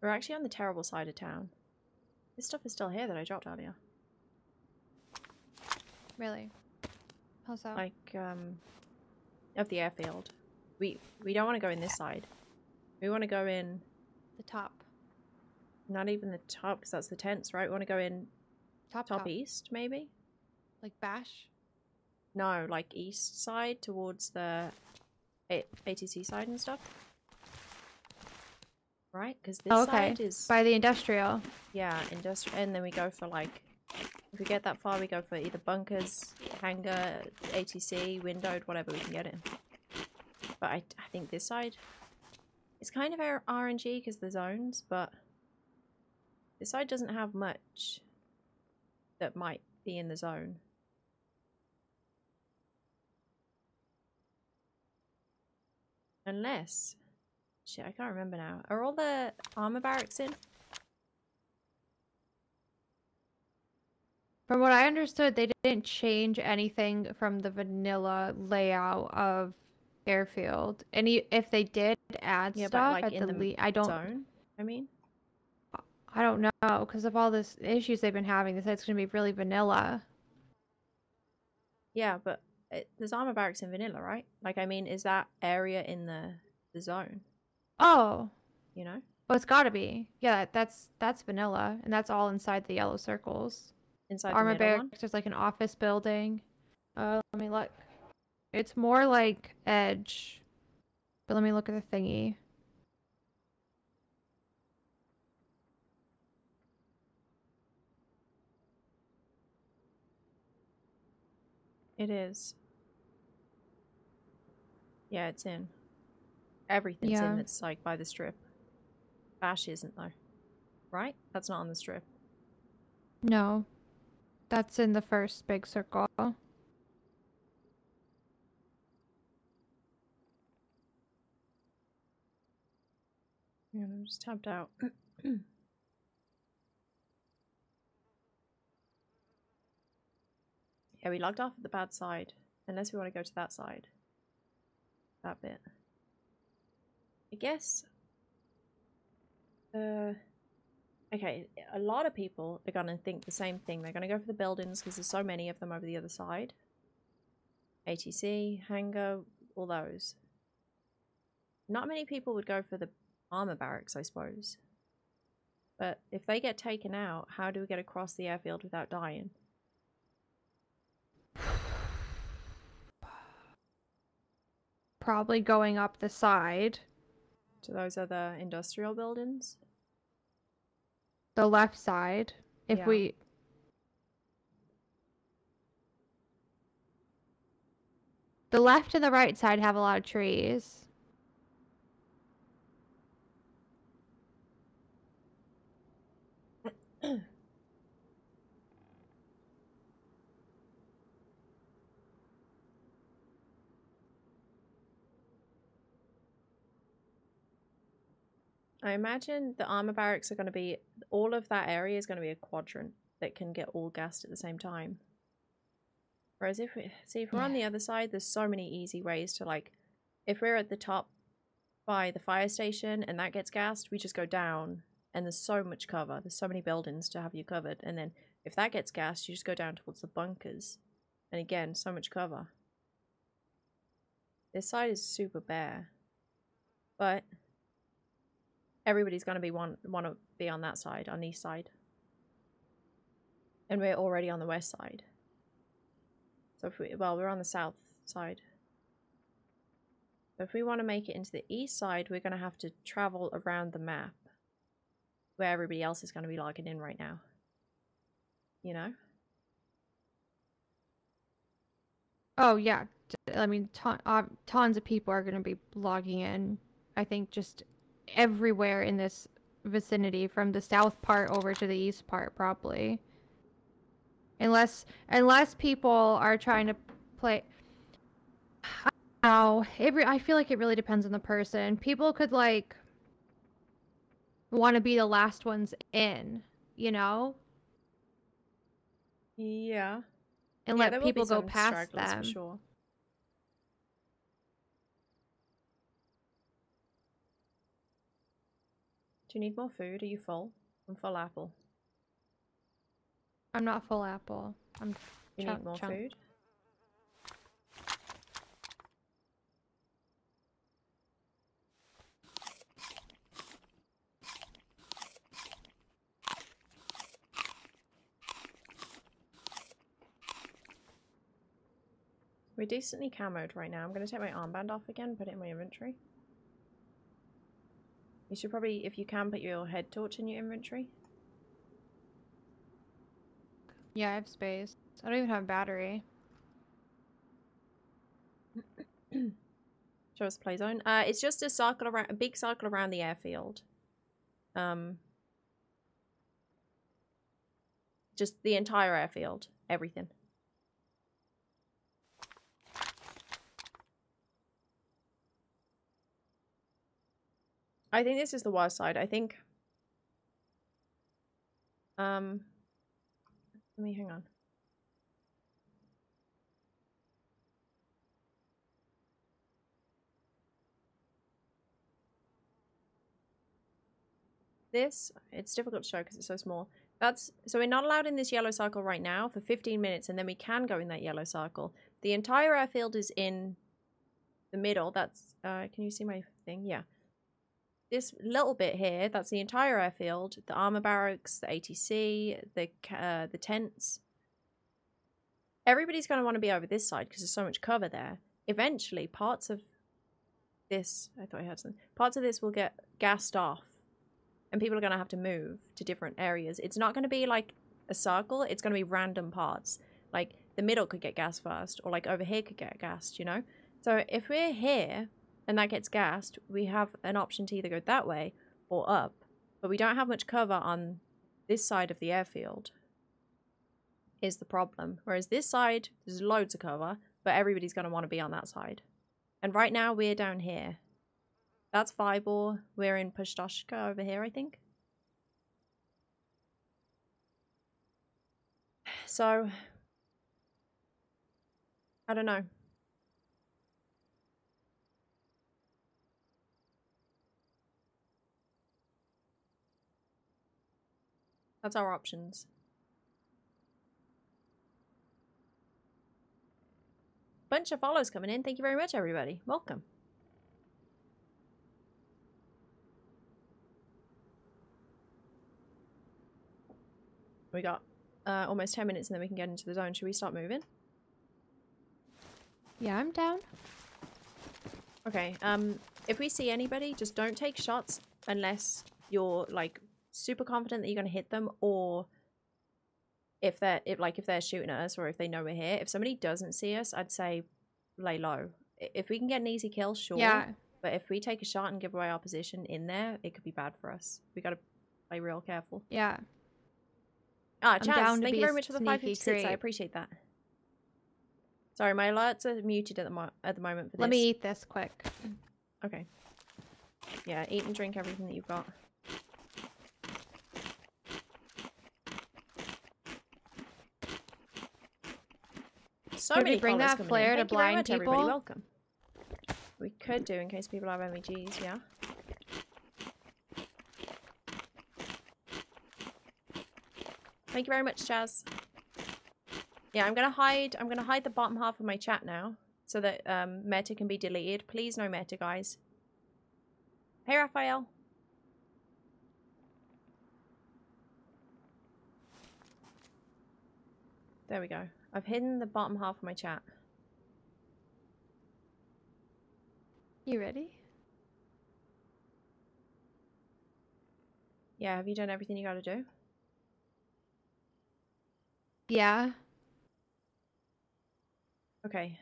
We're actually on the terrible side of town. This stuff is still here that I dropped earlier. Really? How so? Like, um, of the airfield. We we don't want to go in this side. We want to go in the top. Not even the top, because that's the tents, right? We want to go in top, top, top east, maybe? Like Bash? No, like east side towards the A ATC side and stuff. Right? Because this oh, okay. side is... By the industrial. Yeah, industrial. And then we go for like... If we get that far, we go for either bunkers, hangar, ATC, windowed, whatever we can get in. But I, I think this side... It's kind of RNG because the zones, but... This side doesn't have much that might be in the zone. Unless... Shit, I can't remember now. Are all the armor barracks in? From what I understood, they didn't change anything from the vanilla layout of airfield. And if they did add yeah, stuff like at in the, the I don't zone, I mean. I don't know because of all this issues they've been having. They said it's going to be really vanilla. Yeah, but it, there's armor barracks in vanilla, right? Like, I mean, is that area in the the zone? Oh, you know. Oh, it's got to be. Yeah, that's that's vanilla, and that's all inside the yellow circles. Inside armor barracks. One? There's like an office building. Uh, let me look. It's more like edge, but let me look at the thingy. It is. Yeah, it's in. Everything's yeah. in that's like by the strip. Bash isn't though. Right? That's not on the strip. No. That's in the first big circle. Yeah, I'm just tapped out. Yeah, we logged off at the bad side. Unless we want to go to that side. That bit. I guess... Uh, okay, a lot of people are going to think the same thing. They're going to go for the buildings because there's so many of them over the other side. ATC, hangar, all those. Not many people would go for the armor barracks, I suppose. But if they get taken out, how do we get across the airfield without dying? Probably going up the side. So those are the industrial buildings? The left side. If yeah. we... The left and the right side have a lot of trees. I imagine the armor barracks are going to be, all of that area is going to be a quadrant that can get all gassed at the same time. Whereas if we, see, if we're yeah. on the other side, there's so many easy ways to like, if we're at the top by the fire station and that gets gassed, we just go down and there's so much cover. There's so many buildings to have you covered. And then if that gets gassed, you just go down towards the bunkers. And again, so much cover. This side is super bare. But everybody's going to be want want to be on that side, on the east side. And we're already on the west side. So if we, well, we're on the south side. So if we want to make it into the east side, we're going to have to travel around the map. Where everybody else is going to be logging in right now. You know? Oh, yeah. I mean, ton uh, tons of people are going to be logging in. I think just everywhere in this vicinity from the south part over to the east part probably unless unless people are trying to play Oh, it I feel like it really depends on the person. People could like want to be the last ones in, you know? Yeah. And yeah, let people go past them. sure. Do you need more food? Are you full? I'm full apple. I'm not full apple. I'm You need more chunk. food? We're decently camoed right now. I'm going to take my armband off again, put it in my inventory. You should probably, if you can, put your head torch in your inventory. Yeah, I have space. I don't even have a battery. Show us play zone. Uh, it's just a circle around, a big circle around the airfield. Um, just the entire airfield, everything. I think this is the worst side. I think. Um, let me hang on. this it's difficult to show because it's so small that's so we're not allowed in this yellow circle right now for 15 minutes and then we can go in that yellow circle the entire airfield is in the middle that's uh can you see my thing yeah this little bit here that's the entire airfield the armor barracks the atc the uh, the tents everybody's going to want to be over this side because there's so much cover there eventually parts of this i thought i had some parts of this will get gassed off and people are going to have to move to different areas. It's not going to be like a circle, it's going to be random parts. Like the middle could get gassed first, or like over here could get gassed, you know? So if we're here and that gets gassed, we have an option to either go that way or up, but we don't have much cover on this side of the airfield, is the problem. Whereas this side, there's loads of cover, but everybody's going to want to be on that side. And right now, we're down here. That's Vybor. We're in Pustoshka over here, I think. So, I don't know. That's our options. Bunch of follows coming in. Thank you very much, everybody. Welcome. We got uh, almost 10 minutes and then we can get into the zone. Should we start moving? Yeah, I'm down. Okay, um, if we see anybody, just don't take shots unless you're, like, super confident that you're going to hit them or if they're, if, like, if they're shooting at us or if they know we're here. If somebody doesn't see us, I'd say lay low. If we can get an easy kill, sure. Yeah. But if we take a shot and give away our position in there, it could be bad for us. We got to play real careful. Yeah. Ah, Chaz, thank you very much for the sneaky 556. I appreciate that. Sorry, my alerts are muted at the mo- at the moment for this. Let me eat this quick. Okay. Yeah, eat and drink everything that you've got. So Could we many bring that flare to blind much, everybody. people? Welcome. We could do in case people have MEGs, yeah. Thank you very much, Chaz. Yeah, I'm gonna hide. I'm gonna hide the bottom half of my chat now, so that um, meta can be deleted. Please, no meta, guys. Hey, Raphael. There we go. I've hidden the bottom half of my chat. You ready? Yeah, have you done everything you gotta do? Yeah. Okay.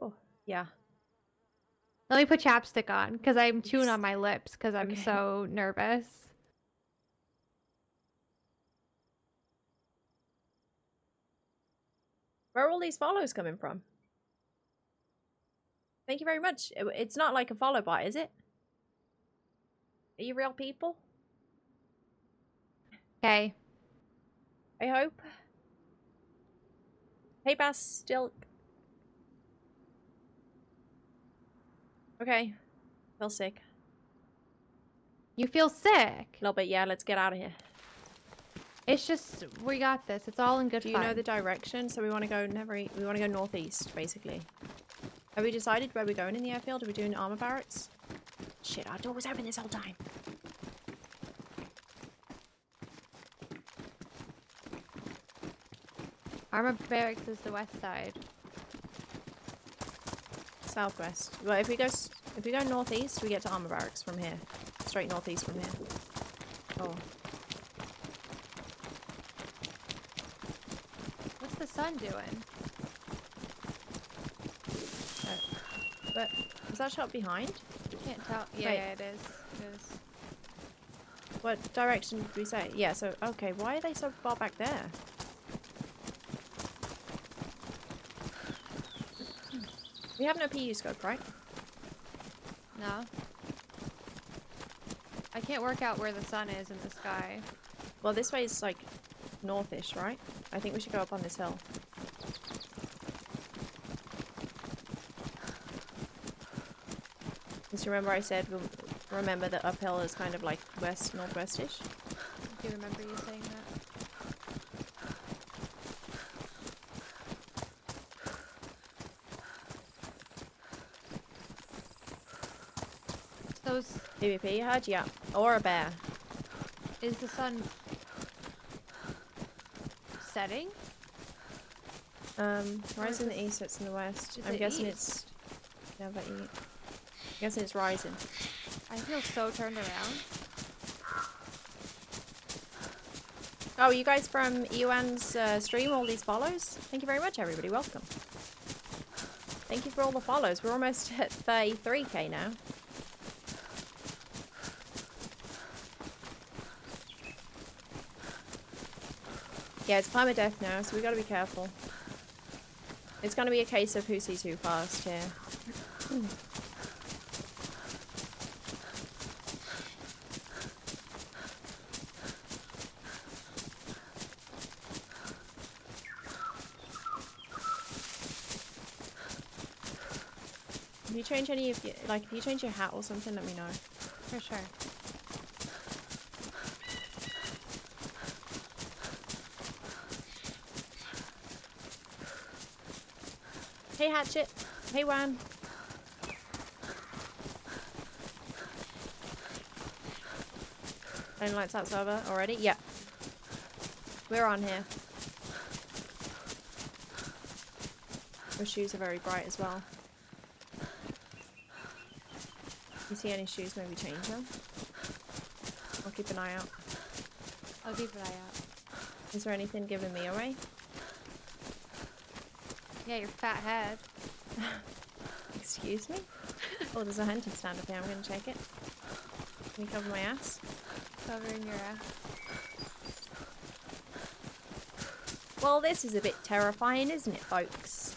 Oh, yeah. Let me put chapstick on because I'm chewing on my lips because I'm Okay. so nervous. Where are all these follows coming from? Thank you very much. It's not like a follow bot, is it? Are you real people? Okay. I hope. Hey, Bass, still. Okay. Feel sick. You feel sick. A little bit, yeah. Let's get out of here. It's just we got this. It's all in good Do you fun. know the direction? So we want to go never. We want to go northeast, basically. Have we decided where we're going in the airfield? Are we doing armor barracks? Shit, our door was open this whole time. Armor barracks is the west side. Southwest. Well, if we go if we go northeast, we get to armor barracks from here. Straight northeast from here. Oh, What's the sun doing? but is that shot behind? Can't tell. Yeah, yeah, it is. It is. What direction did we say? Yeah. So okay, why are they so far back there? We have no PU scope, right? No. I can't work out where the sun is in the sky. Well, this way is like northish, right? I think we should go up on this hill. Just remember I said remember that uphill is kind of like west northwestish. Do you remember you saying that? Those PvP you heard? Yeah. Or a bear. is the sun setting? Um, in the east, it's in the west. is I'm it guessing east? it's yeah, but you, I'm guessing it's rising. I feel so turned around. Oh, you guys from Ewan's uh, stream, all these follows? Thank you very much, everybody. Welcome. Thank you for all the follows. We're almost at 33k now. Yeah, it's permadeath now, so we gotta be careful. It's gonna be a case of who sees who first here. If you change any of your, like, if you change your hat or something, let me know. For sure. Hey, Hatchet. Hey, Wan. Phone lights out server already? Yeah. We're on here. Your shoes are very bright as well. You see any shoes, maybe change them. I'll keep an eye out. I'll keep an eye out. Is there anything giving me away? Yeah, your fat head. Excuse me? oh, there's a hunting stand up here. I'm going to check it. Can you cover my ass? Covering your ass. Well, this is a bit terrifying, isn't it, folks?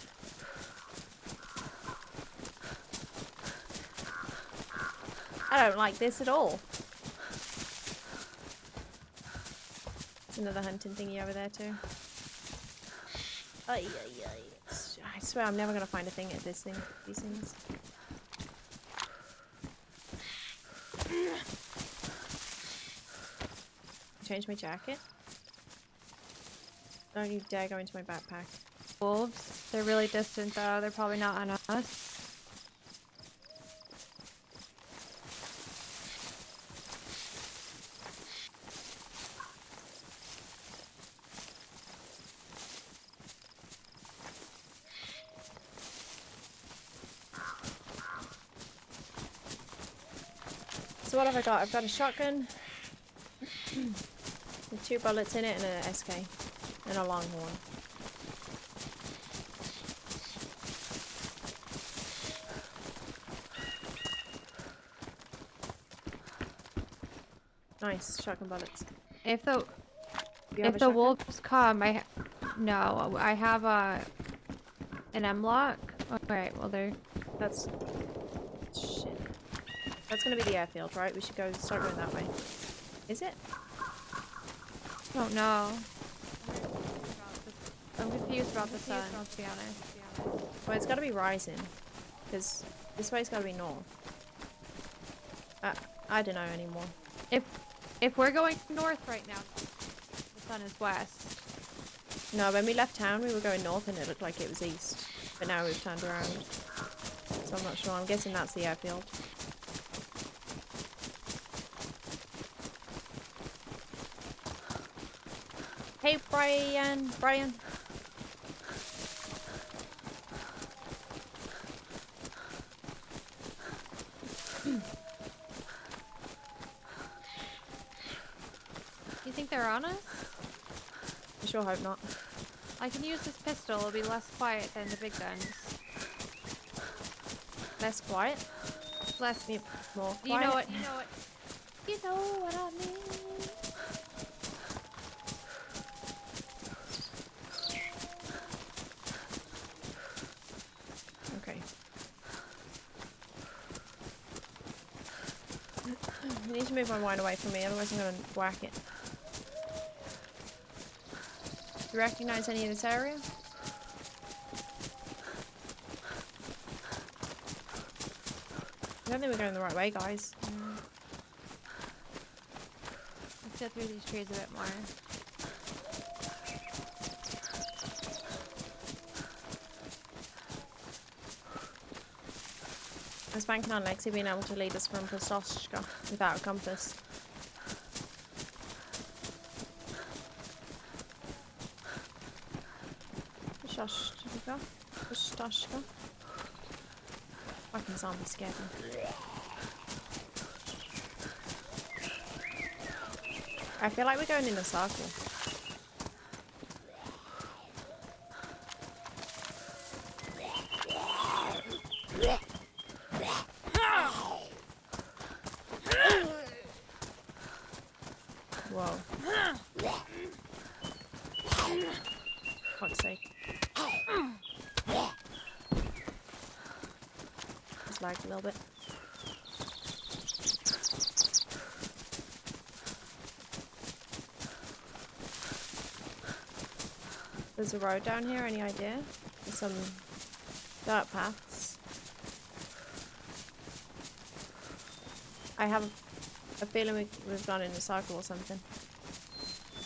I don't like this at all. There's another hunting thingy over there too. Ay, ay, ay. Swear I'm never gonna find a thing at this thing. These things. Change my jacket. Don't you dare go into my backpack. Wolves. They're really distant though. They're probably not on us. Have I got? I've got a shotgun with two bullets in it and an SK and a longhorn. Nice shotgun bullets. If the You if the shotgun? wolves come, I ha- no, I have a an M lock. Oh, Alright, well they're That's. That's gonna be the airfield, right? We should go start going that way. Is it? Oh don't. I'm confused about the sun, to be honest. Well, it's gotta be rising. Because this way's gotta be north. Uh, I don't know anymore. If if we're going north right now, the sun is west. No, when we left town, we were going north and it looked like it was east. But now we've turned around. So I'm not sure. I'm guessing that's the airfield. Hey, Brian. Brian. You think they're on us? I sure hope not. I can use this pistol. It'll be less quiet than the big guns. Less quiet. Less. Yeah, more quiet. You know what? You know what? You know what I mean. Okay. I need to move my wine away from me, otherwise I'm going to whack it. Do you recognize any of this area? I don't think we're going the right way, guys. Mm. Let's go through these trees a bit more. Banking on Lexi being able to lead us from Pastoshka without a compass. Pastoshka? Pastoshka? Fucking zombie scared me. I feel like we're going in a circle. Whoa. Fuck's sake. Just lagged a little bit. There's a road down here, any idea? There's some dirt paths. I have a feeling we, we've gone in a circle or something.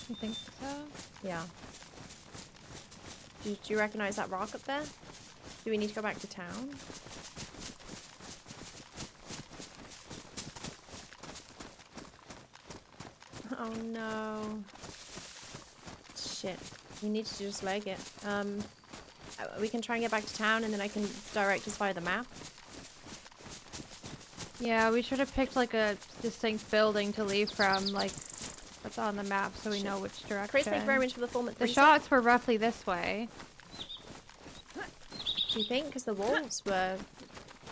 You think so? Yeah. Do, do you recognize that rock up there? Do we need to go back to town? Oh no. We need to just leg it. Um, we can try and get back to town and then I can direct us via the map. Yeah, we should have picked like a distinct building to leave from, like what's on the map, so we Shit. know which direction. Chris, thank you very much for the full The shots were roughly this way. Do you think? Because the wolves were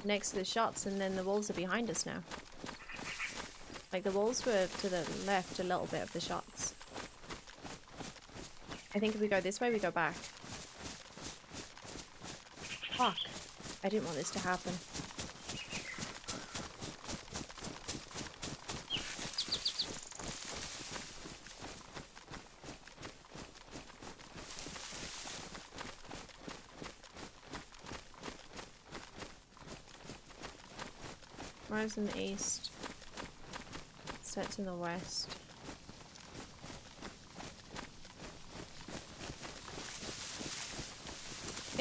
next to the shots and then the wolves are behind us now. Like the wolves were to the left a little bit of the shots. I think if we go this way, we go back. Fuck. I didn't want this to happen. Rise in the east. Sets in the west.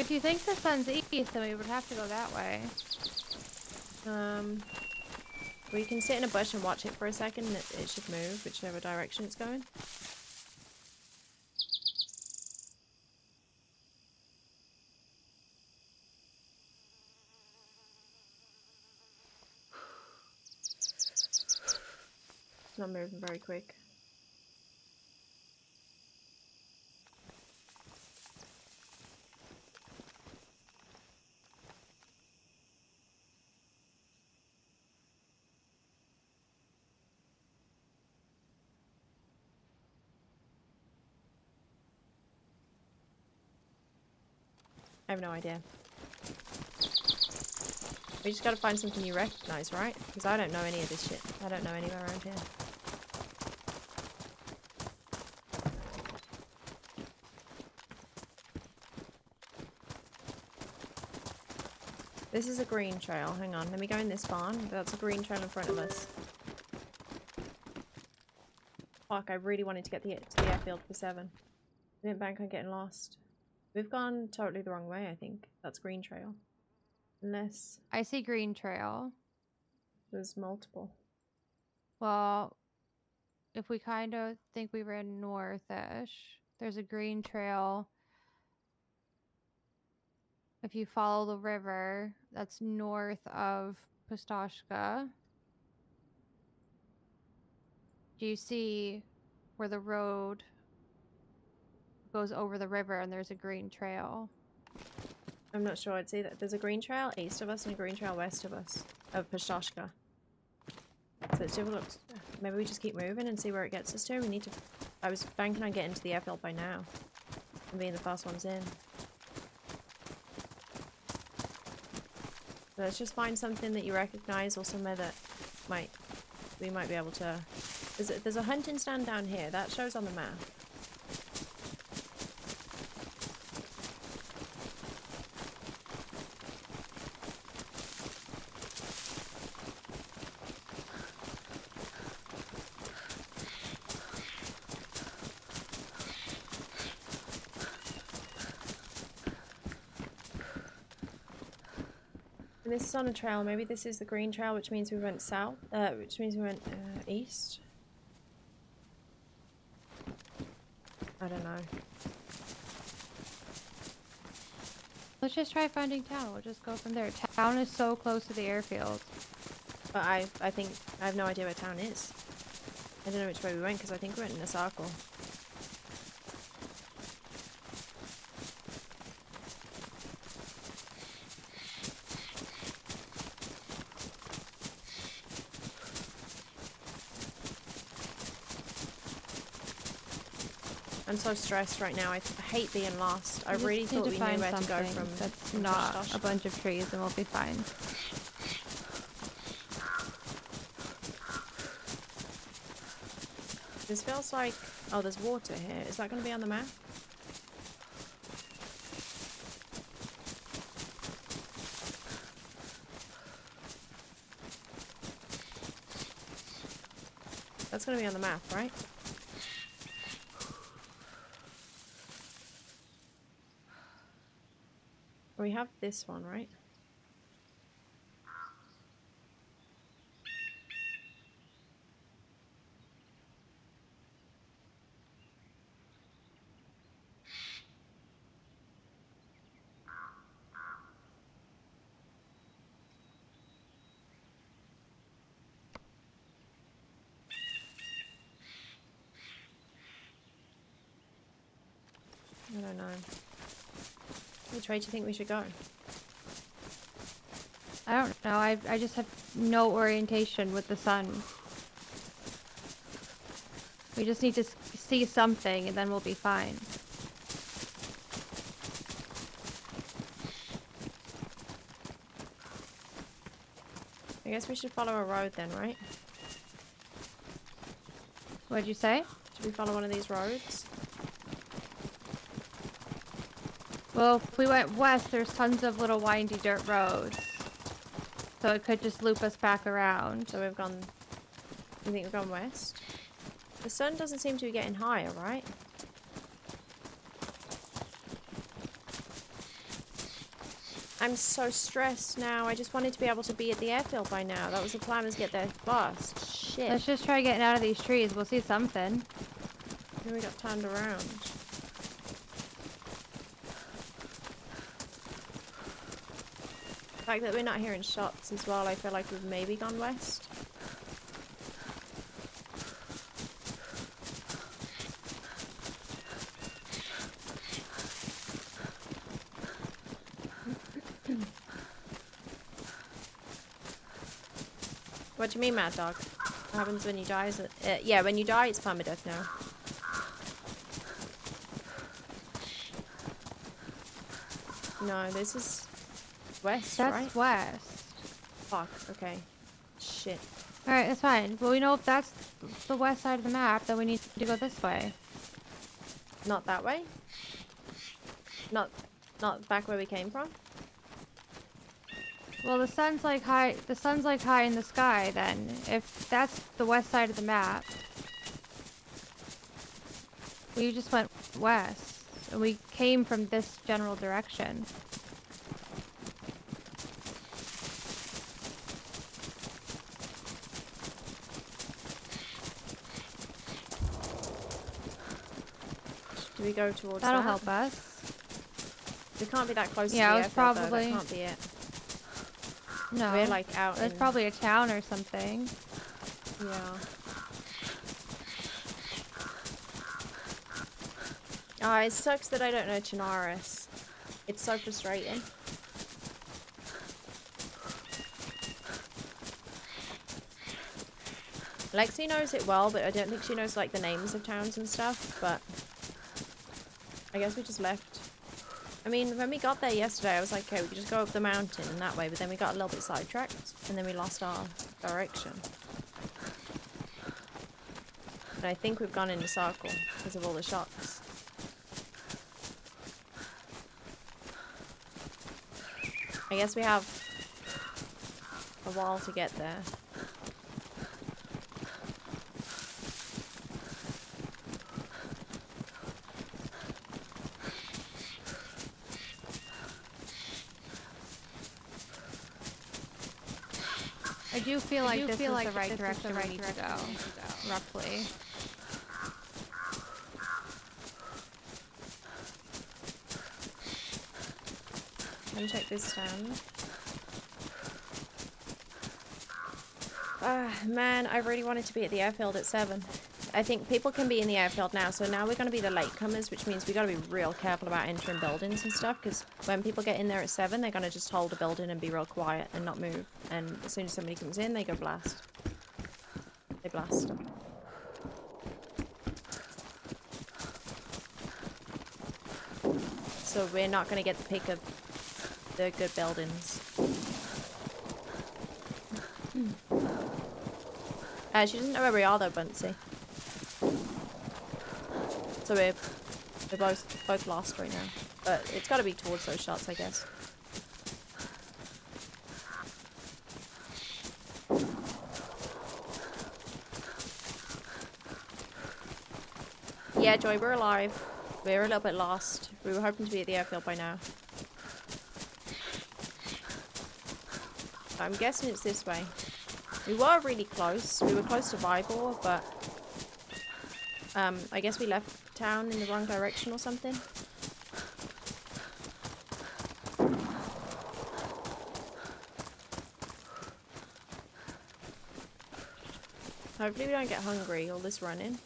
If you think the sun's east, then we would have to go that way. Um, we can sit in a bush and watch it for a second. and It, it should move whichever direction it's going. It's not moving very quick. Have no idea. We just gotta find something you recognize, right? Because I don't know any of this shit. I don't know anywhere around here. This is a green trail. Hang on, let me go in this barn. That's a green trail in front of us. Fuck, I really wanted to get the, to the airfield for seven. didn't bank on getting lost. We've gone totally the wrong way, I think. That's green trail. Unless I see green trail. there's multiple. Well, if we kind of think we ran north-ish, there's a green trail. If you follow the river, that's north of Pustoshka. Do you see where the road goes over the river and there's a green trail? I'm not sure. I'd say that there's a green trail east of us and a green trail west of us, of Pustoshka. So it's difficult. Maybe we just keep moving and see where it gets us to. We need to. I was banking on getting to the airfield by now and being the first ones in. Let's just find something that you recognize or somewhere that might we might be able to. There's a, there's a hunting stand down here that shows on the map. On a trail. Maybe this is the green trail, which means we went south. Uh, which means we went uh, east. I don't know. Let's just try finding town. We'll just go from there. Town is so close to the airfield. But I, I think I have no idea where town is. I don't know which way we went because I think we went in a circle. So stressed right now. I, I hate being lost. I We really need thought to we knew find where to go from. That's from not a bunch of trees, and we'll be fine. This feels like... Oh, there's water here. Is that going to be on the map? That's going to be on the map, right? Have this one, right? I don't know. Which way do you think we should go? I don't know. I I just have no orientation with the sun. We just need to see something, and then we'll be fine. I guess we should follow a road then, right? What'd you say? Should we follow one of these roads? Well, if we went west, there's tons of little windy dirt roads. So it could just loop us back around. So we've gone. You think we've gone west? The sun doesn't seem to be getting higher, right? I'm so stressed now. I just wanted to be able to be at the airfield by now. That was the plan, was get there fast. Shit. Let's just try getting out of these trees. We'll see something. Then we got turned around. Fact that we're not hearing shots as well, I feel like we've maybe gone west. what do you mean, Mad Dog? What happens when you die? Is it, uh, yeah, when you die, it's permadeath now. No, this is west, That's right? west. Fuck, okay. Shit. Alright, that's fine. Well, we know if that's the west side of the map, then we need to go this way. Not that way? Not not back where we came from? Well, the sun's like high. The sun's like high in the sky. Then, if that's the west side of the map, we just went west, and we came from this general direction. Do we go towards That'll that? help us. We can't be that close Yeah, to it the was airfield, though. probably- That can't be it. No, We're like out there's probably a town or something. Yeah. Ah, it sucks that I don't know Chernarus. It's so frustrating. Lexi knows it well, but I don't think she knows like the names of towns and stuff, but I guess we just left. I mean, when we got there yesterday, I was like, okay, we could just go up the mountain and that way, but then we got a little bit sidetracked, and then we lost our direction. And I think we've gone in a circle because of all the shots. I guess we have a while to get there. I do feel I like do this feel is like the right this is direction the right need direction to we need to go. roughly. Let me check this stand. Ah, man, I really wanted to be at the airfield at 7. I think people can be in the airfield now, so now we're going to be the latecomers, which means we got to be real careful about entering buildings and stuff, because when people get in there at 7, they're going to just hold a building and be real quiet and not move. And as soon as somebody comes in, they go blast. They blast. So we're not going to get the pick of the good buildings. Uh, she doesn't know where we are though, Bunsy. So we're we're both both lost right now. But it's got to be towards those shots, I guess. Yeah, Joy, we're alive. We're a little bit lost. We were hoping to be at the airfield by now. I'm guessing it's this way. We were really close. We were close to Vybor, but um, I guess we left town in the wrong direction or something. Hopefully we don't get hungry all this running.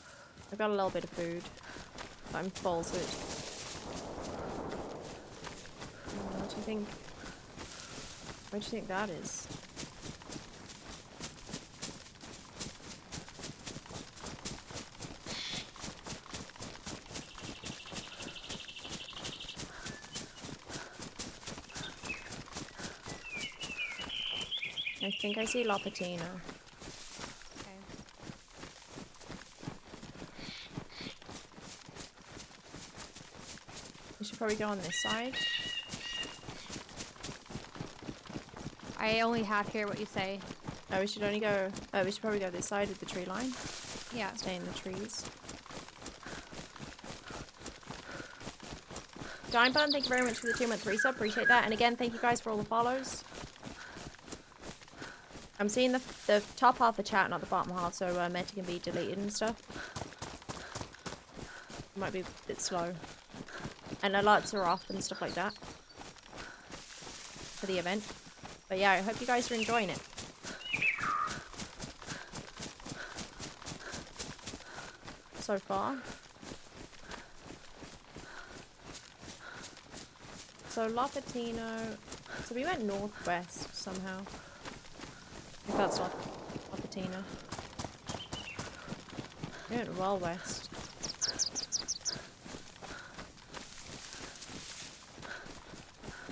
I've got a little bit of food. But I'm full, so What do you think? What do you think that is? I think I see Lopatino. Okay. We should probably go on this side. I only half hear what you say. Oh, we should only go. Oh, we should probably go this side of the tree line. Yeah. Stay in the trees. Dimebun, thank you very much for the two month resub. Appreciate that. And again, thank you guys for all the follows. I'm seeing the the top half of the chat, not the bottom half, so uh, Meta can be deleted and stuff. Might be a bit slow. And alerts are off and stuff like that for the event. But yeah, I hope you guys are enjoying it. So far. So Lopatino. So we went northwest somehow. If that's Lopatino. We went well west.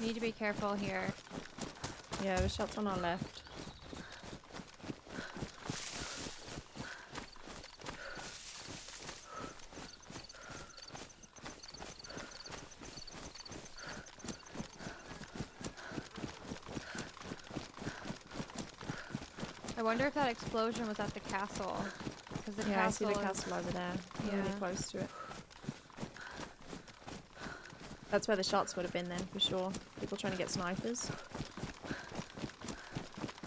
Need to be careful here. Yeah, the shots on our left. I wonder if that explosion was at the castle. Because the yeah, castle I see the castle over there. We're Really Yeah. close to it. That's where the shots would have been then, for sure. People trying to get snipers.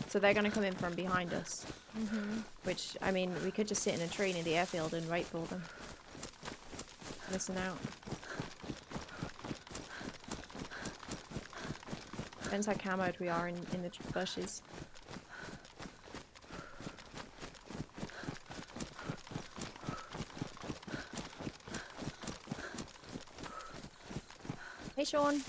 So they're going to come in from behind us. Mhm. Which, I mean, we could just sit in a tree near the airfield and wait for them. Listen out. Depends how camoed we are in, in the bushes. Hey, Sean.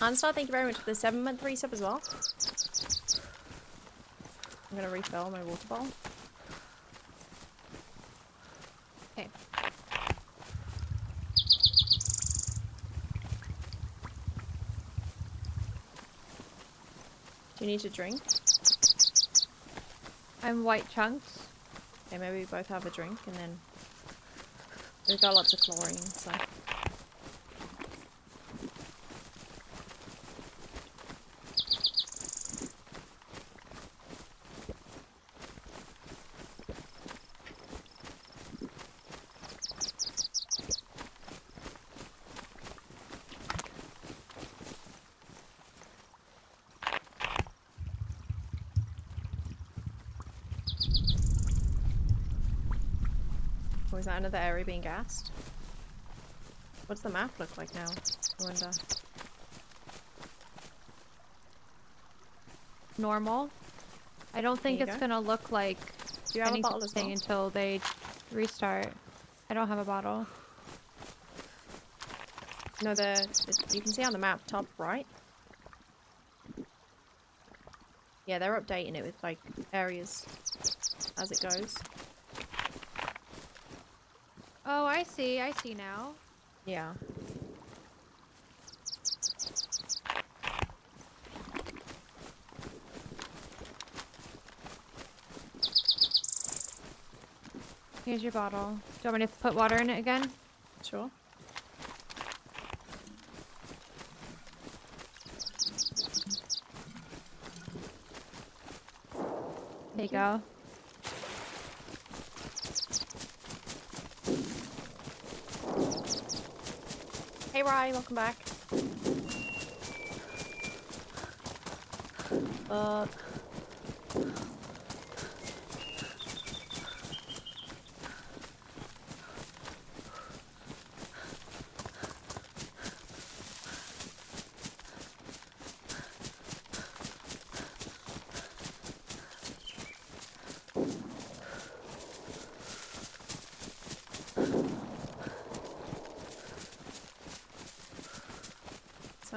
Anstar, thank you very much for the seven month resub as well. I'm gonna refill my water bottle. Need to drink? I'm white chunks. Okay, maybe we both have a drink and then we've got lots of chlorine, so that another area being gassed? What's the map look like now? I wonder. Normal. I don't think it's go. gonna look like Do you have a bottle as anything well? until they restart. I don't have a bottle. No, the, the you can see on the map top right. Yeah, they're updating it with like areas as it goes. Oh, I see. I see now. Yeah. Here's your bottle. Do you want me to put water in it again? Sure. There you go. Rye, welcome back. Uh,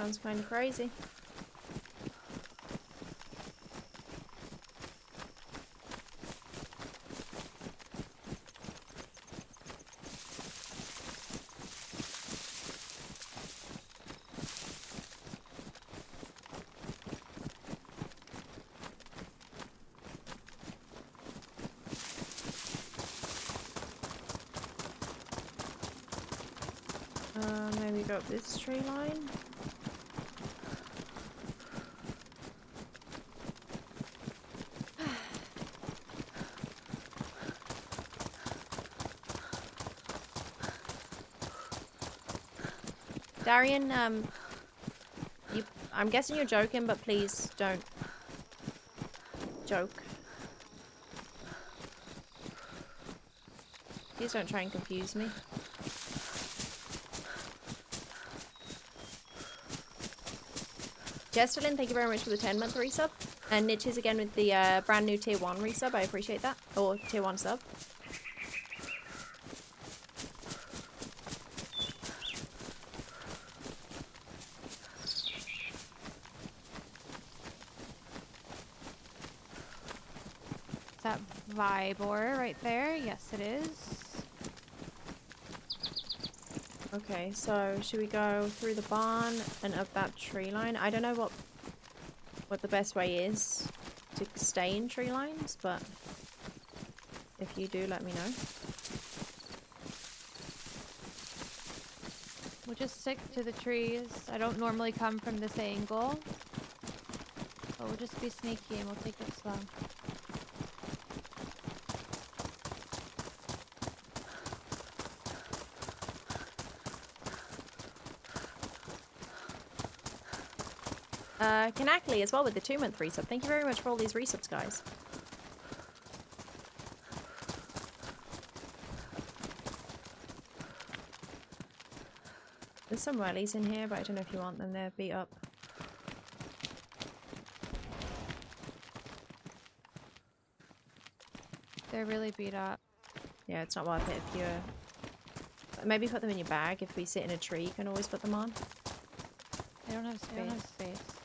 sounds kind of crazy. Uh, maybe go up this tree line. Darian, um, you, I'm guessing you're joking, but please don't joke. Please don't try and confuse me. Jesterlin, thank you very much for the 10 month resub. And Niches again with the uh, brand new tier 1 resub. I appreciate that. Or tier 1 sub. Is that Vybor right there? Yes, it is. Okay, so should we go through the barn and up that tree line? I don't know what what the best way is to stay in tree lines, but if you do, let me know. We'll just stick to the trees. I don't normally come from this angle. But we'll just be sneaky and we'll take it slow. Uh, Kanakli as well with the two month resub. Thank you very much for all these resubs, guys. There's some wellies in here, but I don't know if you want them. They're beat up. They're really beat up. Yeah, it's not worth it if you're... Maybe put them in your bag. If we sit in a tree, you can always put them on. They don't have space. They don't have space.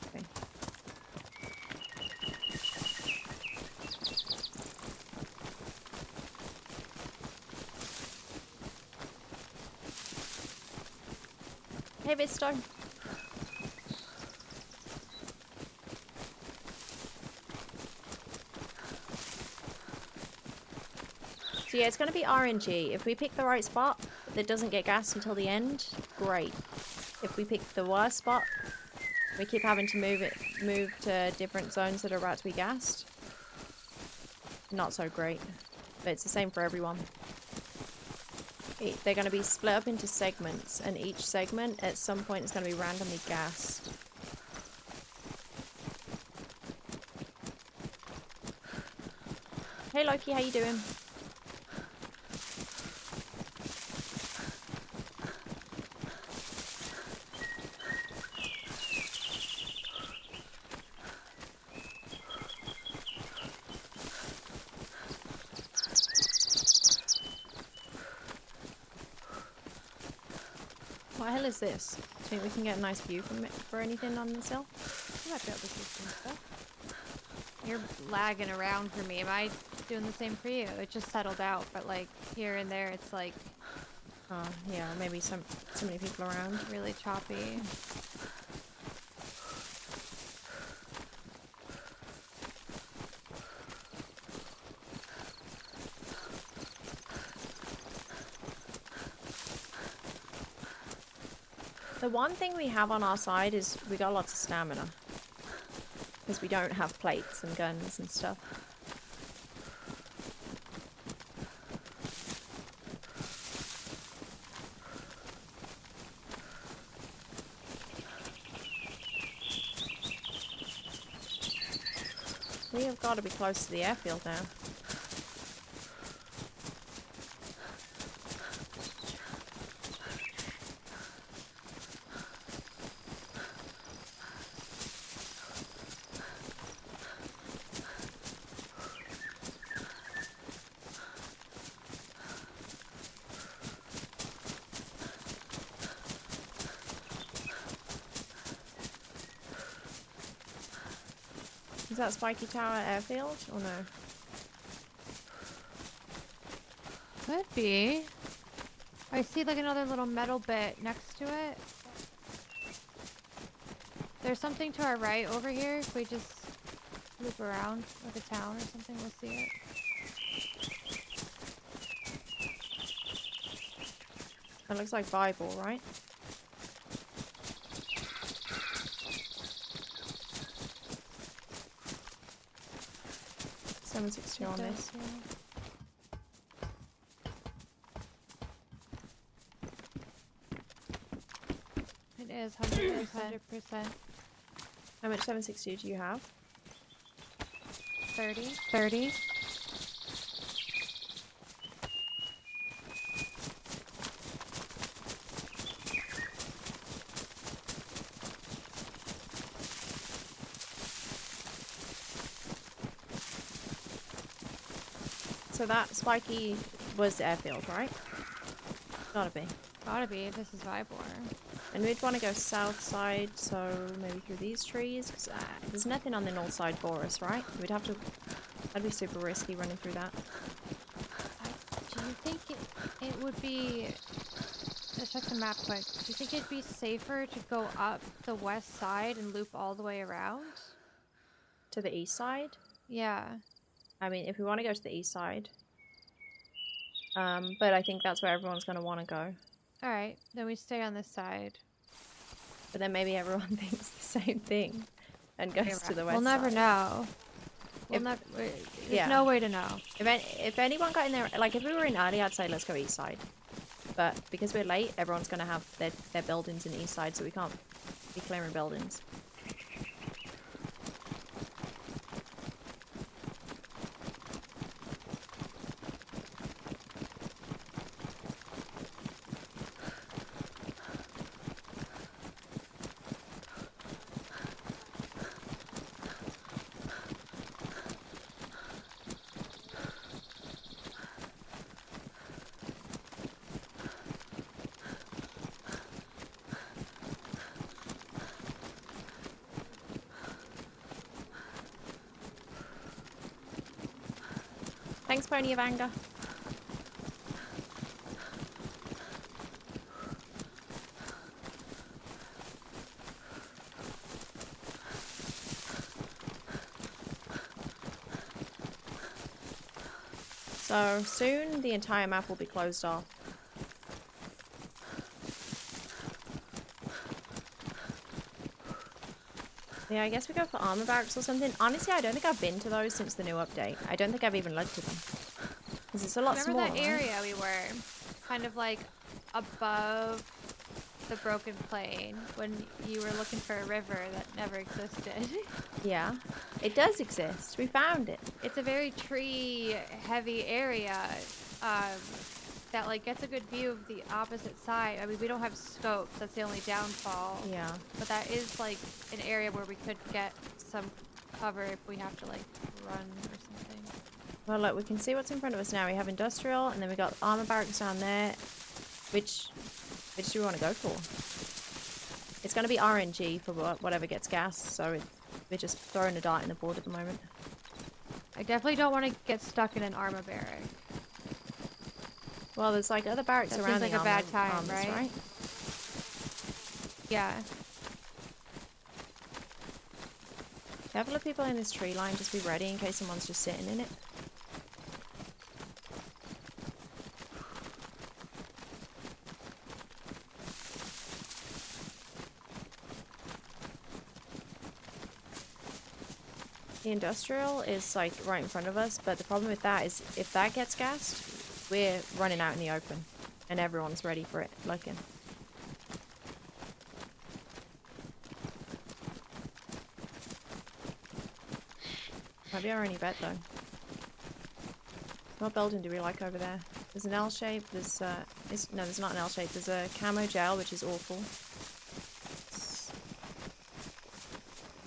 Hey, Visto. So yeah, it's going to be RNG. If we pick the right spot that doesn't get gassed until the end, great. If we pick the worst spot, we keep having to move it, move to different zones that are about to be gassed. Not so great, but it's the same for everyone. They're going to be split up into segments, and each segment at some point is going to be randomly gassed. Hey Loki, how you doing? This? Do you think we can get a nice view from it for anything on this hill? Might be able to see some stuff. You're lagging around for me. Am I doing the same for you? It just settled out, but like here and there, it's like Oh, yeah, maybe some so many people around. really choppy. One thing we have on our side is we got lots of stamina. Because we don't have plates and guns and stuff. We have got to be close to the airfield now. That Spiky Tower airfield or no? Could be. I see like another little metal bit next to it. There's something to our right over here. If we just loop around like a town or something, we'll see it. That looks like Bible, right? Seven sixty on this. It is 100%. 100%. How much seven sixty do you have? 30. 30. So that Spiky was the airfield, right? Gotta be. Gotta be. This is Vybor. And we'd want to go south side, so maybe through these trees, because uh, there's nothing on the north side for us, right? We'd have to. That'd be super risky running through that. I, do you think it, it would be a check the map quick. Do you think it'd be safer to go up the west side and loop all the way around? To the east side? Yeah. I mean, if we want to go to the east side. Um, but I think that's where everyone's going to want to go. Alright, then we stay on this side. But then maybe everyone thinks the same thing and goes to the west We'll never side. know. We'll If- never, there's yeah. no way to know. If, any, if anyone got in there, like if we were in early, I'd say let's go east side. But because we're late, everyone's going to have their, their buildings in the east side, so we can't be clearing buildings. Pony of Anger. So soon the entire map will be closed off. Yeah, I guess we go for armor barracks or something. Honestly, I don't think I've been to those since the new update. I don't think I've even looked at them. Because it's a lot Remember smaller. that area we were? Kind of like above the broken plain when you were looking for a river that never existed. Yeah, it does exist. We found it. it's a very tree heavy area um, that like gets a good view of the opposite side. I mean, we don't have scopes. That's the only downfall. Yeah. But that is like an area where we could get some cover if we have to like run or something. Well, look, we can see what's in front of us now. We have industrial, and then we got armor barracks down there. Which, which do we want to go for? It's going to be RNG for whatever gets gas. So it, we're just throwing a dart in the board at the moment. I definitely don't want to get stuck in an armor barrack. Well, there's like other barracks That around seems the like a bad time, armors, right? right? Yeah. Careful of people in this tree line. Just be ready in case someone's just sitting in it. Industrial is like right in front of us, but the problem with that is if that gets gassed, we're running out in the open and everyone's ready for it looking. Might be our only bet though. What building do we like over there? There's an L shape, there's uh no there's not an L shape, there's a camo gel which is awful. S-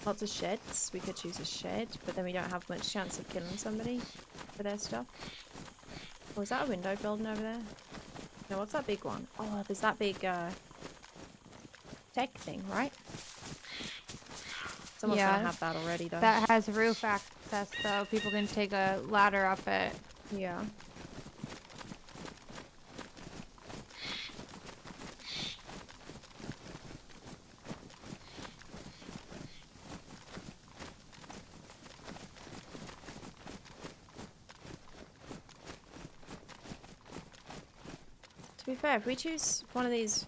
Lots of sheds. We could choose a shed, but then we don't have much chance of killing somebody for their stuff. Oh, is that a window building over there? No, what's that big one? Oh, there's that big uh tech thing, right? Someone's Yeah. gonna have that already though. That has roof access, though. People can take a ladder up it. Yeah. Fair, if we choose one of these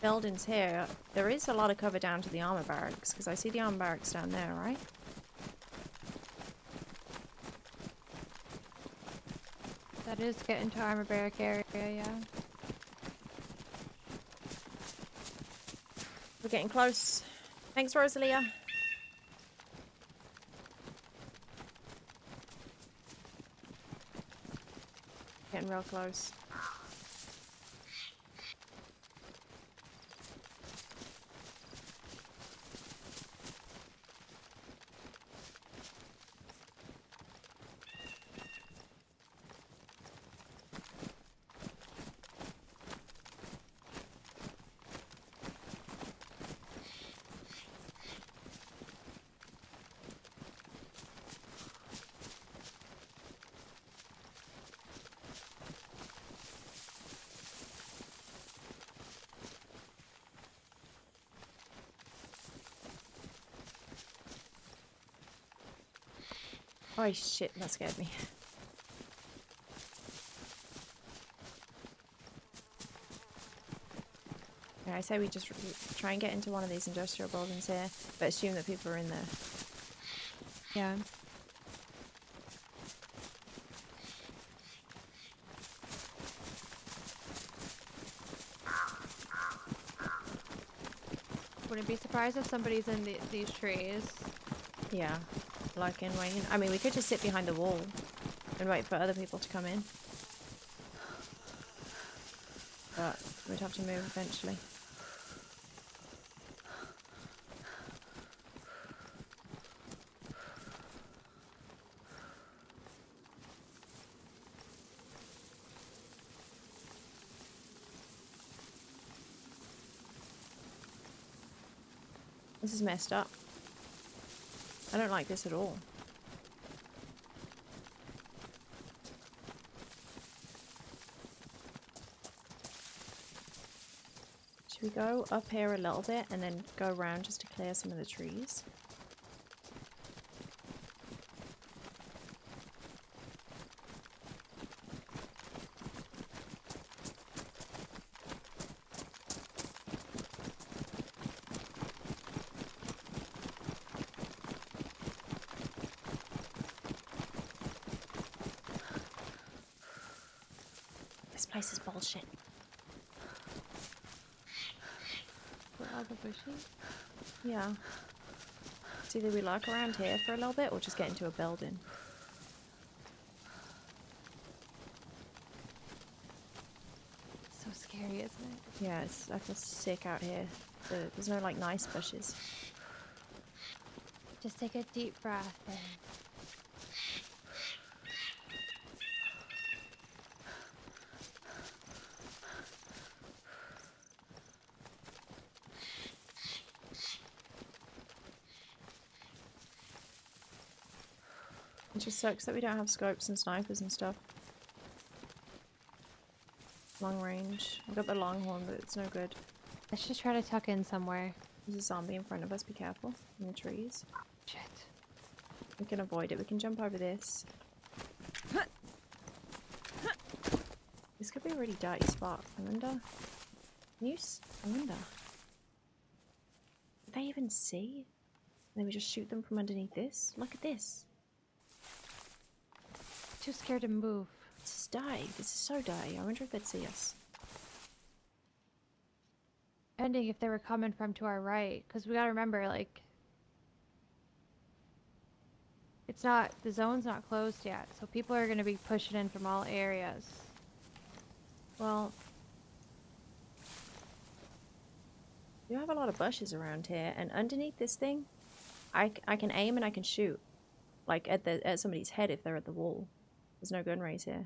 buildings here, there is a lot of cover down to the armor barracks, because I see the armor barracks down there, right? That is getting to armor barrack area, yeah. We're getting close. Thanks, Rosalia. Getting real close. Oh shit, that scared me. I say we just try and get into one of these industrial buildings here, but assume that people are in there. Yeah. Wouldn't be surprised if somebody's in the, these trees. Yeah, like in waiting. I mean, we could just sit behind the wall and wait for other people to come in. But we'd have to move eventually. This is messed up. I don't like this at all. Should we go up here a little bit and then go around just to clear some of the trees? This place is bullshit. What are the bushes? Yeah. It's either we lurk around here for a little bit or just get into a building. So scary, isn't it? Yeah, it's, I feel sick out here. The- There's no like nice bushes. Just take a deep breath and sucks that we don't have scopes and snipers and stuff. Long range. I've got the longhorn, but it's no good. let's just try to tuck in somewhere. There's a zombie in front of us. Be careful in the trees. Shit. We can avoid it. We can jump over this. This could be a really dirty spot. I wonder. Can you s- I wonder. Did they even see? Then we just shoot them from underneath this? Look at this. Too scared to move. This is dirty. This is so dirty. I wonder if they'd see us. Depending if they were coming from to our right, because we gotta remember, like, it's not the zone's not closed yet, so people are gonna be pushing in from all areas. Well, you have a lot of bushes around here, and underneath this thing, I, I can aim and I can shoot, like at the at somebody's head if they're at the wall. There's no gun rays here.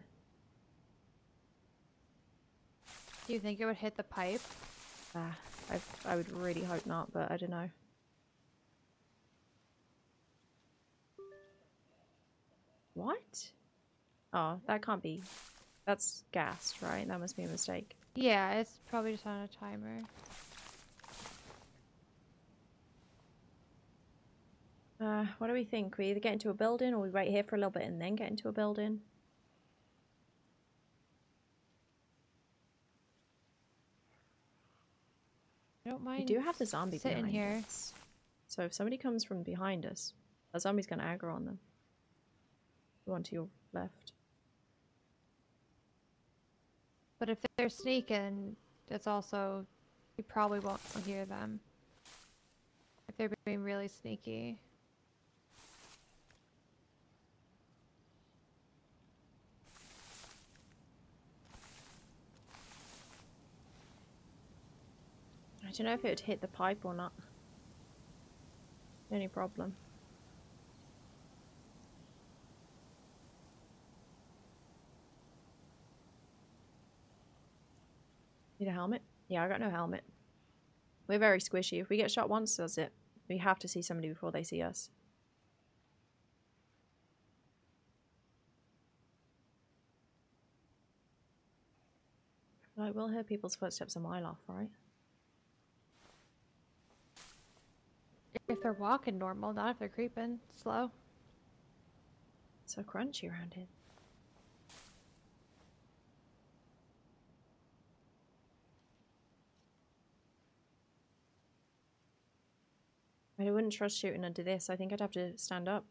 Do you think it would hit the pipe? Ah, I I would really hope not, but I don't know. What? Oh, that can't be. That's gassed, right? That must be a mistake. Yeah, it's probably just on a timer. Uh, what do we think? We either get into a building or we wait here for a little bit and then get into a building? I don't mind. We do have the zombie sitting here. us. So if somebody comes from behind us, a zombie's going to aggro on them. The one to your left. But if they're sneaking, that's also you probably won't hear them. If they're being really sneaky. Don't know if it would hit the pipe or not. Any problem. Need a helmet? Yeah, I got no helmet. We're very squishy. If we get shot once, that's it. We have to see somebody before they see us. Like, we'll hear people's footsteps a mile off, right? If they're walking normal, not if they're creeping slow. So crunchy around here. I wouldn't trust shooting under this. I think I'd have to stand up.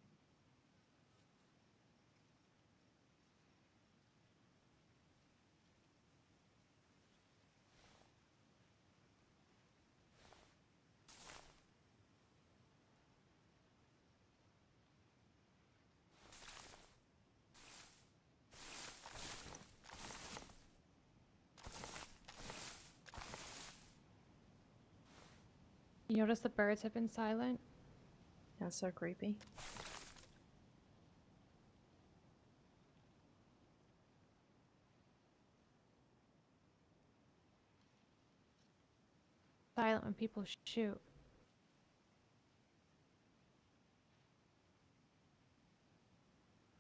You notice the birds have been silent? That's so creepy. Silent when people shoot.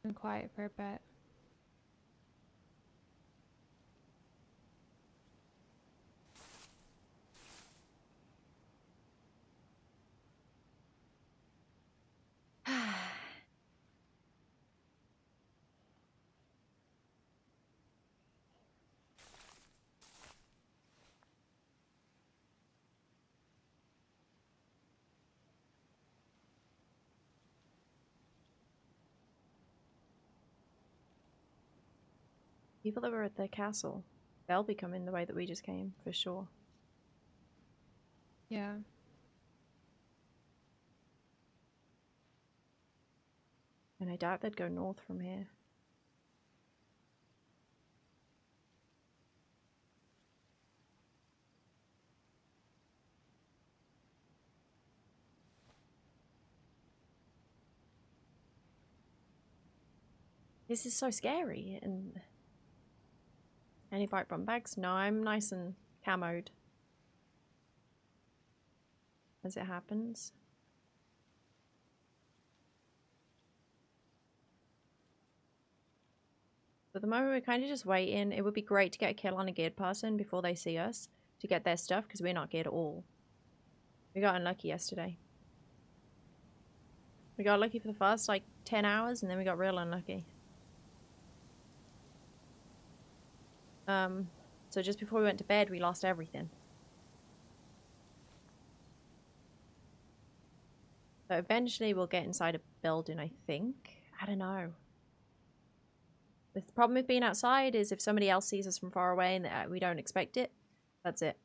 Been quiet for a bit. People that were at the castle, they'll be coming the way that we just came, for sure. Yeah. And I doubt they'd go north from here. This is so scary and any bite bomb bags? No, I'm nice and camoed. As it happens. At the moment, we're kind of just waiting. It would be great to get a kill on a geared person before they see us to get their stuff because we're not geared at all. We got unlucky yesterday. We got lucky for the first like 10 hours and then we got real unlucky. Um, so just before we went to bed, we lost everything. So eventually we'll get inside a building, I think. I don't know. The problem with being outside is if somebody else sees us from far away and uh, we don't expect it, that's it.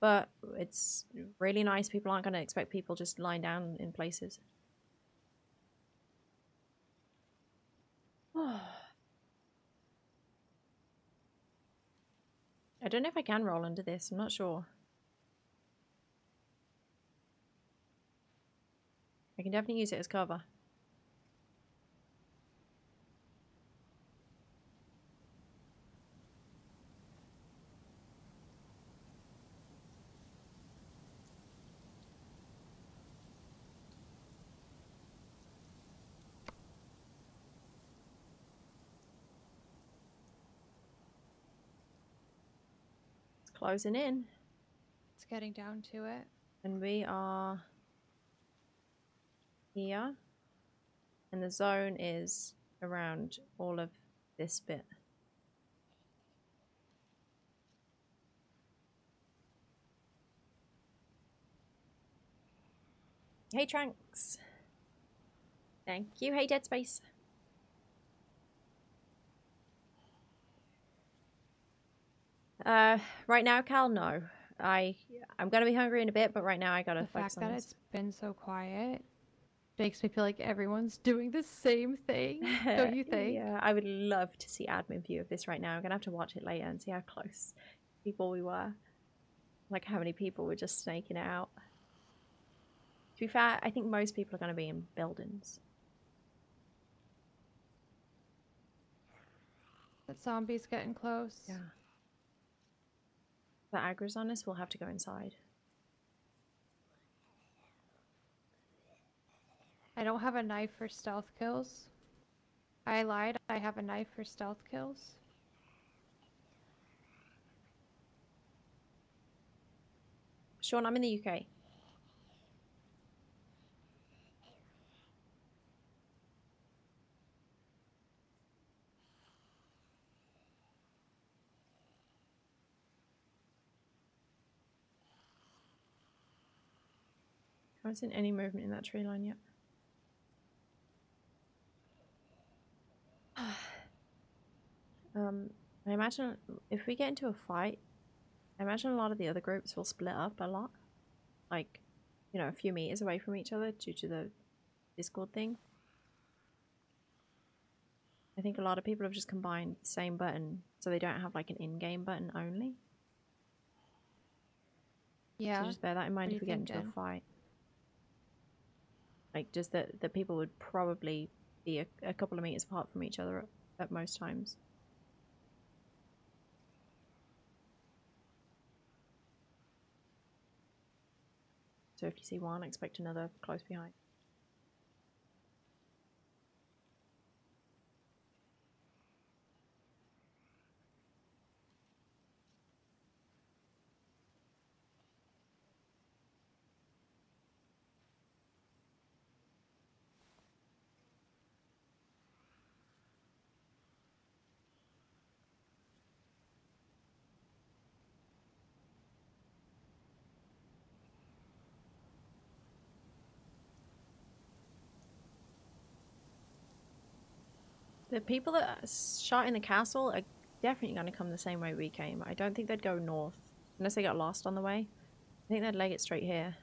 But it's really nice. People aren't going to expect people just lying down in places. I don't know if I can roll under this. I'm not sure. I can definitely use it as cover. Closing in. It's getting down to it. And we are here. And the zone is around all of this bit. Hey, Trunks. Thank you. Hey, Dead Space. Uh, right now, Cal, no. I I'm gonna be hungry in a bit, but right now I gotta The fact that it's been so quiet makes me feel like everyone's doing the same thing. Don't you think? yeah, I would love to see admin view of this right now. I'm gonna have to watch it later and see how close people we were. Like how many people were just snaking it out. To be fair, I think most people are gonna be in buildings. That zombie's getting close. Yeah. The aggro's on us, we'll have to go inside. I don't have a knife for stealth kills. I lied. I have a knife for stealth kills. Sean, I'm in the UK. Haven't seen any movement in that tree line yet. um, I imagine if we get into a fight, I imagine a lot of the other groups will split up a lot. Like, you know, a few meters away from each other due to the Discord thing. I think a lot of people have just combined the same button so they don't have like an in-game button only. Yeah. So just bear that in mind if we get into a fight. Like just that that people would probably be a, a couple of meters apart from each other at, at most times. So if you see one, expect another close behind. The people that shot in the castle are definitely going to come the same way we came. I don't think they'd go north unless they got lost on the way. I think they'd leg it straight here.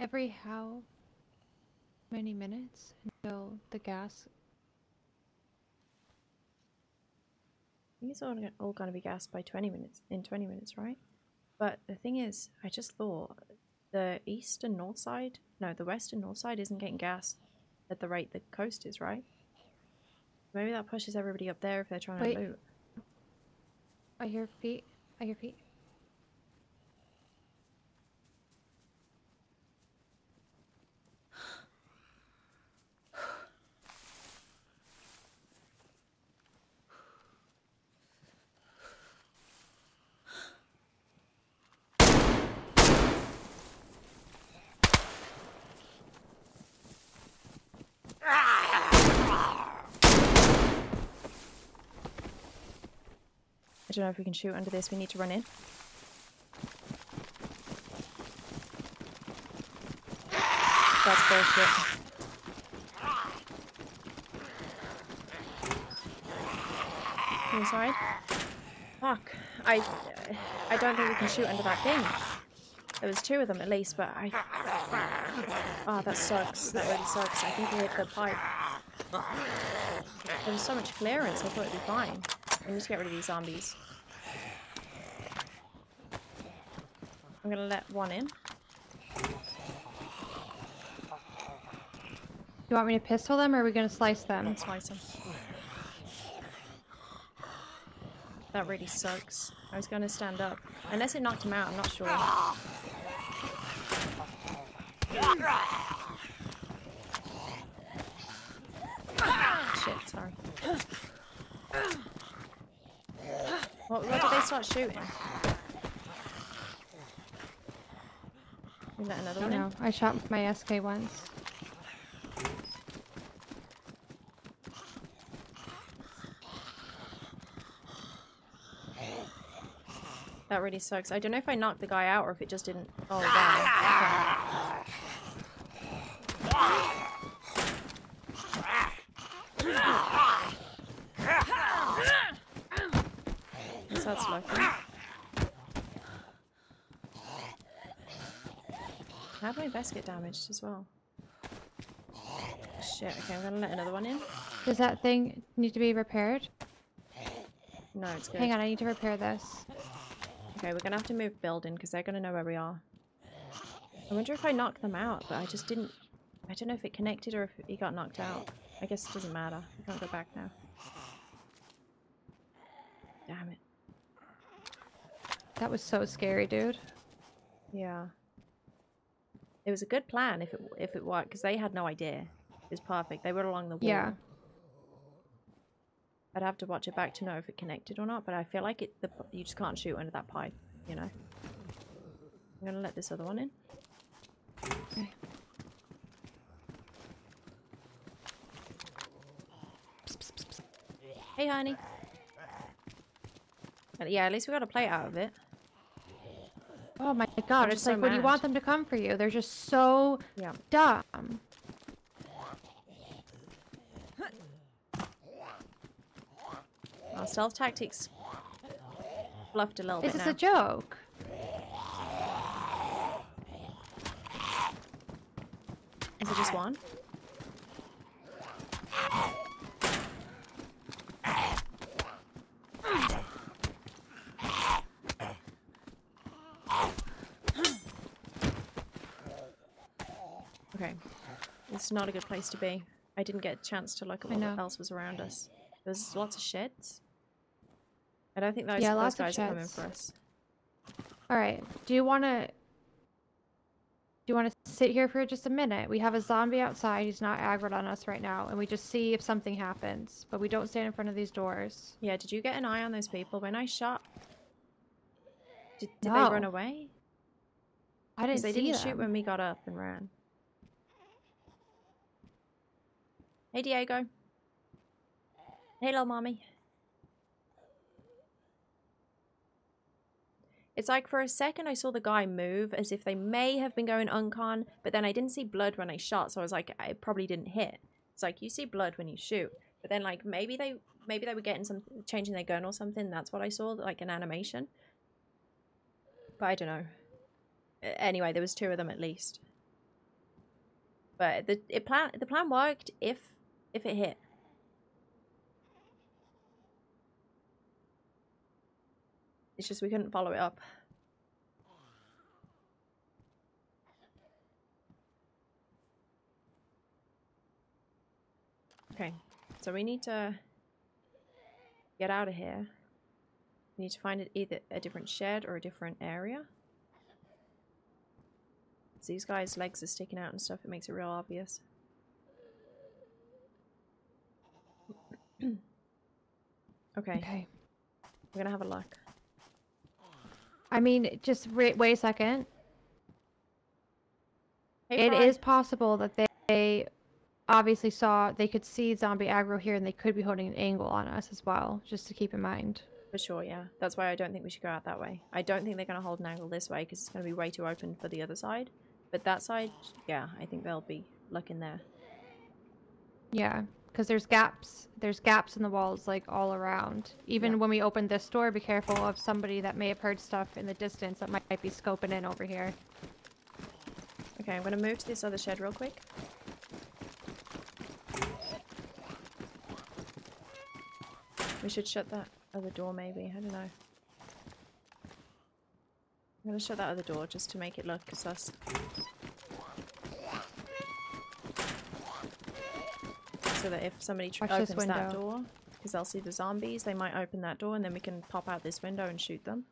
Every how many minutes until the gas? Think it's all going to be gassed by 20 minutes, in 20 minutes, right? But the thing is, I just thought the east and north side, no, the west and north side isn't getting gas at the rate the coast is, right? Maybe that pushes everybody up there if they're trying Wait. to loot. I hear feet. I hear feet. I don't know if we can shoot under this. We need to run in. That's bullshit. Inside? Fuck. I, I don't think we can shoot under that thing. There was two of them at least, but I... Oh, that sucks. That really sucks. I think we hit the pipe. There was so much clearance, I thought it'd be fine. I need to get rid of these zombies. I'm gonna let one in. You want me to pistol them or are we gonna slice them? Let's slice them. That really sucks. I was gonna stand up. Unless it knocked him out, I'm not sure. Shit, sorry. What, what did they start shooting? We let another I one don't in? know. I shot my SK once. That really sucks. I don't know if I knocked the guy out or if it just didn't fall down. Okay. Guess That's lucky. Did get damaged as well? Shit, okay, I'm gonna let another one in. Does that thing need to be repaired? No, it's good. Hang on, I need to repair this. Okay, we're gonna have to move building because they're gonna know where we are. I wonder if I knocked them out, but I just didn't. I don't know if it connected or if he got knocked out. I guess it doesn't matter. I can't go back now. Damn it. That was so scary, dude. Yeah. It was a good plan if it if it worked because they had no idea. It was perfect. They were along the wall. Yeah. I'd have to watch it back to know if it connected or not, but I feel like it. The, you just can't shoot under that pipe, you know. I'm gonna let this other one in. Okay. Hey, honey. But yeah, at least we got a plate out of it. Oh my god, I'm it's so like when you want them to come for you, they're just so Yeah. dumb. Our stealth tactics fluffed a little This bit is now. a joke. Is it just one? Okay. Is not a good place to be. I didn't get a chance to look at what else was around us. There's lots of sheds. I don't think those, Yeah, those guys are coming for us. All right. Do you want to? Do you want to sit here for just a minute? We have a zombie outside. He's not aggroed on us right now, and we just see if something happens. But we don't stand in front of these doors. Yeah, did you get an eye on those people when I shot? Did, did they run away? I didn't they didn't shoot when we got up and ran. Hey, Diego. Hey, little mommy. It's like for a second I saw the guy move as if they may have been going uncon, but then I didn't see blood when I shot, so I was like, I probably didn't hit. It's like you see blood when you shoot, but then like maybe they maybe they were getting some changing their gun or something. That's what I saw, like an animation. But I don't know. Anyway, there was two of them at least. But the it plan the plan worked if if it hit. It's just we couldn't follow it up. Okay, so we need to get out of here. We need to find it either a different shed or a different area. These guys' legs are sticking out and stuff. It makes it real obvious. okay, Okay. we're gonna have a look. I mean, just wait, wait a second. Hey, It is possible that they, they obviously saw they could see zombie aggro here, and they could be holding an angle on us as well. Just to keep in mind. For sure, yeah. That's why I don't think we should go out that way. I don't think they're going to hold an angle this way because it's going to be way too open for the other side. But that side, yeah, I think they'll be looking there. Yeah, because there's gaps. There's gaps in the walls like all around. Even Yeah. when we open this door, be careful of somebody that may have heard stuff in the distance that might, might be scoping in over here. Okay, I'm going to move to this other shed real quick. We should shut that other door maybe. I don't know. I'm going to shut that other door just to make it look sus. So that if somebody tr- Watch this opens that door, because they'll see the zombies, they might open that door and then we can pop out this window and shoot them.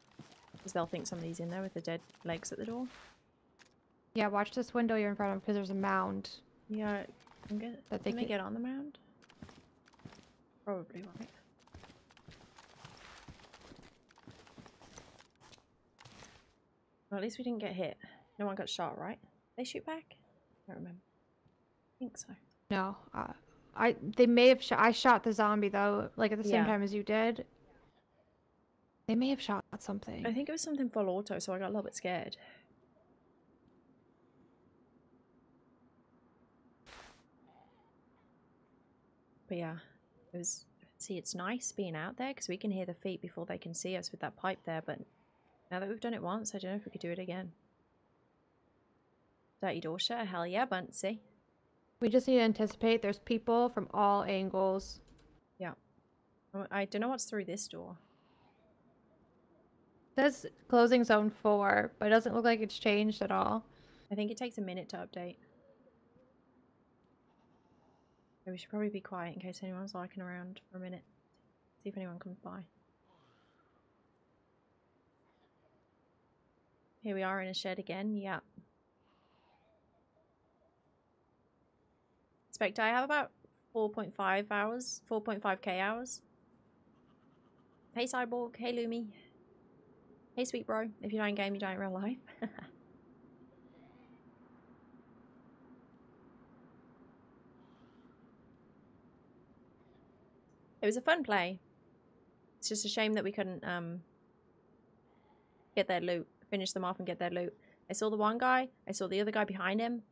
Because they'll think somebody's in there with the dead legs at the door. Yeah, watch this window you're in front of because there's a mound. Yeah, I'm good. That they Can they could- get on the mound? Probably right. Well, at least we didn't get hit. No one got shot, right? They shoot back? I don't remember. I think so. No, uh, I they may have shot. I shot the zombie though, like at the same Yeah. time as you did. They may have shot something. I think it was something full auto, so I got a little bit scared. But yeah, it was. See, it's nice being out there because we can hear the feet before they can see us with that pipe there. But now that we've done it once, I don't know if we could do it again. Dirty door shut? Hell yeah, Bunsy. We just need to anticipate there's people from all angles. Yeah. Oh, I don't know what's through this door. It says closing zone four, but it doesn't look like it's changed at all. I think it takes a minute to update. We should probably be quiet in case anyone's lurking around for a minute. See if anyone comes by. Here we are in a shed again. Yeah. I have about 4.5 hours, 4.5k hours. Hey Cyborg, hey Lumi. Hey sweet bro, if you don't game, you don't in real life. It was a fun play. It's just a shame that we couldn't um get their loot. finish them off and get their loot. I saw the one guy, I saw the other guy behind him.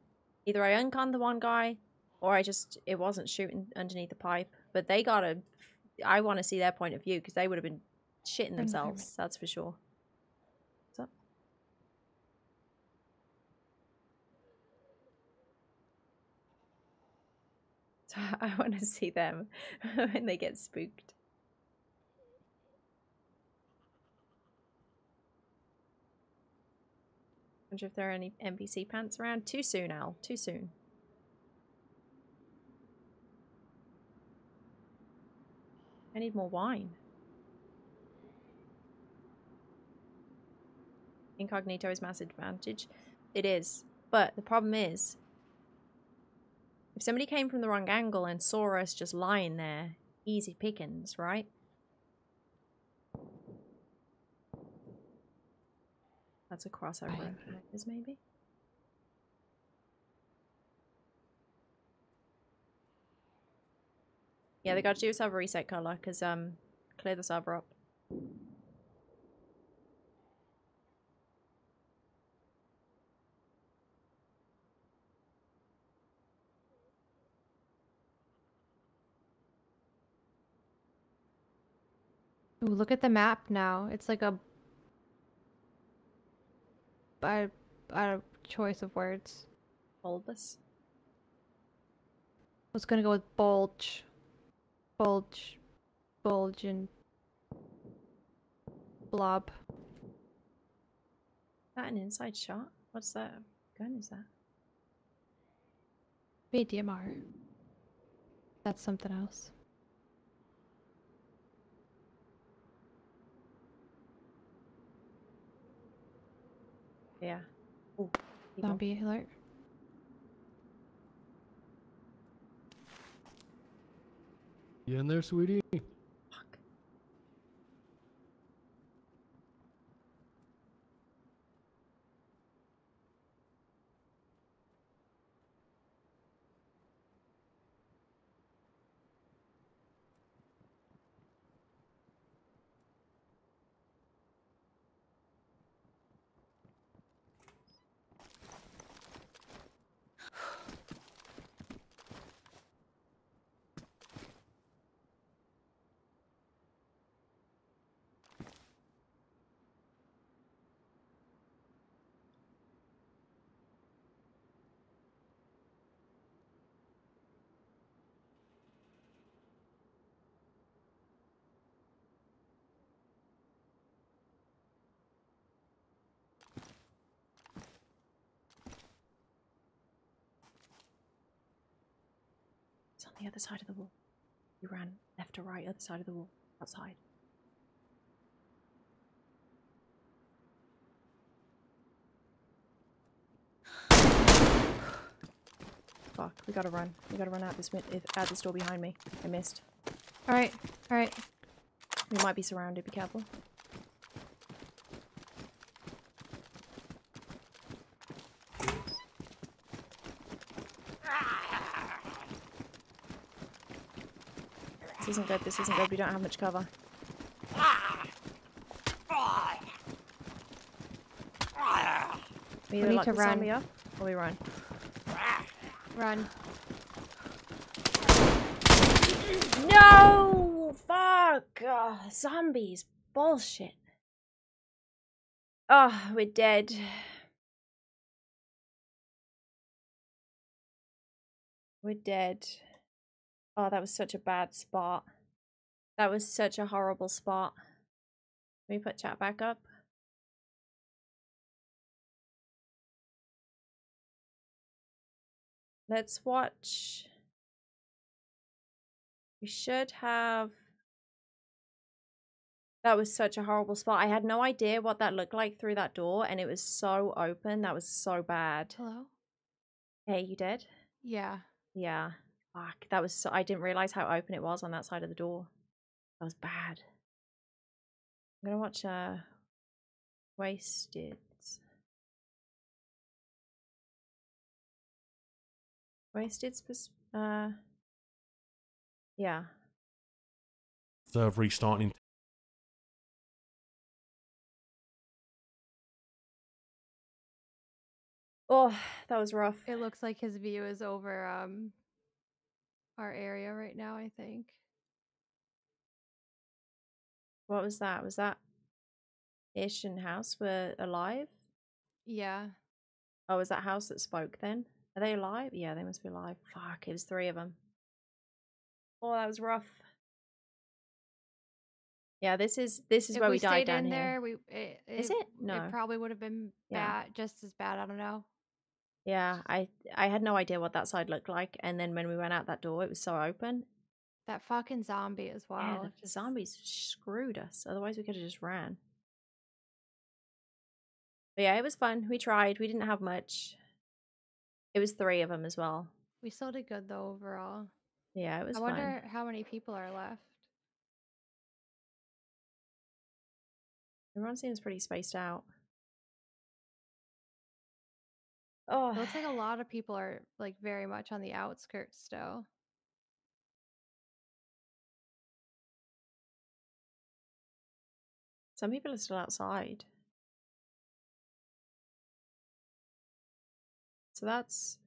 Either I unconned the one guy, or I just it wasn't shooting underneath the pipe. But they got a. I want to see their point of view because they would have been shitting themselves. That's for sure. What's up? So I want to see them when they get spooked. Wonder if there are any NPC pants around. Too soon, Al. Too soon. I need more wine. Incognito is massive advantage. It is. But the problem is, if somebody came from the wrong angle and saw us just lying there, easy pickings, right? That's a crossover Right. maybe? Yeah, they got to do a server reset color because um, clear the server up. Ooh, look at the map now. It's like a choice of words. Bulbous. I was gonna go with bulge, bulge, bulge, and blob. Is that an inside shot? What's that gun is that? BDMR. That's something else. Yeah. Ooh. Zombie alert. You in there, sweetie? It's on the other side of the wall. You ran left or right, other side of the wall. Outside. Fuck, we gotta run. We gotta run out this out this door behind me. I missed. All right, all right. We might be surrounded. Be careful. This isn't good. This isn't good. We don't have much cover. We either need to the run. up or we run. Run. No! Fuck! Ugh, zombies. Bullshit. Oh, we're dead. We're dead. Oh, that was such a bad spot. That was such a horrible spot. Let me put chat back up. Let's watch. We should have. That was such a horrible spot. I had no idea what that looked like through that door, and it was so open. That was so bad. Hello. Hey, you did? Yeah. Yeah. Fuck. That was so. I didn't realize how open it was on that side of the door. That was bad. I'm gonna watch uh Wasted. Wasted spec- uh yeah. Server restarting Oh, that was rough. It looks like his view is over um our area right now, I think. What was that? Was that Ish and House were alive? Yeah. Oh, was that House that spoke then? Are they alive? Yeah, they must be alive. Fuck, it was three of them. Oh, that was rough. Yeah, this is this is if where we, we, died stayed down in here. there, we it, Is it? No. It probably would have been Yeah. bad, just as bad. I don't know. Yeah, I I had no idea what that side looked like, and then when we went out that door, it was so open. That fucking zombie as well. yeah, the zombies screwed us. Otherwise, we could have just ran. But yeah, it was fun. We tried. We didn't have much. It was three of them as well. We still did good though overall. Yeah, it was I fun. wonder how many people are left. Everyone seems pretty spaced out. Oh, It looks like a lot of people are like very much on the outskirts still. some people are still outside. So that's.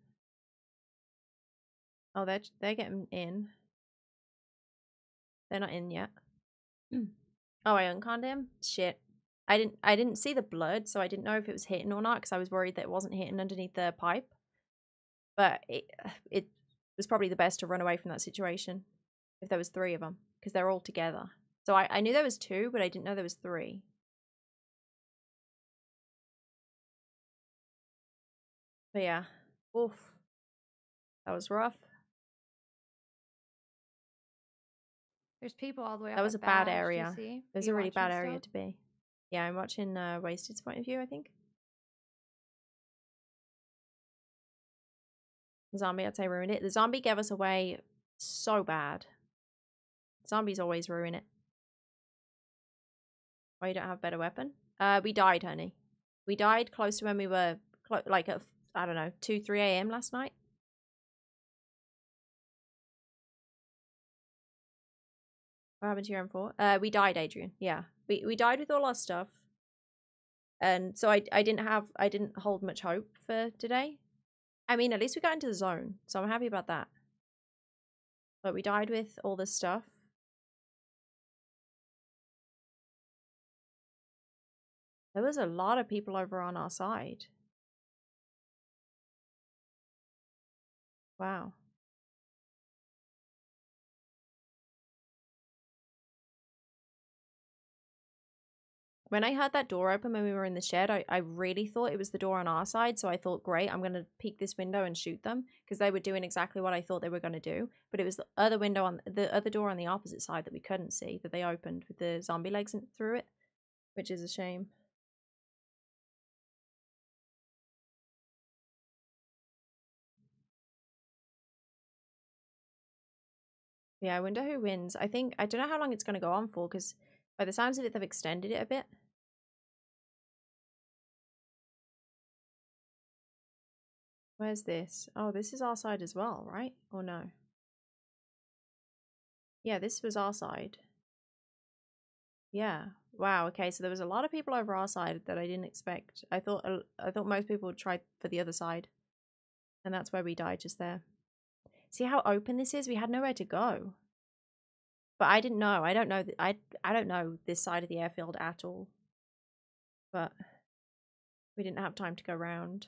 Oh, they're they're getting in. They're not in yet. Mm. oh, I unconned him. Shit. I didn't. I didn't see the blood, so I didn't know if it was hitting or not because I was worried that it wasn't hitting underneath the pipe. But it it was probably the best to run away from that situation if there was three of them because they're all together. So I, I knew there was two, but I didn't know there was three. But yeah, oof, that was rough. There's people all the way up. That was a bad Badge, do you area. It was a really bad area to be. Yeah, I'm watching uh, Wasted's point of view. I think the zombie, I'd say, ruined it. The zombie gave us away so bad. Zombies always ruin it. Why you don't have better weapon? Uh, we died, honey. We died close to when we were like at I don't know two three a.m. last night. What happened to your M4? Uh, we died, Adrian. Yeah, we we died with all our stuff, and so I I didn't have I didn't hold much hope for today. I mean, at least we got into the zone, so I'm happy about that. But we died with all this stuff. There was a lot of people over on our side. Wow. When I heard that door open when we were in the shed, I, I really thought it was the door on our side. So I thought, great, I'm going to peek this window and shoot them because they were doing exactly what I thought they were going to do. But it was the other window on the other door on the opposite side that we couldn't see that they opened with the zombie legs through it, which is a shame. Yeah, I wonder who wins. I think I don't know how long it's going to go on for because by the sounds of it, they've extended it a bit. Where's this? Oh, this is our side as well, right? Or no? Yeah, this was our side. Yeah. Wow. Okay, so there was a lot of people over our side that I didn't expect. I thought uh, I thought most people would try for the other side, and that's where we died just there. See how open this is? We had nowhere to go. But I didn't know. I don't know. th- I I don't know this side of the airfield at all. But we didn't have time to go round.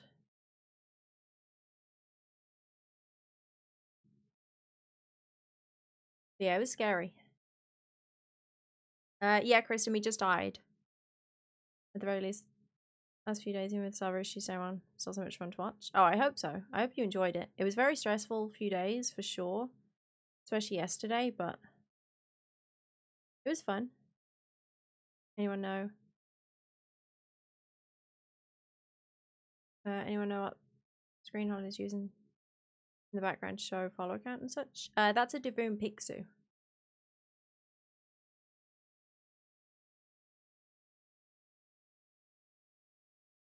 Yeah, it was scary. Uh, yeah, Kristen, we just died. At the very least, last few days in with Sarah, she's so on. Still so much fun to watch. Oh, I hope so. I hope you enjoyed it. It was very stressful few days for sure, especially yesterday, but it was fun. Anyone know? Uh, anyone know what Screenhorn is using in the background to show follow count and such? Uh, that's a Divoom Pixoo.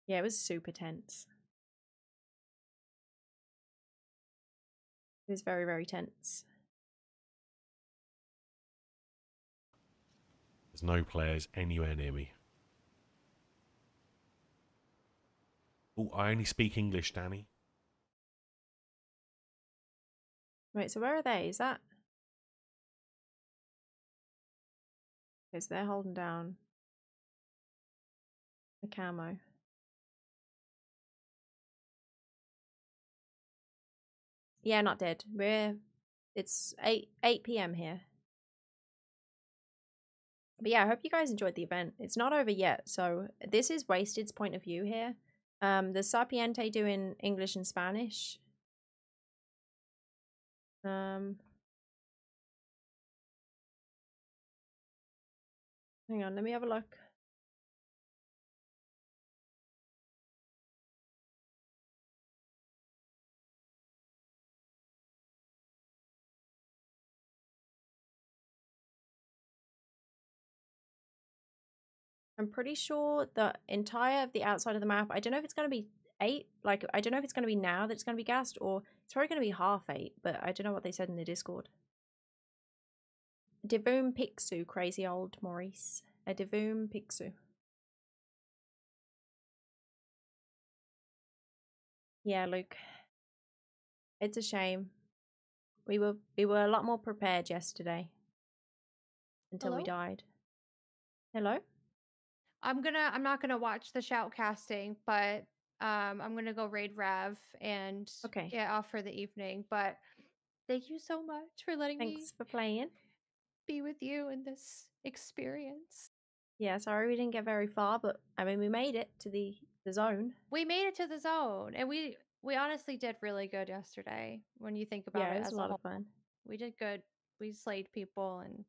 Yeah, it was super tense. It was very, very tense. There's no players anywhere near me. Oh, I only speak English, Danny. Wait, so where are they? Is that? Okay, so they're holding down the camo. Yeah, not dead. We're it's eight eight PM here. But yeah, I hope you guys enjoyed the event. It's not over yet, so this is Wasted's point of view here. Um, the Sapiente doing English and Spanish. Um, hang on, let me have a look. I'm pretty sure the entire of the outside of the map, I don't know if it's going to be eight, like, I don't know if it's going to be now that it's going to be gassed, or it's probably going to be half eight, but I don't know what they said in the Discord. Divoom Pixoo, crazy old Maurice. A Divoom Pixoo. Yeah, Luke. It's a shame. We were we were a lot more prepared yesterday. Until we died. Hello? I'm gonna. I'm not gonna watch the shoutcasting, but um, I'm gonna go raid Rav and Okay. get off for the evening. But thank you so much for letting Thanks me for playing. be with you in this experience. Yeah, sorry we didn't get very far, but I mean we made it to the the zone. We made it to the zone, and we we honestly did really good yesterday. When you think about yeah, it, it was as a a lot whole, of fun. we did good. We slayed people, and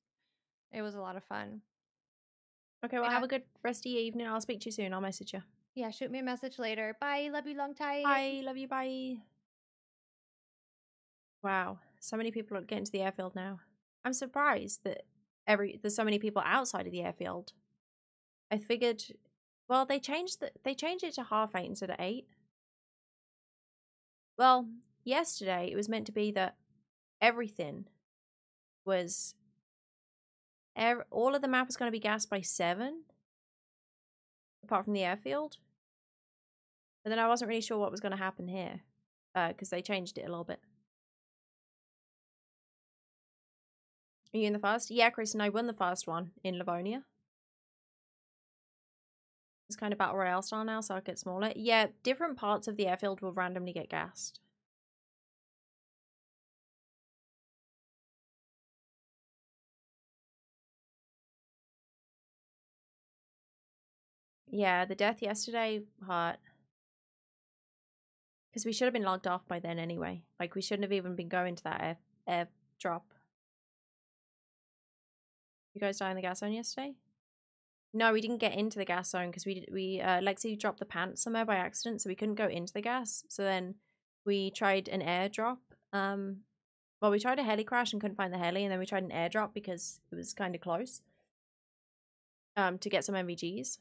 it was a lot of fun. Okay, well have a good rest of your evening. I'll speak to you soon. I'll message you. Yeah, shoot me a message later. Bye. Love you long time. Bye, love you, bye. Wow, so many people are getting to the airfield now. I'm surprised that every there's so many people outside of the airfield. I figured, well, they changed the, they changed it to half eight instead of eight. Well, yesterday it was meant to be that everything was, all of the map is going to be gassed by seven, apart from the airfield. But then I wasn't really sure what was going to happen here, uh, because they changed it a little bit. Are you in the first? Yeah, Kristen, I won the first one in Livonia. It's kind of battle royale style now, so it gets smaller. Yeah, different parts of the airfield will randomly get gassed. Yeah, the death yesterday hurt. Because we should have been logged off by then anyway. Like, we shouldn't have even been going to that air, air drop. You guys die in the gas zone yesterday? No, we didn't get into the gas zone because we did, we uh, Lexi dropped the pants somewhere by accident, so we couldn't go into the gas. So then we tried an airdrop. Um, well, we tried a heli crash and couldn't find the heli, and then we tried an airdrop because it was kind of close. Um, to get some NVGs.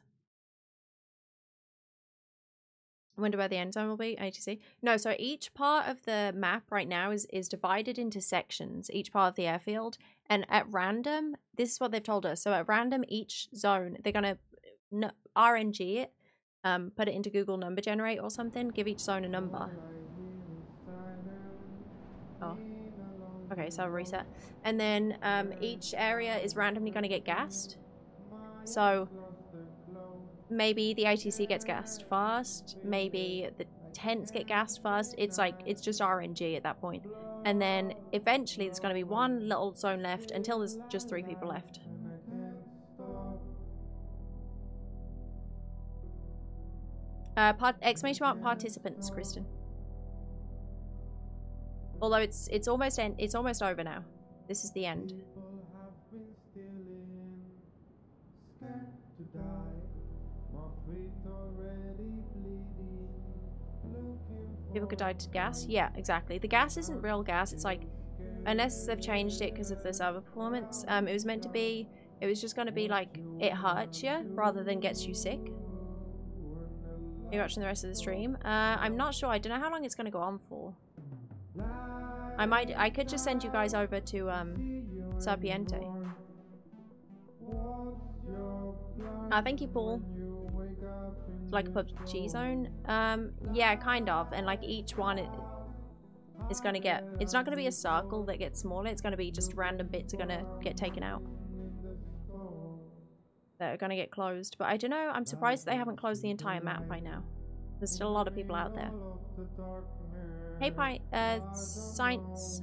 I wonder where the end zone will be. ATC. No, so each part of the map right now is is divided into sections. Each part of the airfield, and at random, this is what they've told us. So at random, each zone they're gonna n- RNG it, um, put it into Google Number Generate or something. Give each zone a number. Oh. Okay, so I'll reset. And then um, each area is randomly going to get gassed. So maybe the ATC gets gassed fast, maybe the tents get gassed first. It's like, it's just RNG at that point. And then eventually there's going to be one little zone left until there's just three people left. Uh, part, exclamation mark participants, Kristen. Although it's it's almost end, it's almost over now. This is the end. People could die to gas. Yeah, exactly. The gas isn't real gas. It's like, unless they've changed it because of the server performance. Um, it was meant to be. It was just going to be like it hurts you rather than gets you sick. Are you watching the rest of the stream? Uh, I'm not sure. I don't know how long it's going to go on for. I might. I could just send you guys over to um, Sapiente. Ah, thank you, Paul. Like a PUBG zone. Um, yeah, kind of. And like each one it is going to get, it's not going to be a circle that gets smaller. It's going to be just random bits are going to get taken out. That are going to get closed. But I don't know, I'm surprised they haven't closed the entire map by now. There's still a lot of people out there. Hey, Pi, uh, Science.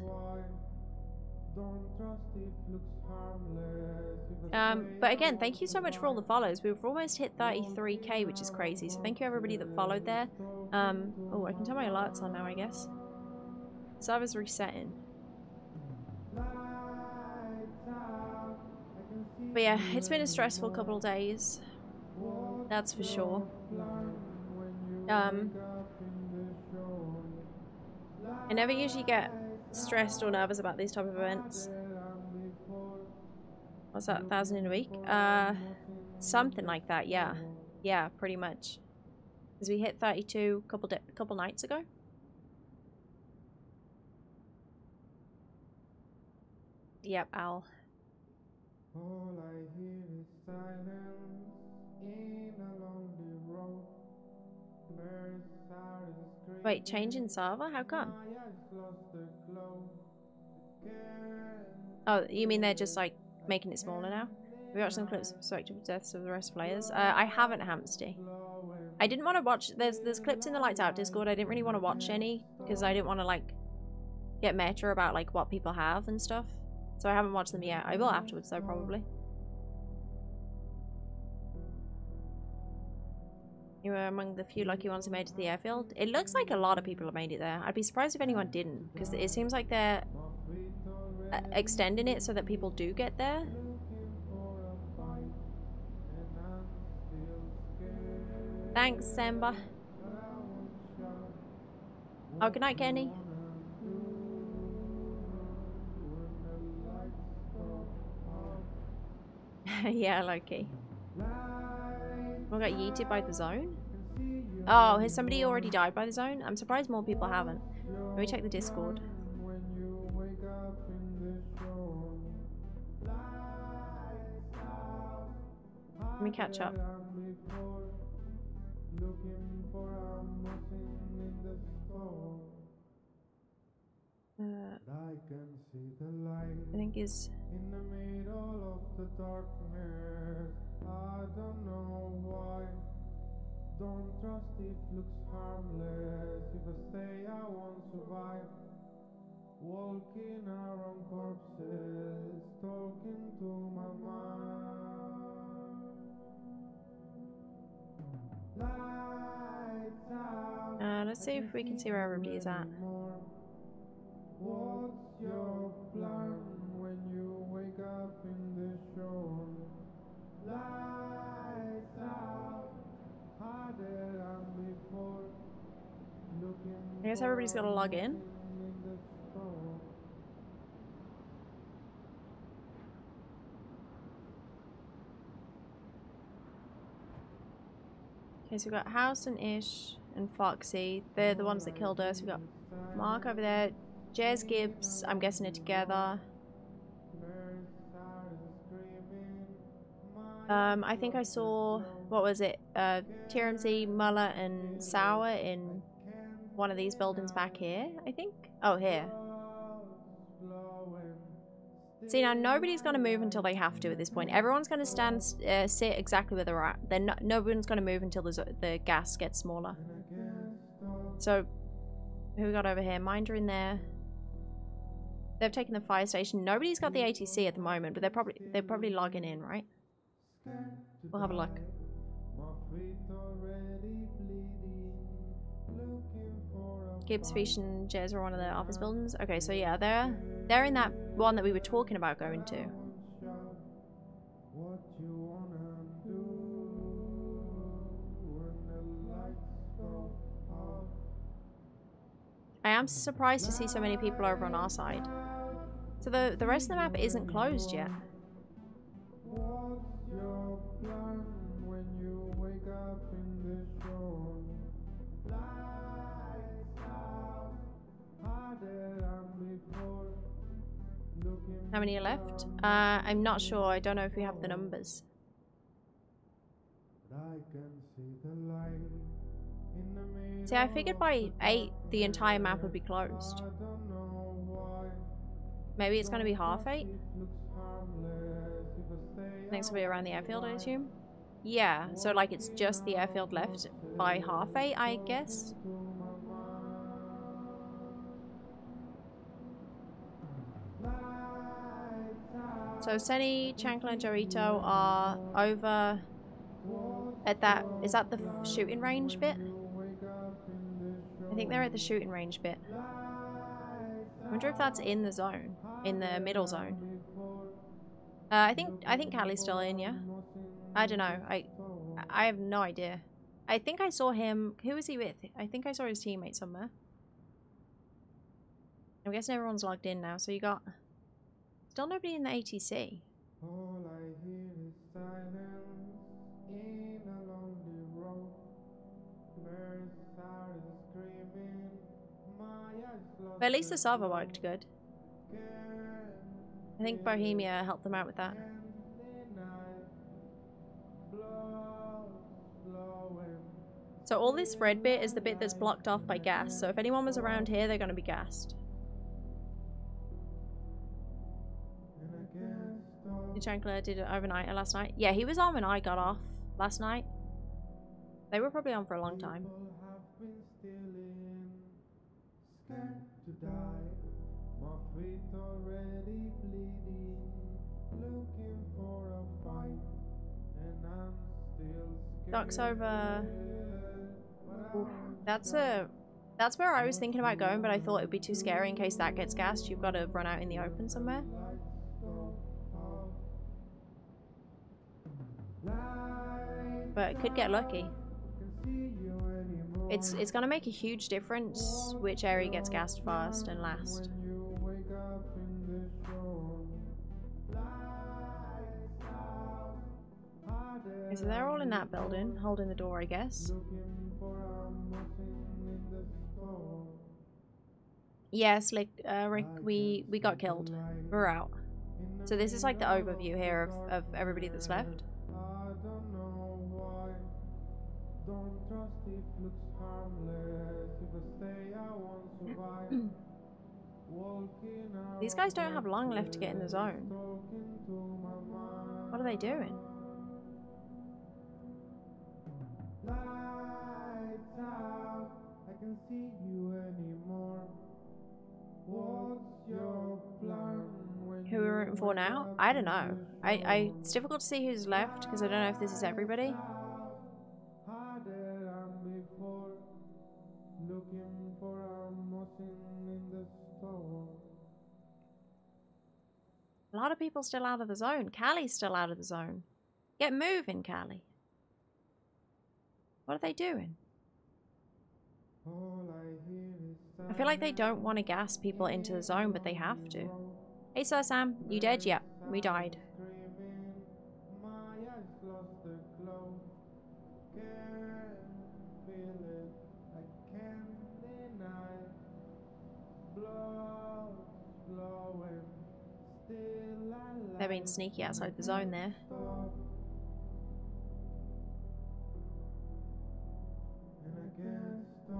Um, but again, thank you so much for all the follows. We've almost hit 33k, which is crazy. So thank you everybody that followed there. Um, oh, I can turn my alerts on now, I guess. Server's resetting. But yeah, it's been a stressful couple of days. That's for sure. Um, I never usually get stressed or nervous about these type of events. What's that, thousand in a week? Uh, something like that, yeah. Yeah, pretty much. Because we hit 32 a couple, couple nights ago. Yep, Al. All I hear is silence Wait, change in server? How come? Oh, you mean they're just like making it smaller now? We watched some clips of prospective deaths of the rest of players. Uh, I haven't, Hamsty. I didn't want to watch. There's there's clips in the Lights Out Discord. I didn't really want to watch any because I didn't want to like get meta about like what people have and stuff. So I haven't watched them yet. I will afterwards though probably. You were among the few lucky ones who made it to the airfield. It looks like a lot of people have made it there. I'd be surprised if anyone didn't, because it seems like they're uh, extending it so that people do get there. Thanks, Samba. Oh, good night, Kenny. yeah, Loki. I got yeeted by the zone? Oh, has somebody already died by the zone? I'm surprised more people haven't. Let me check the Discord. Let me catch up. Uh, I think is in the middle of the darkness. I don't know why. Don't trust it looks harmless. If I say I won't survive, walking around corpses, talking to my mind. Lights out. Uh, let's see if we can see where everybody is at. What's your plan when you wake up in the shore? Lights out, harder than before. I guess everybody's got to log in. Okay, so we've got House and Ish and Foxy. They're the ones that killed us. We've got Mark over there, Jez Gibbs, I'm guessing it together. Um, I think I saw, what was it, uh, TRMC, Muller, and Sour in one of these buildings back here, I think? Oh, here. See, now nobody's going to move until they have to at this point. Everyone's going to stand, uh, sit exactly where they're at. They're not, no one's going to move until the gas gets smaller. So, who we got over here? Minder in there. They've taken the fire station. Nobody's got the ATC at the moment, but they're probably they're probably logging in, right? We'll have a look. Gibbs, Fish, and Jez are one of the office buildings. Okay, so yeah, they're they're in that one that we were talking about going to. I am surprised to see so many people over on our side. So the, the rest of the map isn't closed yet. How many are left? Uh, I'm not sure. I don't know if we have the numbers. See, I figured by 8 the entire map would be closed. Maybe it's going to be half 8? Next will be around the airfield, I assume? Yeah, so like it's just the airfield left by half 8, I guess? So Seni, Chankla and Jorito are over at that, is that the shooting range bit? I think they're at the shooting range bit. I wonder if that's in the zone, in the middle zone. Uh, I think I think Callie's still in, yeah. I don't know. I I have no idea. I think I saw him. Who was he with? I think I saw his teammate somewhere. I'm guessing everyone's logged in now. So you got still nobody in the ATC. All I hear is silence in a lonely road. Birds are screaming, my eyes But at least the server worked good. Can't I think Bohemia helped them out with that. the night. Blood flowing. So all this red bit is the bit that's blocked off by gas. So if anyone was around here, they're going to be gassed. And I can't stop. Did Chancellor did it overnight or last night? Yeah, he was on when I got off last night. They were probably on for a long time. My feet already bleeding, looking for a fight, and I'm still scared. Ducks over. That's a. That's where I was thinking about going, but I thought it would be too scary in case that gets gassed. You've got to run out in the open somewhere. But it could get lucky. It's it's gonna make a huge difference which area gets gassed first and last. So they're all in that building, holding the door, I guess. Yes, like uh, Rick, we we got killed. We're out. So this is like the overview here of, of everybody that's left. These guys don't have long left to get in the zone. What are they doing? Lights out. I can see you anymore. What's your plan? Who we're rooting for now? I don't know. I, I it's difficult to see who's left because I don't know if this is everybody. Harder than before, looking for a muffin in the store. A lot of people still out of the zone. Callie's still out of the zone. Get moving, Callie. What are they doing? I hear is I feel like they don't want to gas people into the zone, but they have to. Hey, Sir Sam, you dead? Yeah, we died. screaming. My eyes lost their glow. Can't feel it. I can't deny. Blood flowing. Still I They're being sneaky outside the zone there.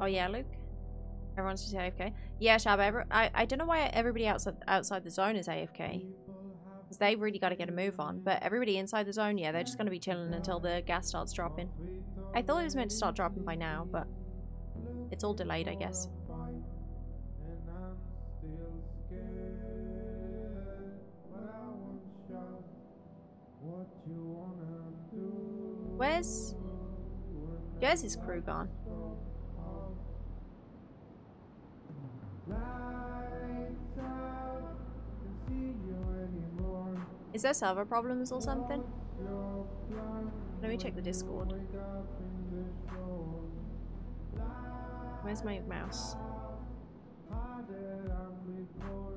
Oh yeah, Luke. Everyone's just AFK. Yeah, Shab. Every, I I don't know why everybody outside outside the zone is AFK. Because they've really got to get a move on. But everybody inside the zone, yeah, they're just going to be chilling until the gas starts dropping. I thought it was meant to start dropping by now, but it's all delayed, I guess. And I'm still scared, Is there server problems or something? Let me check the Discord. wake up in the show. Where's my mouse? Harder than before,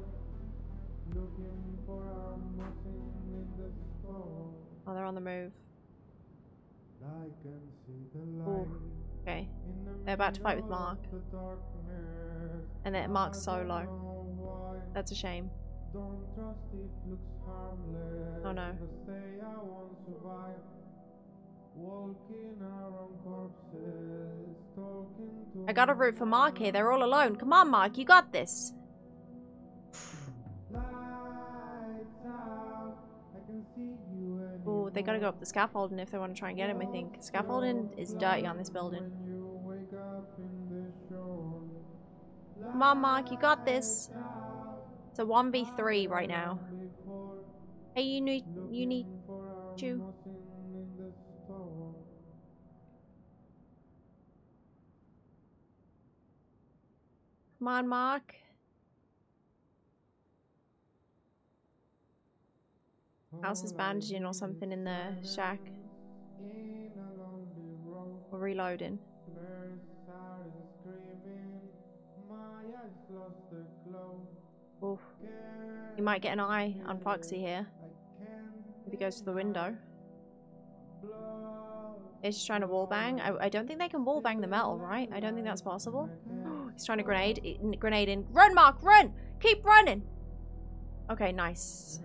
looking for a muffin in the store. Oh, they're on the move. I can see the Ooh. Okay. They're about to fight with Mark. And then Mark's don't solo. That's a shame. Oh, no. I gotta root for Mark here. They're all alone. Come on, Mark. You got this. Oh, they gotta go up the scaffolding if they want to try and get him, I think. Scaffolding is dirty on this building. On, Mark. You got this. It's a 1v3 right now. Hey, you need... You need... Store. Come on, Mark. House is bandaging or something in the shack. Or reloading. Oof. You might get an eye on Foxy here. If he goes to the window. He's just trying to wallbang. I, I don't think they can wallbang the metal, right? I don't think that's possible. He's trying to grenade. Grenade in. Run, Mark! Run! Keep running! Okay, nice.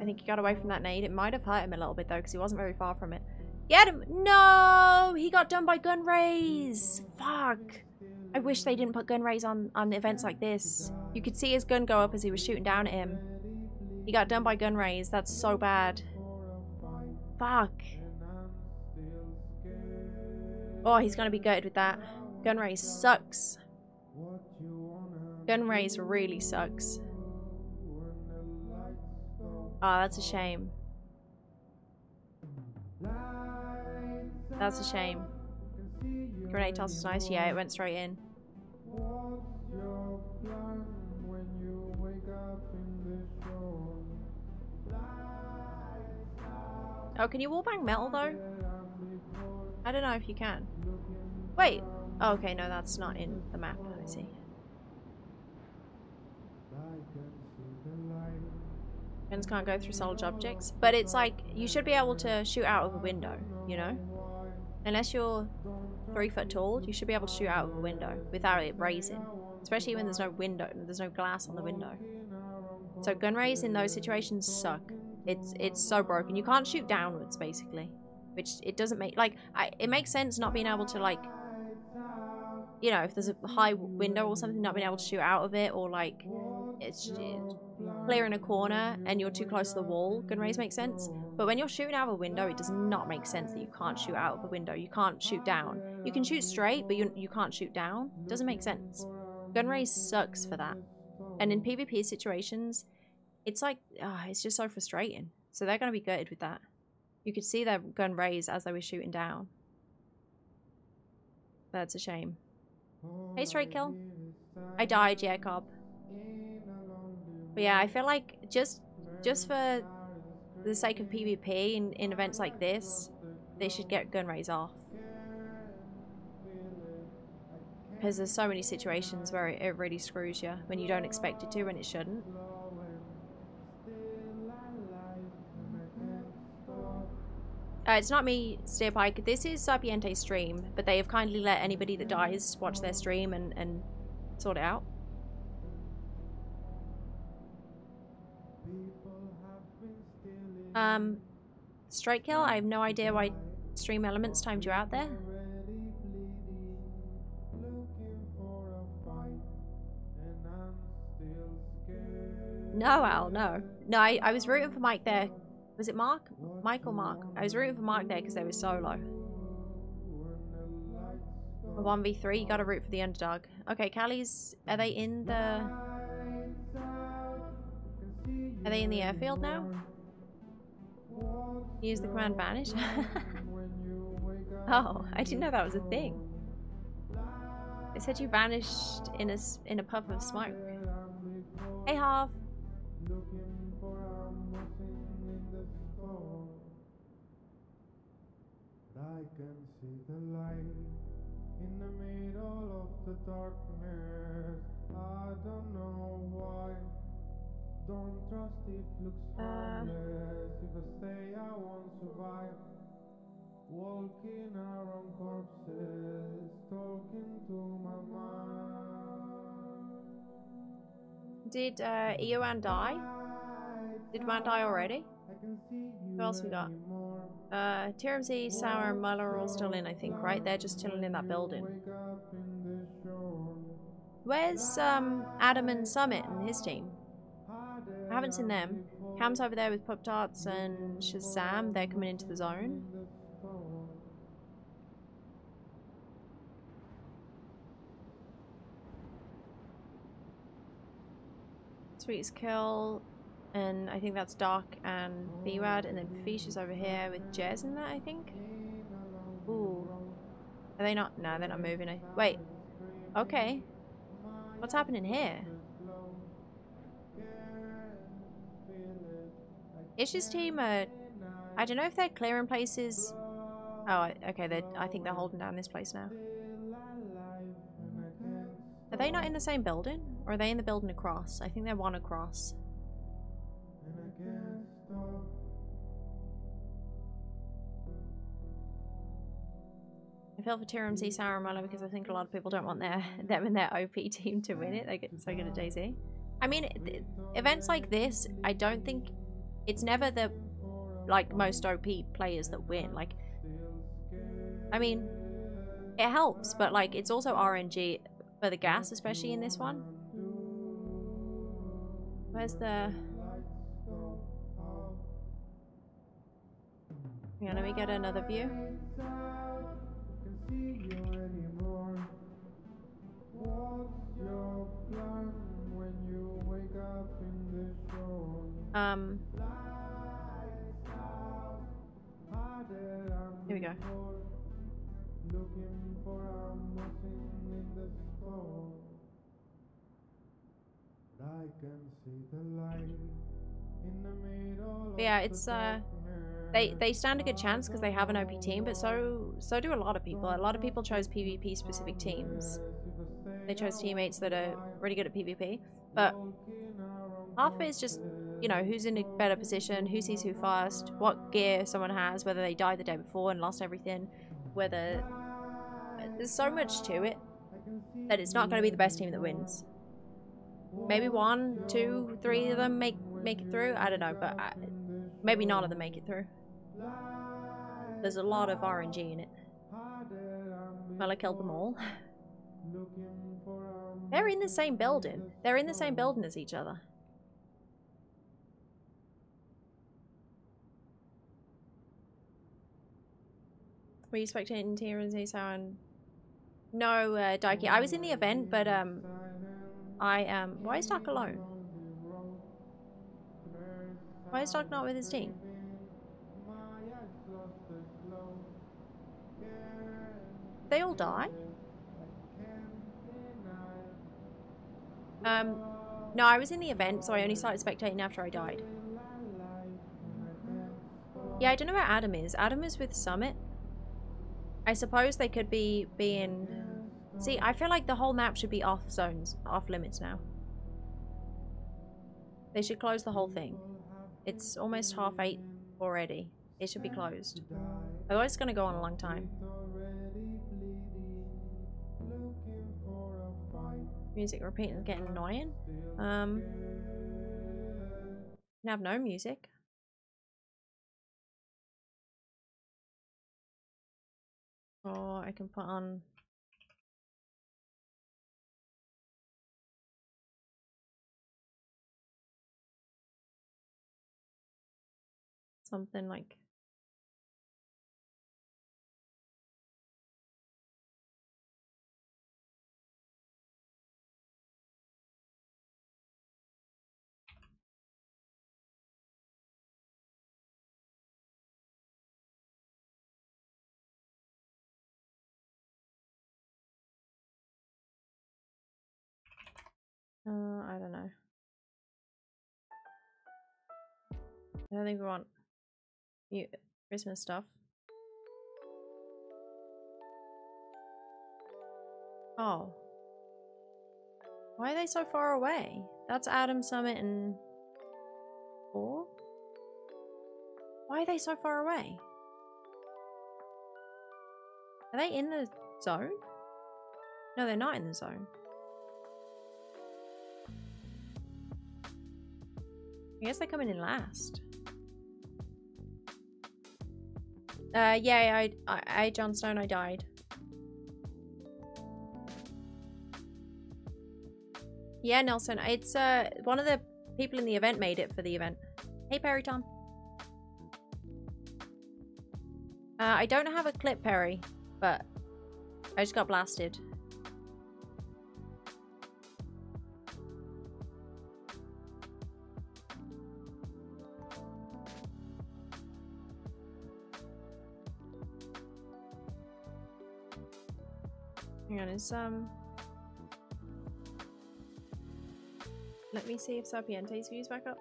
I think he got away from that nade. It might have hurt him a little bit, though, because he wasn't very far from it. Get him! No! He got done by gun raise! Fuck! I wish they didn't put gun raise on, on events like this. You could see his gun go up as he was shooting down at him. He got done by gun raise. That's so bad. Fuck. Oh, he's gonna be gutted with that. Gun raise sucks. Gun raise really sucks. Oh, that's a shame. That's a shame. Grenade toss is nice. Yeah, it went straight in. What's your plan when you wake up in the? Oh, can you wallbang metal though? I don't know if you can. Wait. Oh, okay, no, that's not in the map. I see. Guns can't go through solid objects, but it's like you should be able to shoot out of a window. You know, unless you're three foot tall, you should be able to shoot out of a window without it raising. Especially when there's no window, there's no glass on the window. So gun raise in those situations suck. It's it's so broken. You can't shoot downwards basically, which it doesn't make like I, it makes sense not being able to like you know if there's a high window or something not being able to shoot out of it or like it's, it's clearing a corner and you're too close to the wall. Gun raise make sense, but when you're shooting out of a window, it does not make sense that you can't shoot out of a window. You can't shoot down. You can shoot straight, but you you can't shoot down. It doesn't make sense. Gun raise sucks for that. And in PvP situations, it's like, ah, it's just so frustrating. So they're going to be gutted with that. You could see their gun raise as they were shooting down. That's a shame. Hey, straight kill. I died, yeah, Cobb. But yeah, I feel like just just for the sake of PvP in, in events like this, they should get gun raise off. Because there's so many situations where it, it really screws you when you don't expect it to and it shouldn't. Uh, it's not me, Steerpike. This is Sapiente's stream, but they have kindly let anybody that dies watch their stream and, and sort it out. Um, straight kill. I have no idea why Stream Elements timed you out there. No, Al, no. No, I, I was rooting for Mike there. Was it Mark? Mike or Mark? I was rooting for Mark there because they were solo. A 1v3, you gotta root for the underdog. Okay, Callie's... Are they in the... Are they in the airfield now? Use the command vanish? oh, I didn't know that was a thing. It said you vanished in a, in a puff of smoke. Hey, Harv. I can see the light in the middle of the darkness. I don't know why. Don't trust it looks harmless. If I stay, I won't survive. Walking around corpses, talking to my mind. Did uh, Eoan die? Did man die already? I can see you Who else we got? Uh, TRMZ, Sour, and Muller are all still in, I think, right? They're just chilling in that building. Where's um Adam and Summit and his team? I haven't seen them. Cam's over there with Pop Tarts and Shazam. They're coming into the zone. Sweet's Kill, and I think that's Doc and BWAD, and then Fish is over here with Jez in that, I think. Ooh. Are they not? No, they're not moving. I- Wait. Okay. What's happening here? Ish's team are... I don't know if they're clearing places... Oh, okay, I think they're holding down this place now. Are they not in the same building? Or are they in the building across? I think they're one across. I feel for TRMZ Muller because I think a lot of people don't want their them and their OP team to win it. They get so good at DayZ. I mean, events like this, I don't think it's never the like most OP players that win. Like, I mean, it helps, but like it's also RNG for the gas, especially in this one. Where's the? Hang on, let me get another view. Um. Here we go. Yeah, it's uh, they they stand a good chance because they have an OP team, but so so do a lot of people. A lot of people chose PvP specific teams. They chose teammates that are really good at PvP, but half is just you know who's in a better position, who sees who first, what gear someone has, whether they died the day before and lost everything, whether there's so much to it that it's not going to be the best team that wins. Maybe one, two, three of them make make it through. I don't know, but I, maybe none of them make it through. There's a lot of RNG in it. Well, I killed them all. They're in the same building. They're in the same building as each other. Were you spectating TRMZ Sound? No, uh, Daiki. I was in the event, but um, I um. Why is Doc alone? Why is Doc not with his team? They all die. Um, no, I was in the event, so I only started spectating after I died. Yeah, I don't know where Adam is. Adam is with Summit. I suppose they could be being... See, I feel like the whole map should be off zones, off limits now. They should close the whole thing. It's almost half eight already. It should be closed. Otherwise it's gonna go on a long time. Music repeating is getting annoying. Um, can have no music. Or I can put on something like Uh, I don't know. I don't think we want you Christmas stuff. Oh. Why are they so far away? That's Adam Summit and four? Why are they so far away? Are they in the zone? No, they're not in the zone. I guess they're coming in last. Uh, yeah, I, I, I, John Stone, I died. Yeah, Nelson, it's uh one of the people in the event made it for the event. Hey, Perry Tom. Uh, I don't have a clip, Perry, but I just got blasted. Is um. Let me see if Sapiente's views back up.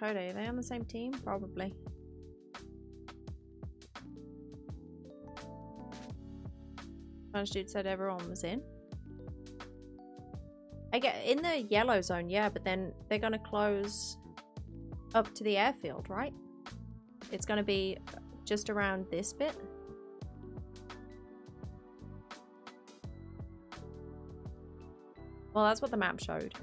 And are they on the same team? Probably. Punch dude said everyone was in. I get in the yellow zone, yeah, but then they're gonna close up to the airfield, right? It's gonna be just around this bit. Well, that's what the map showed.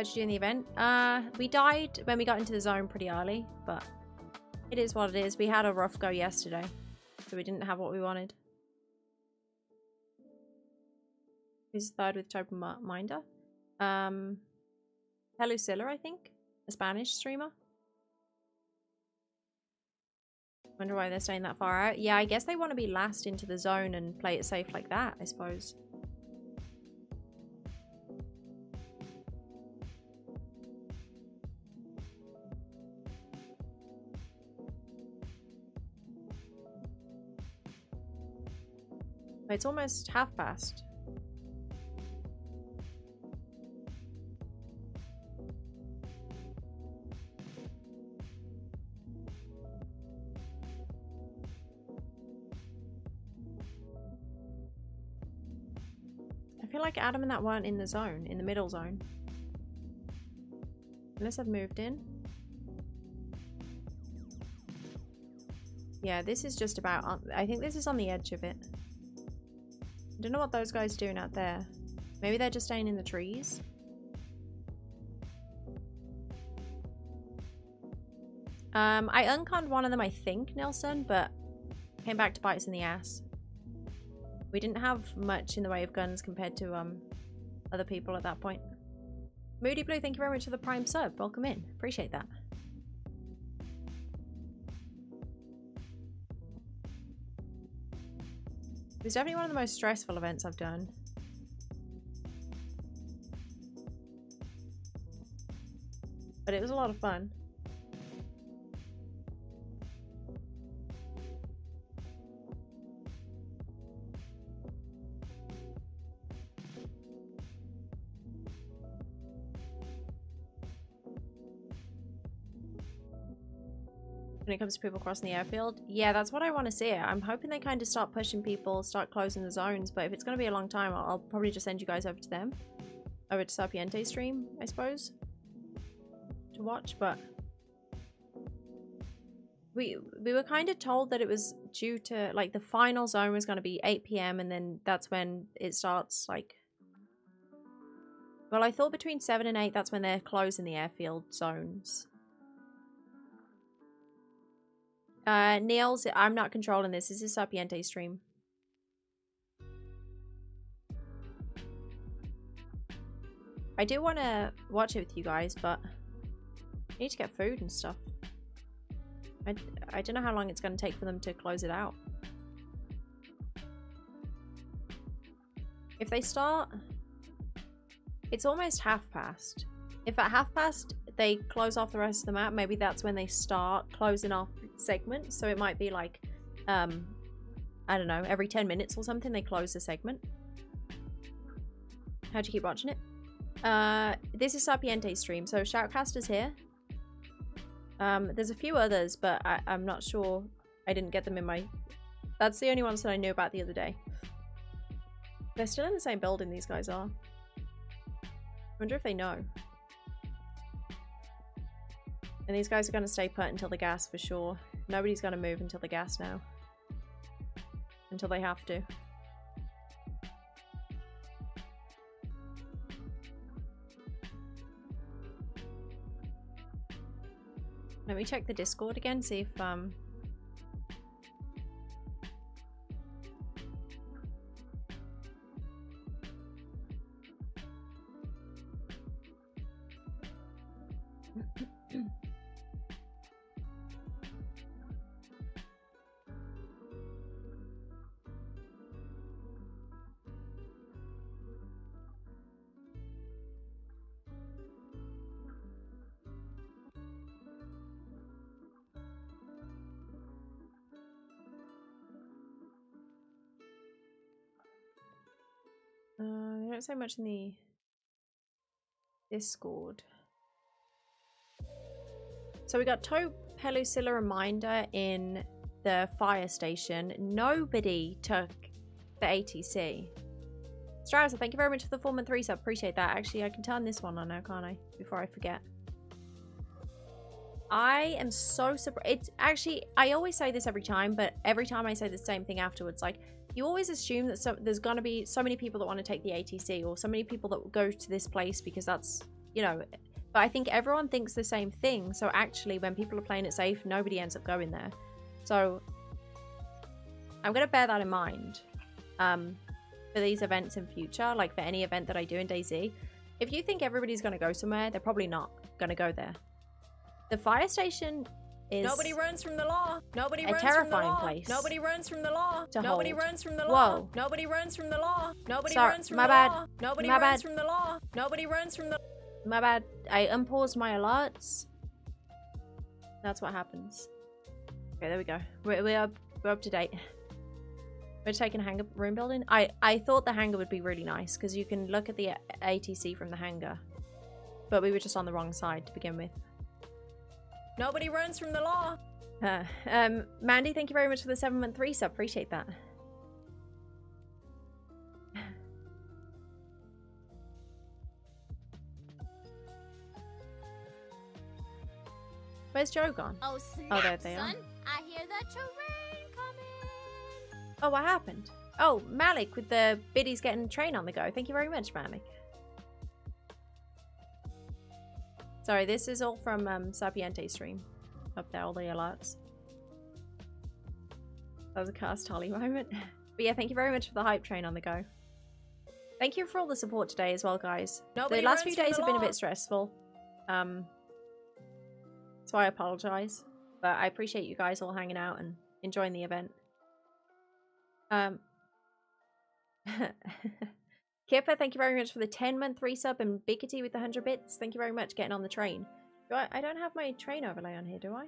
How'd you do in the event? Uh, we died when we got into the zone pretty early, but it is what it is. We had a rough go yesterday, so we didn't have what we wanted. Who's third with Toby Minder? Um, Pelusilla, I think, a Spanish streamer. Wonder why they're staying that far out. Yeah, I guess they want to be last into the zone and play it safe like that, I suppose. It's almost half past. I feel like Adam and that weren't in the zone, in the middle zone. Unless I've moved in. Yeah, this is just about... I think this is on the edge of it. Don't know what those guys doing out there. Maybe they're just staying in the trees. Um, I unconned one of them, I think, Nelson, but came back to bite us in the ass. We didn't have much in the way of guns compared to um other people at that point. Moody Blue, thank you very much for the prime sub. Welcome in. Appreciate that. It was definitely one of the most stressful events I've done. But it was a lot of fun. Comes to people crossing the airfield. Yeah, that's what I want to see. I'm hoping they kind of start pushing people, start closing the zones. But if it's going to be a long time, I'll, I'll probably just send you guys over to them. Over to Sapiente stream, I suppose. To watch, but... We, we were kind of told that it was due to, like, the final zone was going to be 8 p.m. and then that's when it starts, like... Well, I thought between 7 and 8, that's when they're closing the airfield zones. Uh, Nails, I'm not controlling this. This is Sapiente stream. I do want to watch it with you guys, but I need to get food and stuff. I, I don't know how long it's going to take for them to close it out. If they start... It's almost half past. If at half past they close off the rest of the map, maybe that's when they start closing off segments. So it might be like, um, I don't know, every 10 minutes or something, they close the segment. How'd you keep watching it? Uh, this is Sapiente stream. So Shoutcaster's here. Um, there's a few others, but I, I'm not sure. I didn't get them in my... That's the only ones that I knew about the other day. They're still in the same building, these guys are. wonder if they know. And these guys are going to stay put until the gas for sure. Nobody's going to move until the gas now. Until they have to. Let me check the Discord again, see if um don't much in the Discord. So we got Toe Pelusilla Reminder in the fire station. Nobody took the ATC. Strauss, thank you very much for the four and three sub. Appreciate that. Actually, I can turn this one on now, can't I? Before I forget. I am so surprised. It's actually, I always say this every time, but every time I say the same thing afterwards. Like, you always assume that there's going to be so many people that want to take the ATC or so many people that go to this place because that's, you know, but I think everyone thinks the same thing. So actually, when people are playing it safe, nobody ends up going there. So I'm going to bear that in mind um, for these events in future, like for any event that I do in DayZ. If you think everybody's going to go somewhere, they're probably not going to go there. The fire station is Nobody runs from the law. Nobody a runs from the terrifying law. Nobody runs from the law. to Nobody hold. runs from the law. Whoa. Nobody runs from the law. Nobody Sorry, runs from my the bad. law. Nobody My runs bad. from the law. Nobody runs from the My bad. I unpaused my alerts. That's what happens. Okay, there we go. We're, we are, we're up to date. We're taking a hangar room building. I, I thought the hangar would be really nice because you can look at the ATC from the hangar. But we were just on the wrong side to begin with. Nobody runs from the law. Uh, um, Mandy, thank you very much for the seven month three sub. Appreciate that. Where's Joe gone? Oh, snap, there they are. I hear the terrain coming. Oh, what happened? Oh, Malik with the biddies getting train on the go. Thank you very much, Malik. Sorry, this is all from um, Sapiente stream. Up there, all the alerts. That was a cast Holly moment. But yeah, thank you very much for the hype train on the go. Thank you for all the support today as well, guys. Nobody the last few days have been a bit stressful. Um, so I apologize. But I appreciate you guys all hanging out and enjoying the event. Um, Kipper, thank you very much for the 10 month resub and Biggity with the 100 bits. Thank you very much getting on the train. Do I, I don't have my train overlay on here, do I?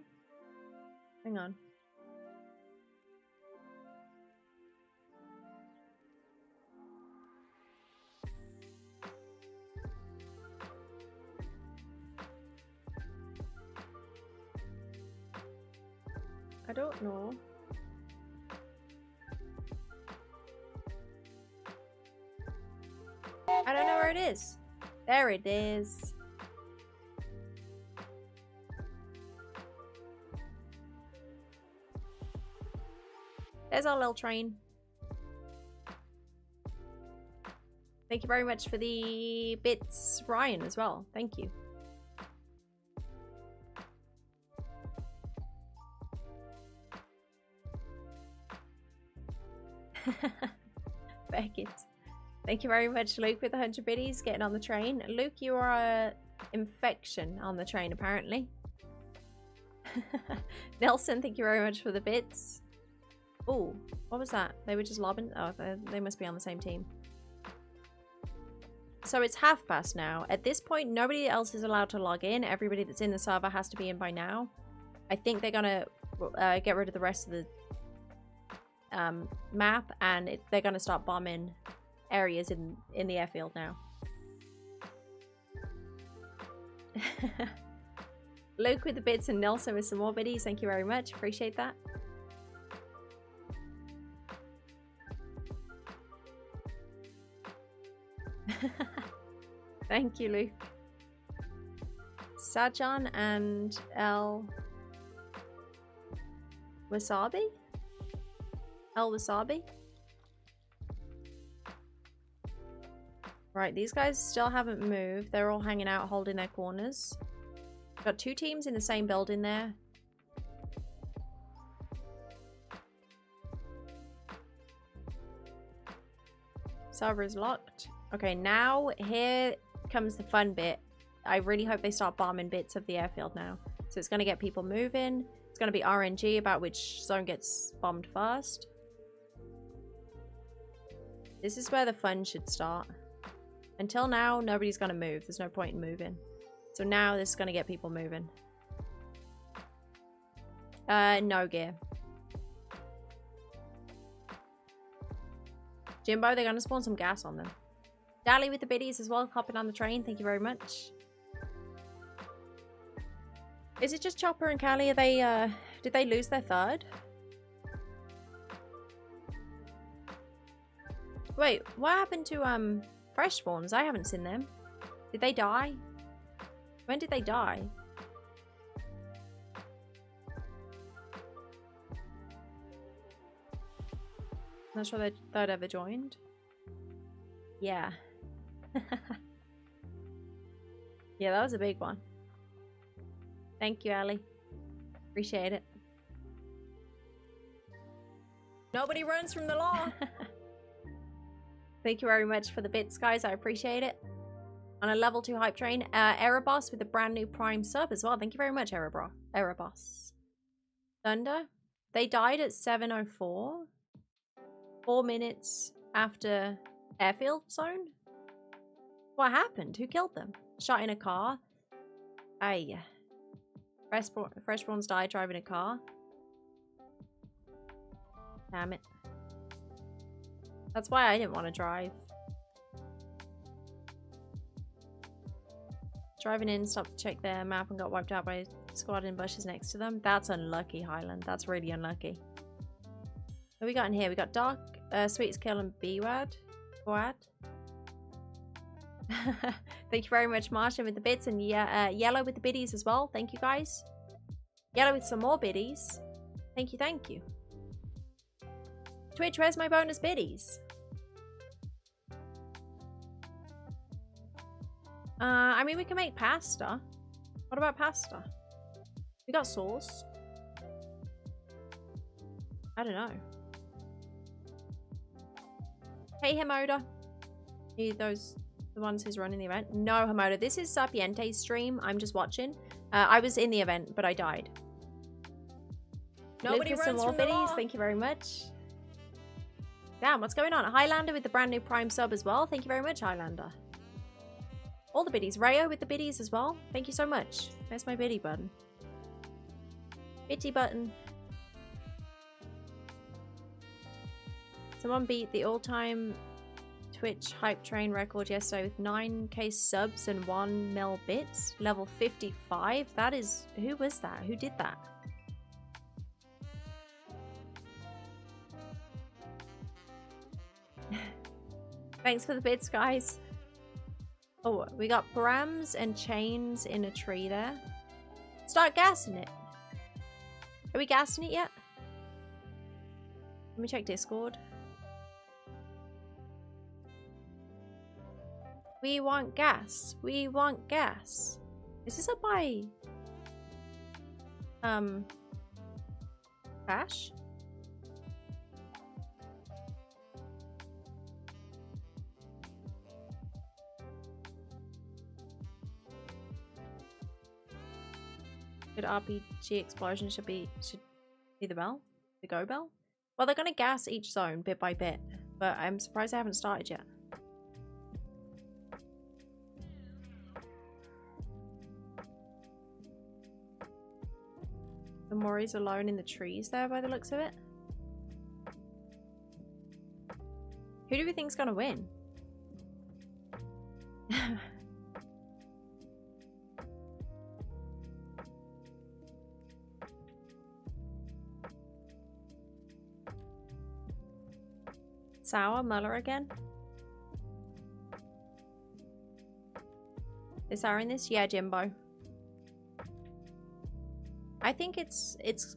Hang on. I don't know. I don't know where it is. There it is. There's our little train. Thank you very much for the bits, Ryan, as well. Thank you. Beckett. Thank you very much, Luke, with the 100 biddies getting on the train. Luke, you are a infection on the train, apparently. Nelson, thank you very much for the bits. Oh, what was that? They were just lobbing. Oh, they, must be on the same team. So it's half past now. At this point, nobody else is allowed to log in. Everybody that's in the server has to be in by now. I think they're gonna uh, get rid of the rest of the um, map, and it, they're gonna start bombing areas in, in the airfield now. Luke with the bits and Nelson with some more biddies. Thank you very much. Appreciate that. Thank you, Luke. Sajan and El Wasabi? El Wasabi? Right, these guys still haven't moved. They're all hanging out, holding their corners. Got two teams in the same building there. Server is locked. Okay, now here comes the fun bit. I really hope they start bombing bits of the airfield now. So it's going to get people moving. It's going to be RNG about which zone gets bombed first. This is where the fun should start. Until now, nobody's going to move. There's no point in moving. So now this is going to get people moving. Uh, no gear. Jimbo, they're going to spawn some gas on them. Dally with the biddies as well, hopping on the train. Thank you very much. Is it just Chopper and Callie? Are they, uh, did they lose their third? Wait, what happened to, um, Fresh Spawns? I haven't seen them. Did they die? When did they die? Not sure they third ever joined. Yeah. yeah, that was a big one. Thank you, Ali. Appreciate it. Nobody runs from the law. Thank you very much for the bits, guys. I appreciate it. On a level 2 hype train, uh, Erebos with a brand new Prime sub as well. Thank you very much, Erebro Erebos. Thunder. They died at 7.04. Four minutes after airfield zone? What happened? Who killed them? Shot in a car? Aye. Freshborn, Freshborns died driving a car. Damn it. That's why I didn't want to drive. Driving in, stopped to check their map and got wiped out by a squad in bushes next to them. That's unlucky, Highland. That's really unlucky. What we got in here? We got Dark, uh, Sweets Kill, and B-Wad. Boad. Thank you very much, Marsha, with the bits, and yeah, uh, Yellow with the biddies as well. Thank you, guys. Yellow with some more biddies. Thank you, thank you. Twitch, where's my bonus biddies? Uh, I mean, we can make pasta. What about pasta? We got sauce. I don't know. Hey, Hemoda. He, those the ones who's running the event? No, Hemoda. This is Sapiente's stream. I'm just watching. Uh, I was in the event, but I died. Nobody some runs more from the. Thank you very much. Damn, what's going on? Highlander with the brand new Prime sub as well. Thank you very much, Highlander. All the biddies. Rayo with the biddies as well. Thank you so much. Where's my biddy button? Bitty button. Someone beat the all-time Twitch hype train record yesterday with 9k subs and 1 mil bits. Level 55. That is... Who was that? Who did that? Thanks for the bits, guys. Oh, we got brams and chains in a tree there. Start gassing it. Are we gassing it yet? Let me check Discord. We want gas. We want gas. Is this a by um cash? Good RPG explosion should be should be the bell, the go bell. Well, they're gonna gas each zone bit by bit, but I'm surprised they haven't started yet. The Mori's alone in the trees there by the looks of it. Who do we think's gonna win? Sour Muller again? Is Sarah in this? Yeah, Jimbo. I think it's it's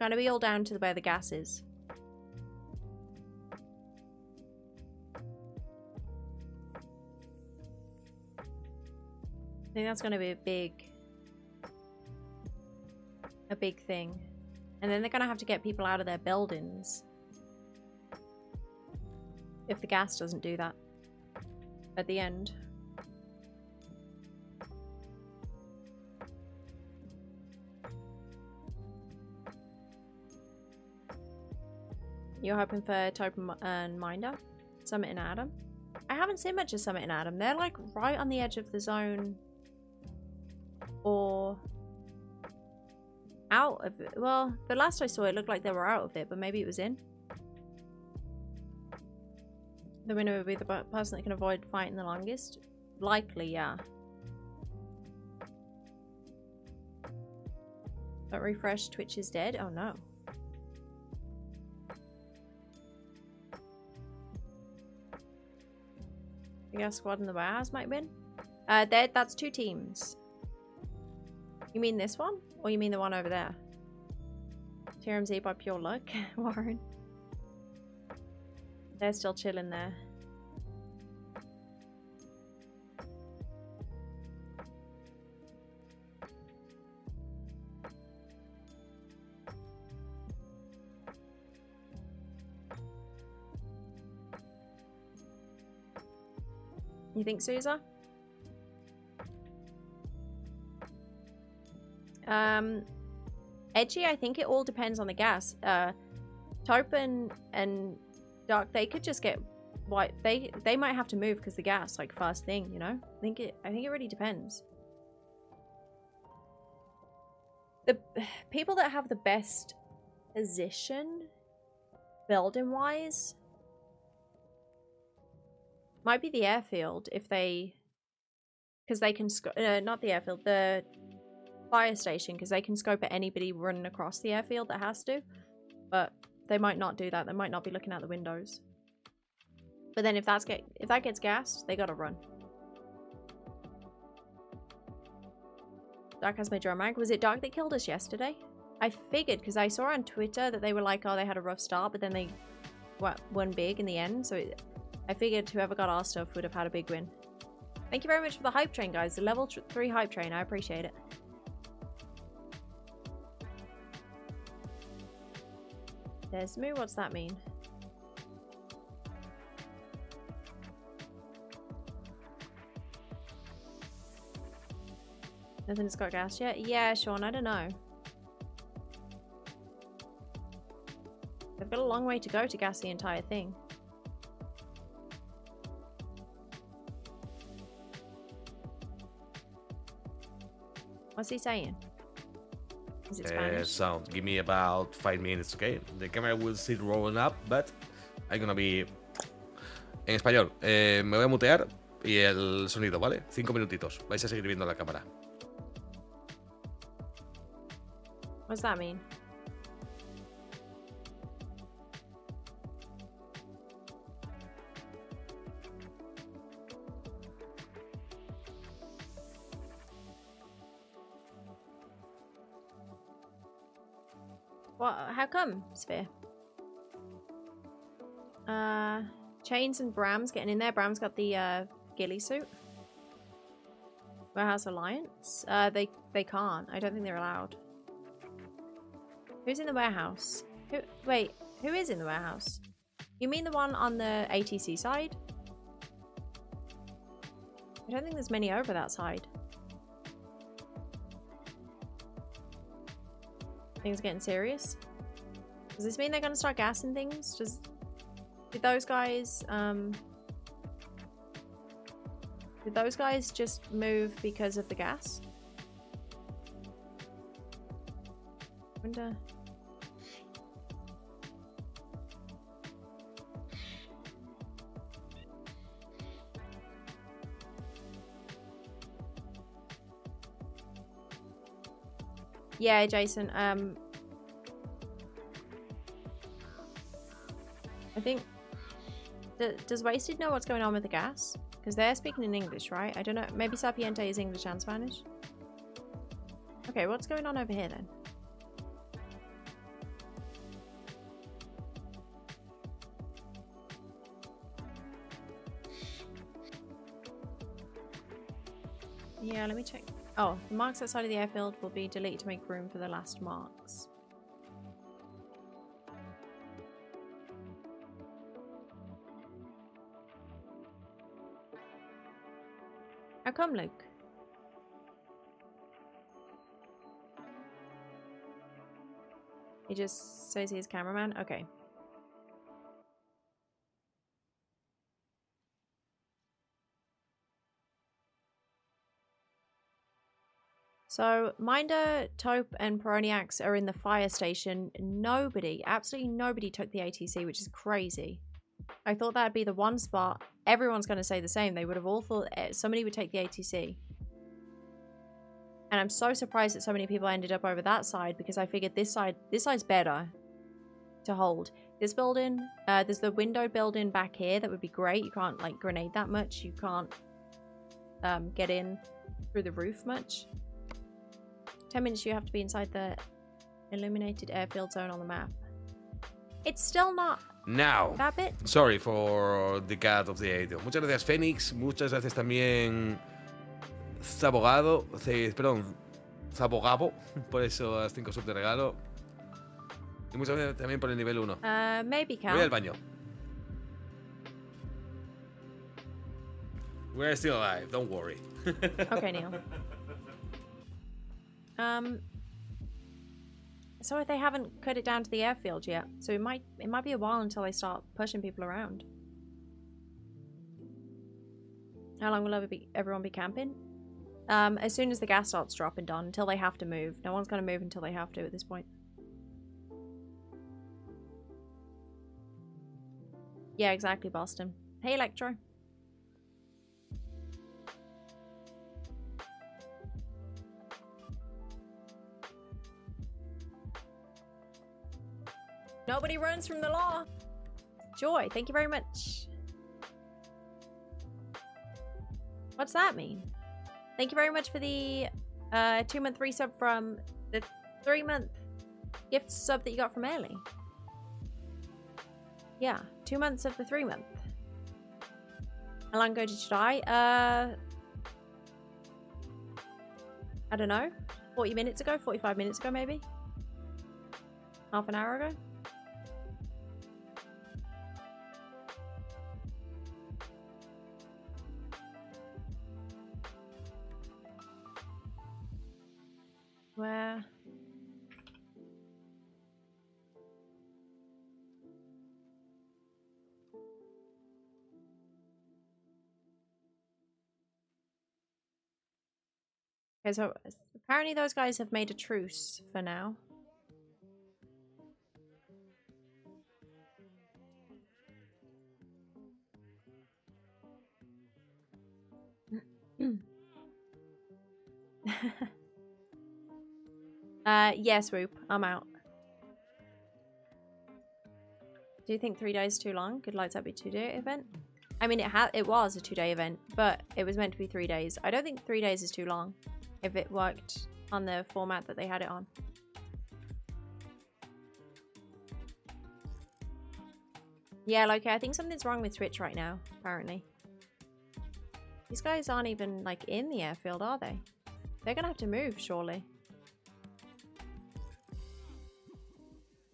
gonna be all down to where the gas is. I think that's gonna be a big a big thing. And then they're gonna have to get people out of their buildings. If the gas doesn't do that at the end. You're hoping for Topen and Minder? Summit and Adam? I haven't seen much of Summit and Adam. They're like right on the edge of the zone. Or out of it. Well, the last I saw it looked like they were out of it, but maybe it was in. The winner will be the person that can avoid fighting the longest. Likely, yeah. Don't refresh, Twitch is dead. Oh no. I guess squad in the warehouse might win. Uh, that's two teams. You mean this one? Or you mean the one over there? TRMZ by pure luck, Warren. They're still chilling there. You think, Sousa? Um, Edgy, I think it all depends on the gas. Uh, Topen and Dark, they could just get white. They they might have to move because the gas, like first thing, you know. I think it. I think it really depends. The people that have the best position, building wise, might be the airfield if they, because they can sc- uh, not the airfield, the fire station because they can scope at anybody running across the airfield that has to. But they might not do that. They might not be looking out the windows. But then if that's get if that gets gassed, they gotta run. Dark has made your mag. Was it Dark that killed us yesterday? I figured because I saw on Twitter that they were like, oh, they had a rough start, but then they wa- won big in the end. So it, I figured whoever got our stuff would have had a big win. Thank you very much for the hype train, guys. The level three hype train. I appreciate it. Desmu, what's that mean? Nothing's got gas yet? Yeah, Sean, I don't know. They've got a long way to go to gas the entire thing. What's he saying? Is it Spanish? sound. Give me about five minutes, okay? The camera will still rolling up, but I'm gonna be en español. Eh, me voy a mutear y el sonido, ¿vale? Cinco minutitos. Vais a seguir viendo la cámara. What's that mean? Sphere? Uh, Chains and Bram's getting in there. Bram's got the uh, ghillie suit. Warehouse Alliance? Uh, they they can't. I don't think they're allowed. Who's in the warehouse? Who? Wait, who is in the warehouse? You mean the one on the ATC side? I don't think there's many over that side. Things getting serious. Does this mean they're gonna start gassing things? Does did those guys um did those guys just move because of the gas? Wonder. Yeah, Jason. Um, think. D- does Wasted know what's going on with the gas? Because they're speaking in English, right? I don't know. Maybe Sapiente is English and Spanish. Okay, what's going on over here then? Yeah, let me check. Oh, the marks outside of the airfield will be deleted to make room for the last marks. Come, Luke? He just says he's cameraman? Okay. So, Minder, Taupe, and Peroniacs are in the fire station. Nobody, absolutely nobody took the ATC, which is crazy. I thought that'd be the one spot. Everyone's going to say the same. They would have all thought somebody would take the ATC. And I'm so surprised that so many people ended up over that side because I figured this side, this side's better to hold. This building, uh, there's the window building back here that would be great. You can't like grenade that much. You can't um, get in through the roof much. 10 minutes you have to be inside the illuminated airfield zone on the map. It's still not Now. Sorry for the cat of the audio. Muchas gracias, Fénix. Muchas gracias también, Zabogado. Perdón, Zabogabo. Por eso las 5 sub de regalo. Y muchas gracias también por el nivel 1. Uh, maybe Voy al count. baño. We're still alive, don't worry. Okay, Neil. Um. So they haven't cut it down to the airfield yet, so it might it might be a while until they start pushing people around. How long will everyone be camping? Um, as soon as the gas starts dropping down, until they have to move. No one's gonna move until they have to at this point. Yeah, exactly, Boston. Hey, Electro. Nobody runs from the law. Joy, thank you very much. What's that mean? Thank you very much for the uh, two month resub from the three month gift sub that you got from Ellie. Yeah, two months of the three month. How long ago did you die? Uh, I don't know. 40 minutes ago? 45 minutes ago, maybe? Half an hour ago? Where? Okay, so apparently those guys have made a truce for now. uh, yes, Whoop, I'm out. Do you think three days is too long? Could Lights Out be two-day event? I mean, it had it was a two-day event, but it was meant to be three days. I don't think three days is too long if it worked on the format that they had it on. Yeah, like I think something's wrong with Twitch right now, apparently. These guys aren't even like in the airfield, are they? They're gonna have to move, surely.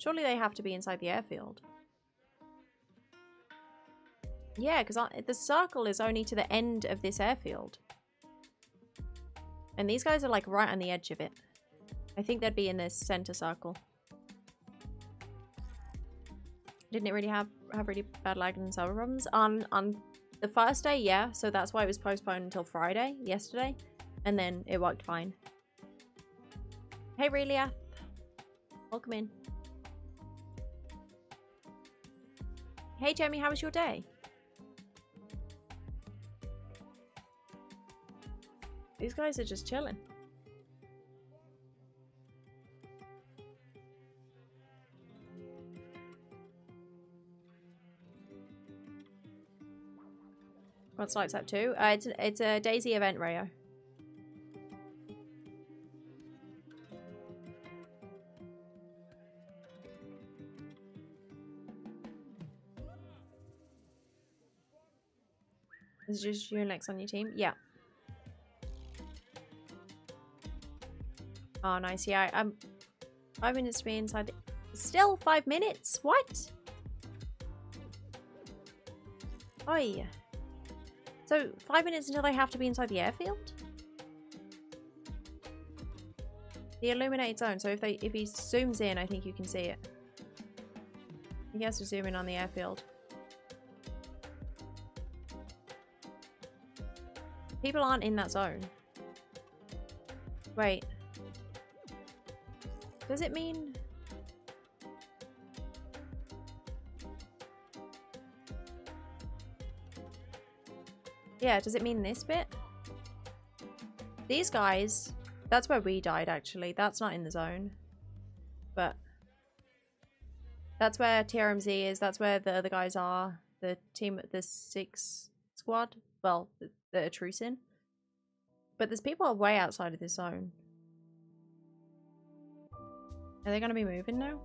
Surely they have to be inside the airfield. Yeah, because the circle is only to the end of this airfield. And these guys are like right on the edge of it. I think they'd be in this center circle. Didn't it really have have really bad lag and server problems? On on the first day, yeah. So that's why it was postponed until Friday, yesterday. And then it worked fine. Hey Relia. Welcome in. Hey Jamie, how was your day? These guys are just chilling. What's lights up too? Uh, it's it's a DayZ event, Rayo. Is just you and Lex on your team? Yeah. Oh, nice. Yeah, I'm five minutes to be inside. Still five minutes? What? Oi. So five minutes until they have to be inside the airfield? The illuminated zone. So if they if he zooms in, I think you can see it. He has to zoom in on the airfield. People aren't in that zone. Wait. Does it mean... Yeah, does it mean this bit? These guys, that's where we died actually. That's not in the zone. But that's where TRMZ is. That's where the other guys are. The team, the six squad. Well, the, the Etrusin. But there's people way outside of this zone. Are they going to be moving now?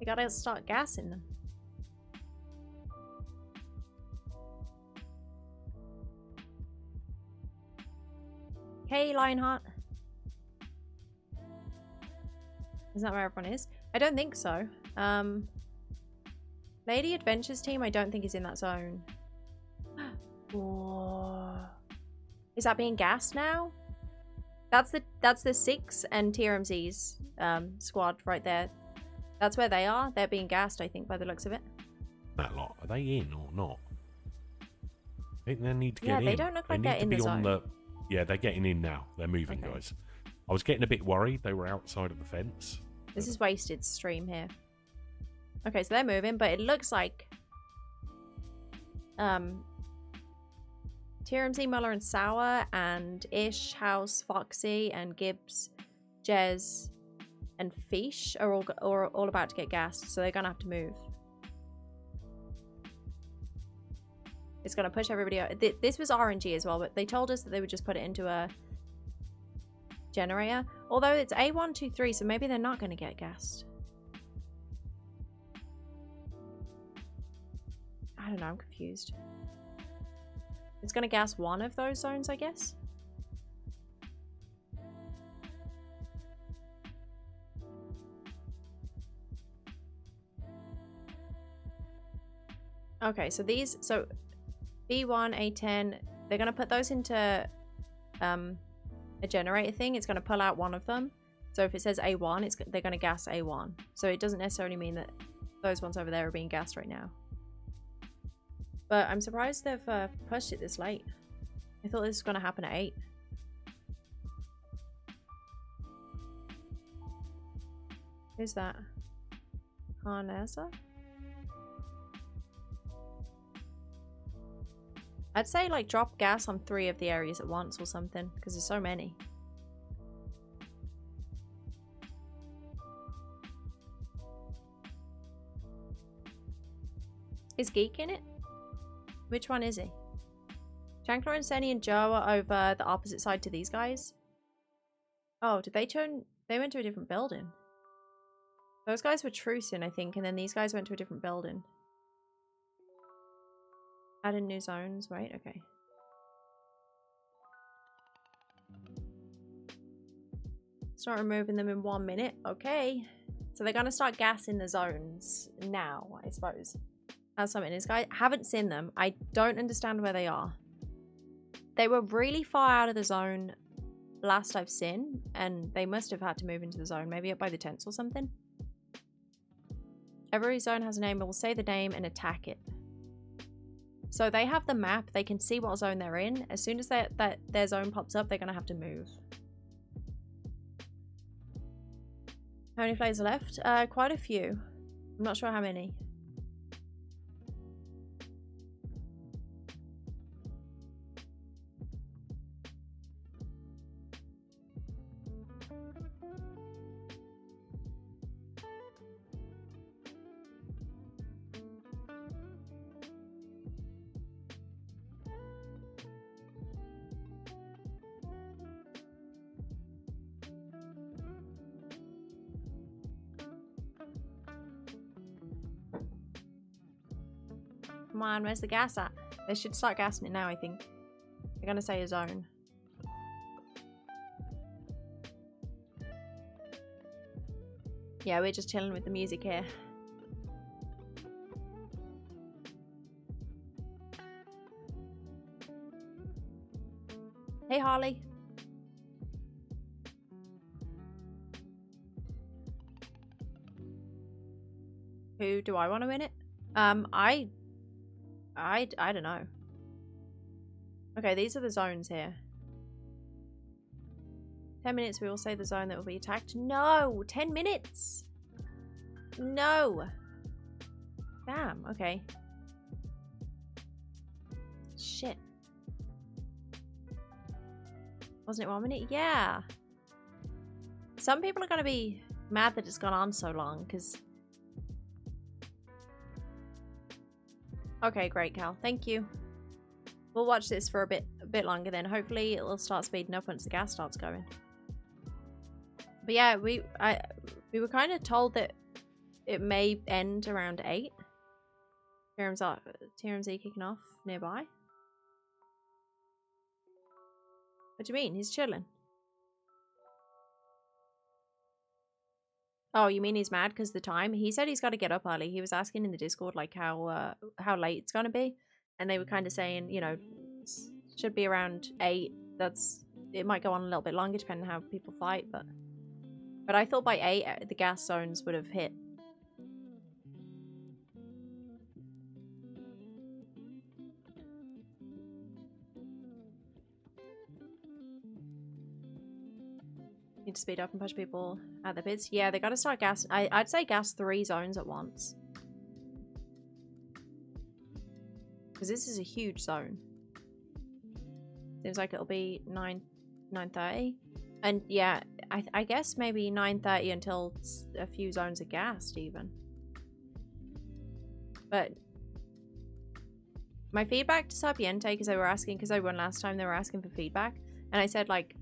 We gotta start gassing them. Hey, Lionheart. Is that where everyone is? I don't think so. Um, Lady Adventures team, I don't think is in that zone. Whoa. Is that being gassed now? That's the that's the six and TRMZ's um, squad right there. That's where they are. They're being gassed, I think, by the looks of it. That lot, are they in or not? I think they need to get in. Yeah, they don't look they like need they're to in be the on zone. the. Yeah, they're getting in now. They're moving, Okay. guys. I was getting a bit worried. They were outside of the fence. This is wasted stream here. Okay, so they're moving, but it looks like um TRMZ, Muller and Sauer and Ish, House, Foxy and Gibbs, Jez and Fish are all are all about to get gassed, so they're gonna have to move. It's gonna push everybody out. Th- This was RNG as well, but they told us that they would just put it into a generator. Although it's A123, so maybe they're not to get gassed. I don't know, I'm confused. It's going to gas one of those zones, I guess? Okay, so these, so B1, A10, they're going to put those into um, a generator thing. It's going to pull out one of them. So if it says A1, it's they're going to gas A1. So it doesn't necessarily mean that those ones over there are being gassed right now. But I'm surprised they've uh, pushed it this late. I thought this was going to happen at 8. Who's that? Harnessa? I'd say like drop gas on three of the areas at once or something because there's so many. Is Geek in it? Which one is he? Chancellor and Senny and Joe are over the opposite side to these guys. Oh, did they turn? They went to a different building. Those guys were Trucin, I think, and then these guys went to a different building. Add in new zones, right? Okay. Start removing them in one minute. Okay. So they're gonna start gassing the zones now, I suppose. As something is guys haven't seen them. I don't understand where they are. They were really far out of the zone last I've seen, and they must have had to move into the zone, maybe up by the tents or something. Every zone has a name, we'll say the name and attack it. So they have the map, they can see what zone they're in. As soon as that, that their zone pops up, they're gonna have to move. How many players are left? Uh, quite a few. I'm not sure how many. Where's the gas at? They should start gassing it now, I think. They're gonna say a zone. Yeah, we're just chilling with the music here. Hey, Harley. Who do I want to win it? Um, I, I, I don't know. Okay, these are the zones here. 10 minutes, we will say the zone that will be attacked. No! 10 minutes! No! Damn, okay. Shit. Wasn't it one minute? Yeah. Some people are going to be mad that it's gone on so long, because... Okay, great, Cal. Thank you. We'll watch this for a bit a bit longer then. Hopefully it'll start speeding up once the gas starts going. But yeah, we I we were kind of told that it may end around 8. TRMZ, are- TRMZ kicking off nearby. What do you mean? He's chilling. Oh, you mean he's mad because the time? He said he's got to get up early. He was asking in the Discord like how uh, how late it's gonna be, and they were kind of saying you know should be around eight. That's it might go on a little bit longer depending on how people fight, but but I thought by eight uh, the gas zones would have hit. Need to speed up and push people at the bids. Yeah, they got to start gas. I, I'd say gas three zones at once. Because this is a huge zone. Seems like it'll be 9, 9.30. And yeah, I, I guess maybe 9.30 until a few zones are gassed even. But my feedback to Sapiente, because they were asking, because I won last time, they were asking for feedback. And I said like,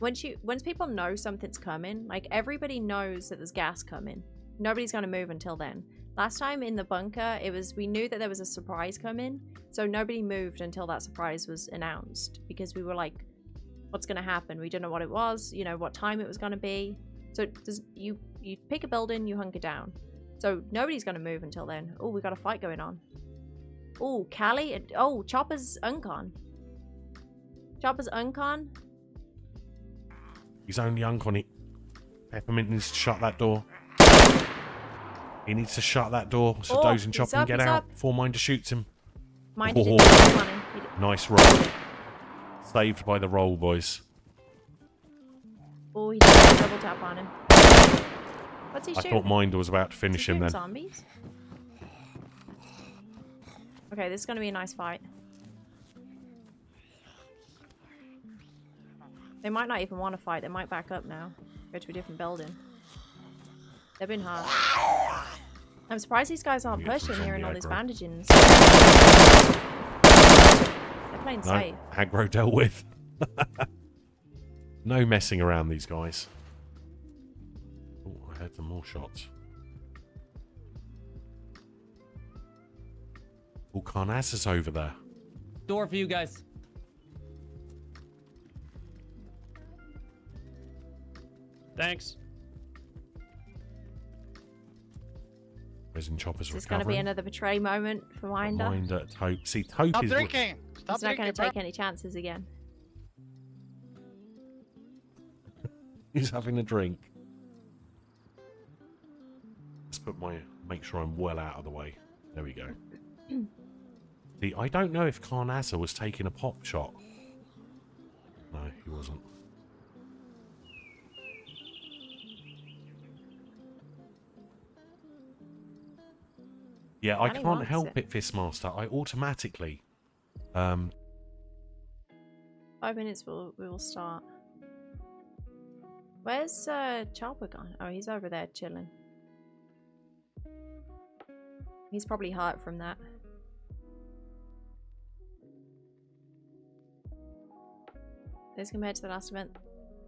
once you once people know something's coming, like everybody knows that there's gas coming. Nobody's gonna move until then. Last time in the bunker, it was we knew that there was a surprise coming, so nobody moved until that surprise was announced because we were like, "What's gonna happen?" We didn't know what it was, you know, what time it was gonna be. So does you you pick a building, you hunker down. So nobody's gonna move until then. Oh, we got a fight going on. Oh, Callie. Oh, Chopper's uncon. Chopper's uncon. He's only unk on it. Peppermint needs to shut that door. He needs to shut that door so Oh, Doze and Chop can get out up. before Minder shoots him. Mind you, Oh. didn't take money. He did- Nice roll. Saved by the roll, boys. Oh, he did double tap on him. What's he I shooting? thought Minder was about to finish him then. Zombies. Okay, this is gonna be a nice fight. They might not even want to fight. They might back up now. Go to a different building. They've been hard. I'm surprised these guys aren't We get some pushing here and all zombie these aggro. bandaging. They're playing No, safe. aggro dealt with. no messing around, these guys. Oh, I heard some more shots. Oh, Carnass is over there. Door for you guys. Thanks. Prison choppers Is this going to be another betray moment for Winder? Minder, Tope. See, Tope Stop is. drinking. Stop He's not going to take any chances again. He's having a drink. Let's put my. Make sure I'm well out of the way. There we go. See, I don't know if Carnassa was taking a pop shot. No, he wasn't. Yeah, I Danny can't wants help it. it, Fistmaster. I automatically. Um, Five minutes, we'll, we will start. Where's uh, Chopper gone? Oh, he's over there chilling. He's probably hurt from that. As compared to the last event,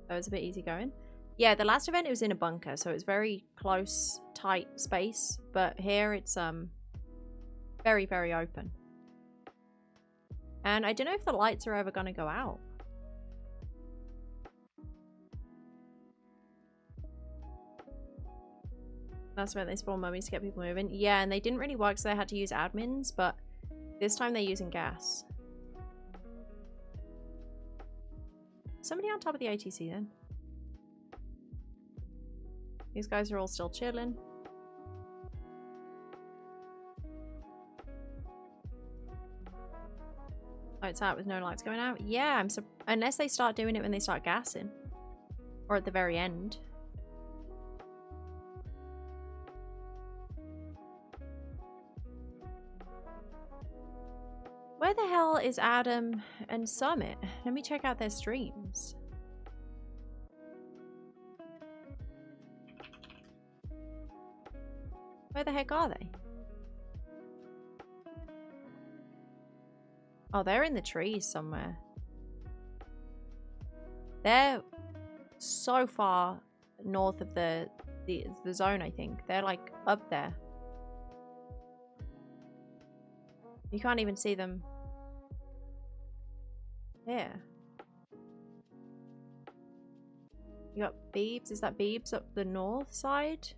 that was a bit easy going. Yeah, the last event it was in a bunker, so it was very close, tight space. But here it's um, Very, very open. And I don't know if the lights are ever going to go out. That's where they spawn mummies to get people moving. Yeah, and they didn't really work, so they had to use admins, but this time they're using gas. Somebody on top of the ATC then. These guys are all still chilling. Lights out with no lights going out. Yeah, I'm unless they start doing it when they start gassing, or at the very end. Where the hell is Adam and Summit? Let me check out their streams. Where the heck are they? Oh, they're in the trees somewhere. They're so far north of the, the the zone, I think. They're like up there. You can't even see them here. You got Beebs. Is that Beebs up the north side?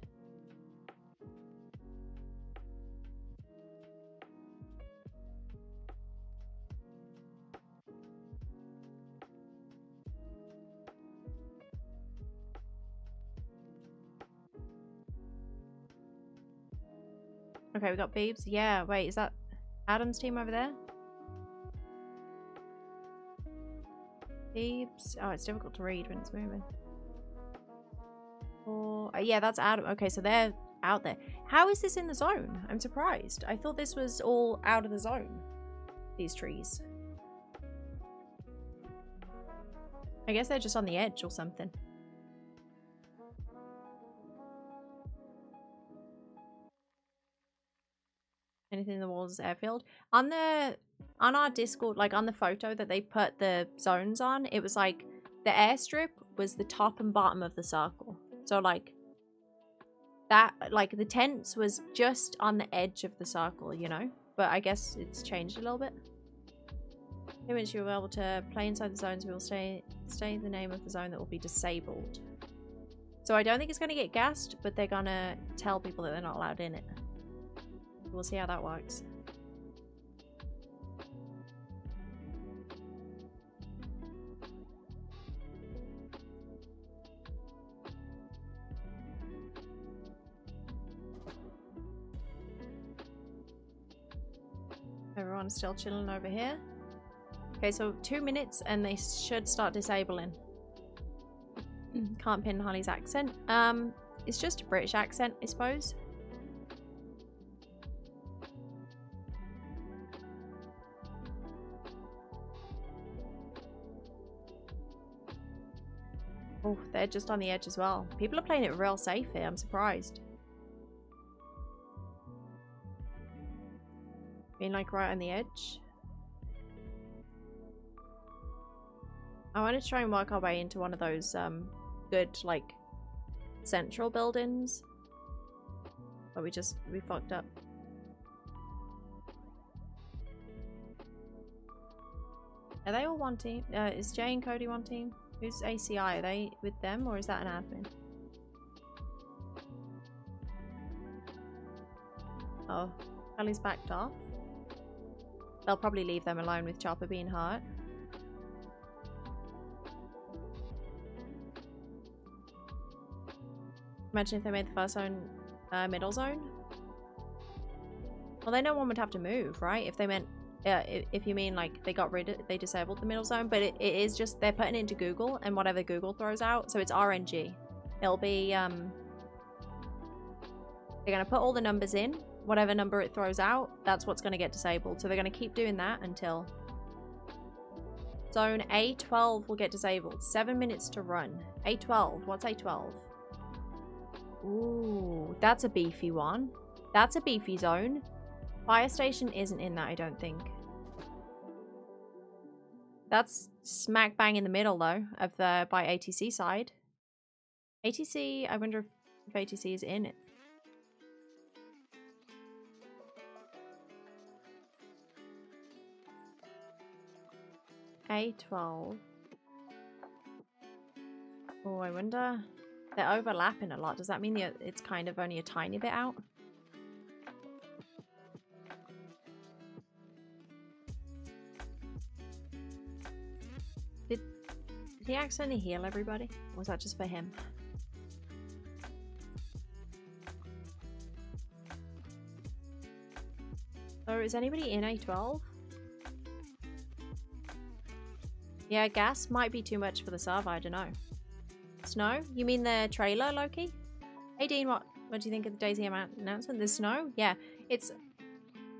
Okay, we got Beebs. Yeah, wait, is that Adam's team over there? Beebs. Oh, it's difficult to read when it's moving. Oh, yeah, that's Adam. Okay, so they're out there. How is this in the zone? I'm surprised. I thought this was all out of the zone. These trees. I guess they're just on the edge or something. In the walls is airfield. On the on our Discord, like on the photo that they put the zones on, it was like the airstrip was the top and bottom of the circle. So like that like the tents was just on the edge of the circle, you know? But I guess it's changed a little bit. Image you'll be able to play inside the zones, we will stay stay the name of the zone that will be disabled. So I don't think it's gonna get gassed, but they're gonna tell people that they're not allowed in it. We'll see how that works. Everyone's still chilling over here. Okay, so two minutes and they should start disabling. Can't pin Holly's accent. Um, it's just a British accent, I suppose. Oh, they're just on the edge as well. People are playing it real safe here. I'm surprised. Being like right on the edge. I want to try and work our way into one of those um, good, like, central buildings. But we just, we fucked up. Are they all one team? Uh, is Jay and Cody one team? Who's ACI? Are they with them or is that an admin? Oh, Ellie's backed off. They'll probably leave them alone with Chopper being hurt. Imagine if they made the first zone uh, middle zone. Well, then no one would have to move, right? If they meant, uh, if you mean like they got rid of, they disabled the middle zone, but it, it is just, they're putting it into Google and whatever Google throws out. So it's RNG. It'll be, um, they're going to put all the numbers in. Whatever number it throws out, that's what's going to get disabled. So they're going to keep doing that until zone A12 will get disabled. Seven minutes to run. A12. What's A12? Ooh, that's a beefy one. That's a beefy zone. Fire station isn't in that, I don't think. That's smack bang in the middle, though, of the by ATC side. ATC, I wonder if, if ATC is in it. A12. Oh, I wonder. They're overlapping a lot. Does that mean it's kind of only a tiny bit out? Did he accidentally heal everybody? Or was that just for him? So is anybody in A12? Yeah, gas might be too much for the server, I don't know. Snow? You mean the trailer, Loki? Hey Dean, what what do you think of the DayZ announcement? The snow? Yeah. It's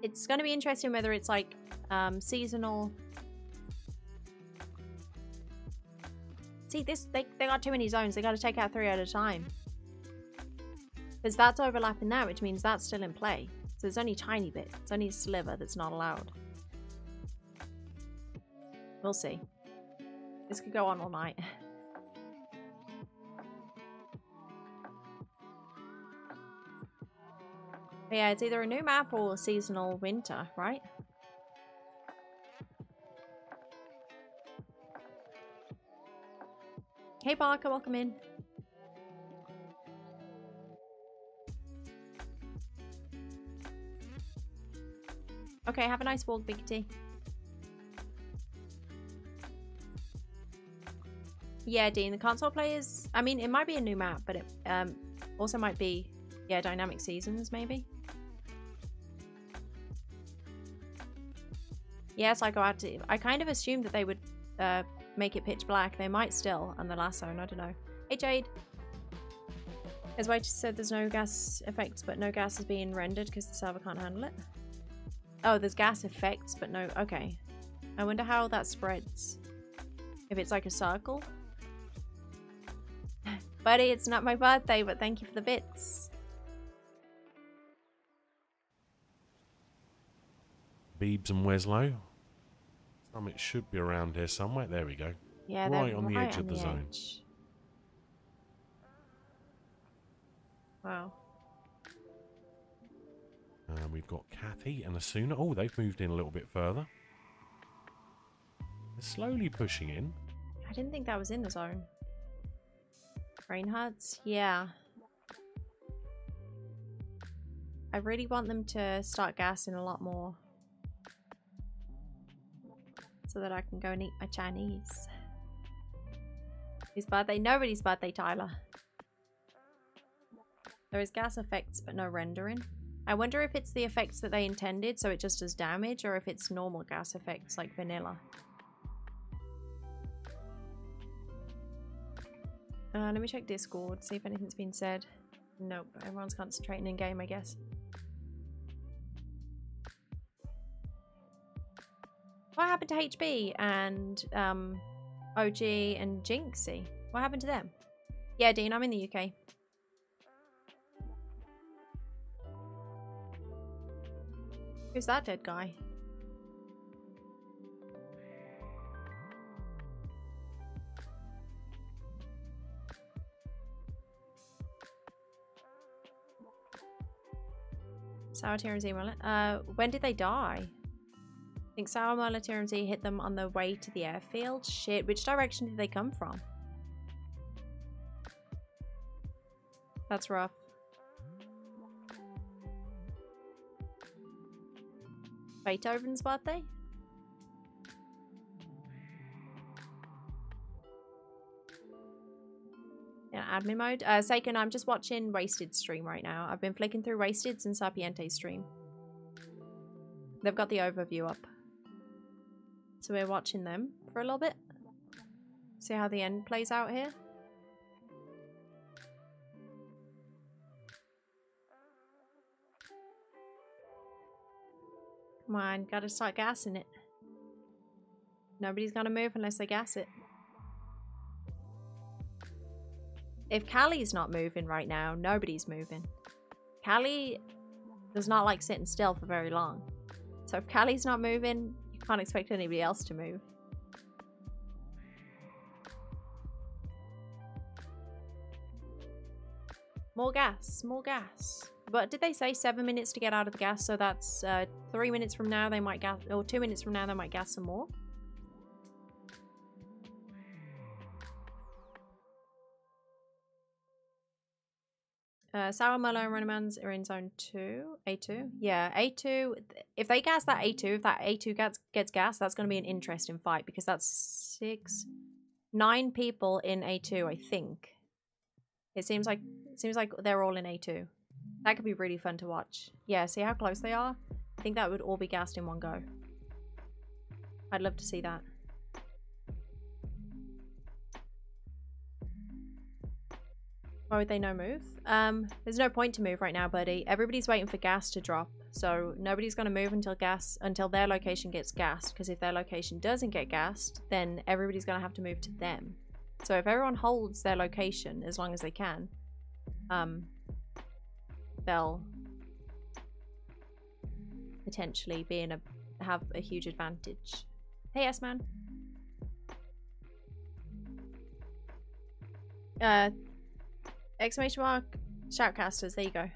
it's gonna be interesting whether it's like um seasonal See this they they got too many zones, they gotta take out three at a time. Because that's overlapping there, which means that's still in play. So it's only tiny bit. It's only a sliver that's not allowed. We'll see. This could go on all night. Yeah, it's either a new map or seasonal winter, right? Hey Barker, welcome in. Okay, have a nice walk, Big T. Yeah, Dean, the console players. I mean, it might be a new map, but it um, also might be, yeah, dynamic seasons, maybe. Yes, I go out to. I kind of assumed that they would uh, make it pitch black. They might still and the last zone. I don't know. Hey, Jade. As White said, there's no gas effects, but no gas is being rendered because the server can't handle it. Oh, there's gas effects, but no. Okay. I wonder how that spreads. If it's like a circle. Buddy, it's not my birthday, but thank you for the bits. Beebs and Weslow. Um, Something should be around here somewhere. There we go. Yeah, right on the edge on of the, the zone. edge. Wow. And we've got Kathy and Asuna. Oh, they've moved in a little bit further. They're slowly pushing in. I didn't think that was in the zone. Reinhardt's? Yeah. I really want them to start gassing a lot more. So that I can go and eat my Chinese. His birthday? Nobody's birthday, Tyler. There is gas effects, but no rendering. I wonder if it's the effects that they intended, so it just does damage, or if it's normal gas effects like vanilla. Uh, let me check Discord, see if anything's been said. Nope, everyone's concentrating in game, I guess. What happened to HB and um, OG and Jinxie? What happened to them? Yeah, Dean, I'm in the UK. Who's that dead guy? Sour TRMZ Mullet. Uh, when did they die? I think Sour Mullet TRMZ hit them on the way to the airfield. Shit, which direction did they come from? That's rough. Beethoven's birthday? Yeah, admin mode. Uh, Seiken, I'm just watching Wasted stream right now. I've been flicking through Wasted and Sapiente's stream. They've got the overview up. So we're watching them for a little bit. See how the end plays out here. Come on, gotta start gassing it. Nobody's gonna move unless they gas it. If Callie's not moving right now, nobody's moving. Callie does not like sitting still for very long. So if Callie's not moving, can't expect anybody else to move. More gas, more gas. But did they say seven minutes to get out of the gas? So that's uh, three minutes from now they might gas, or two minutes from now they might gas some more. Uh, Sour Mellow and Runnermans are in zone two, A2. Yeah, A2. If they gas that A2, if that A2 gets gets gas, that's going to be an interesting fight because that's six, nine people in A2, I think. It seems like it seems like they're all in A2. That could be really fun to watch. Yeah, see how close they are. I think that would all be gassed in one go. I'd love to see that. Why would they no move? Um, there's no point to move right now, buddy. Everybody's waiting for gas to drop. So nobody's gonna move until gas until their location gets gassed. Because if their location doesn't get gassed, then everybody's gonna have to move to them. So if everyone holds their location as long as they can, um, they'll potentially be in a have a huge advantage. Hey, S man. Uh, exclamation mark shoutcasters. There you go.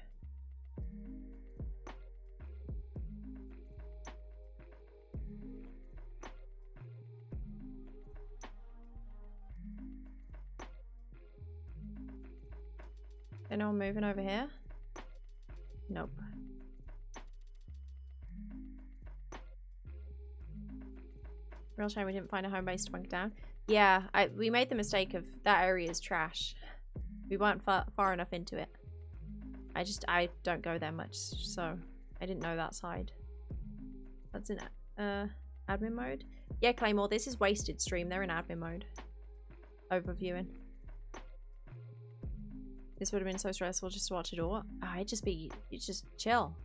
Anyone moving over here? Nope. Real shame we didn't find a home base to bunk down. Yeah, I, we made the mistake of that area is trash. We weren't far, far enough into it. I just, I don't go there much, so I didn't know that side. That's in uh, admin mode. Yeah, Claymore, this is wasted stream. They're in admin mode. Overviewing. This would have been so stressful just to watch it all. Oh, it'd just be, you just chill.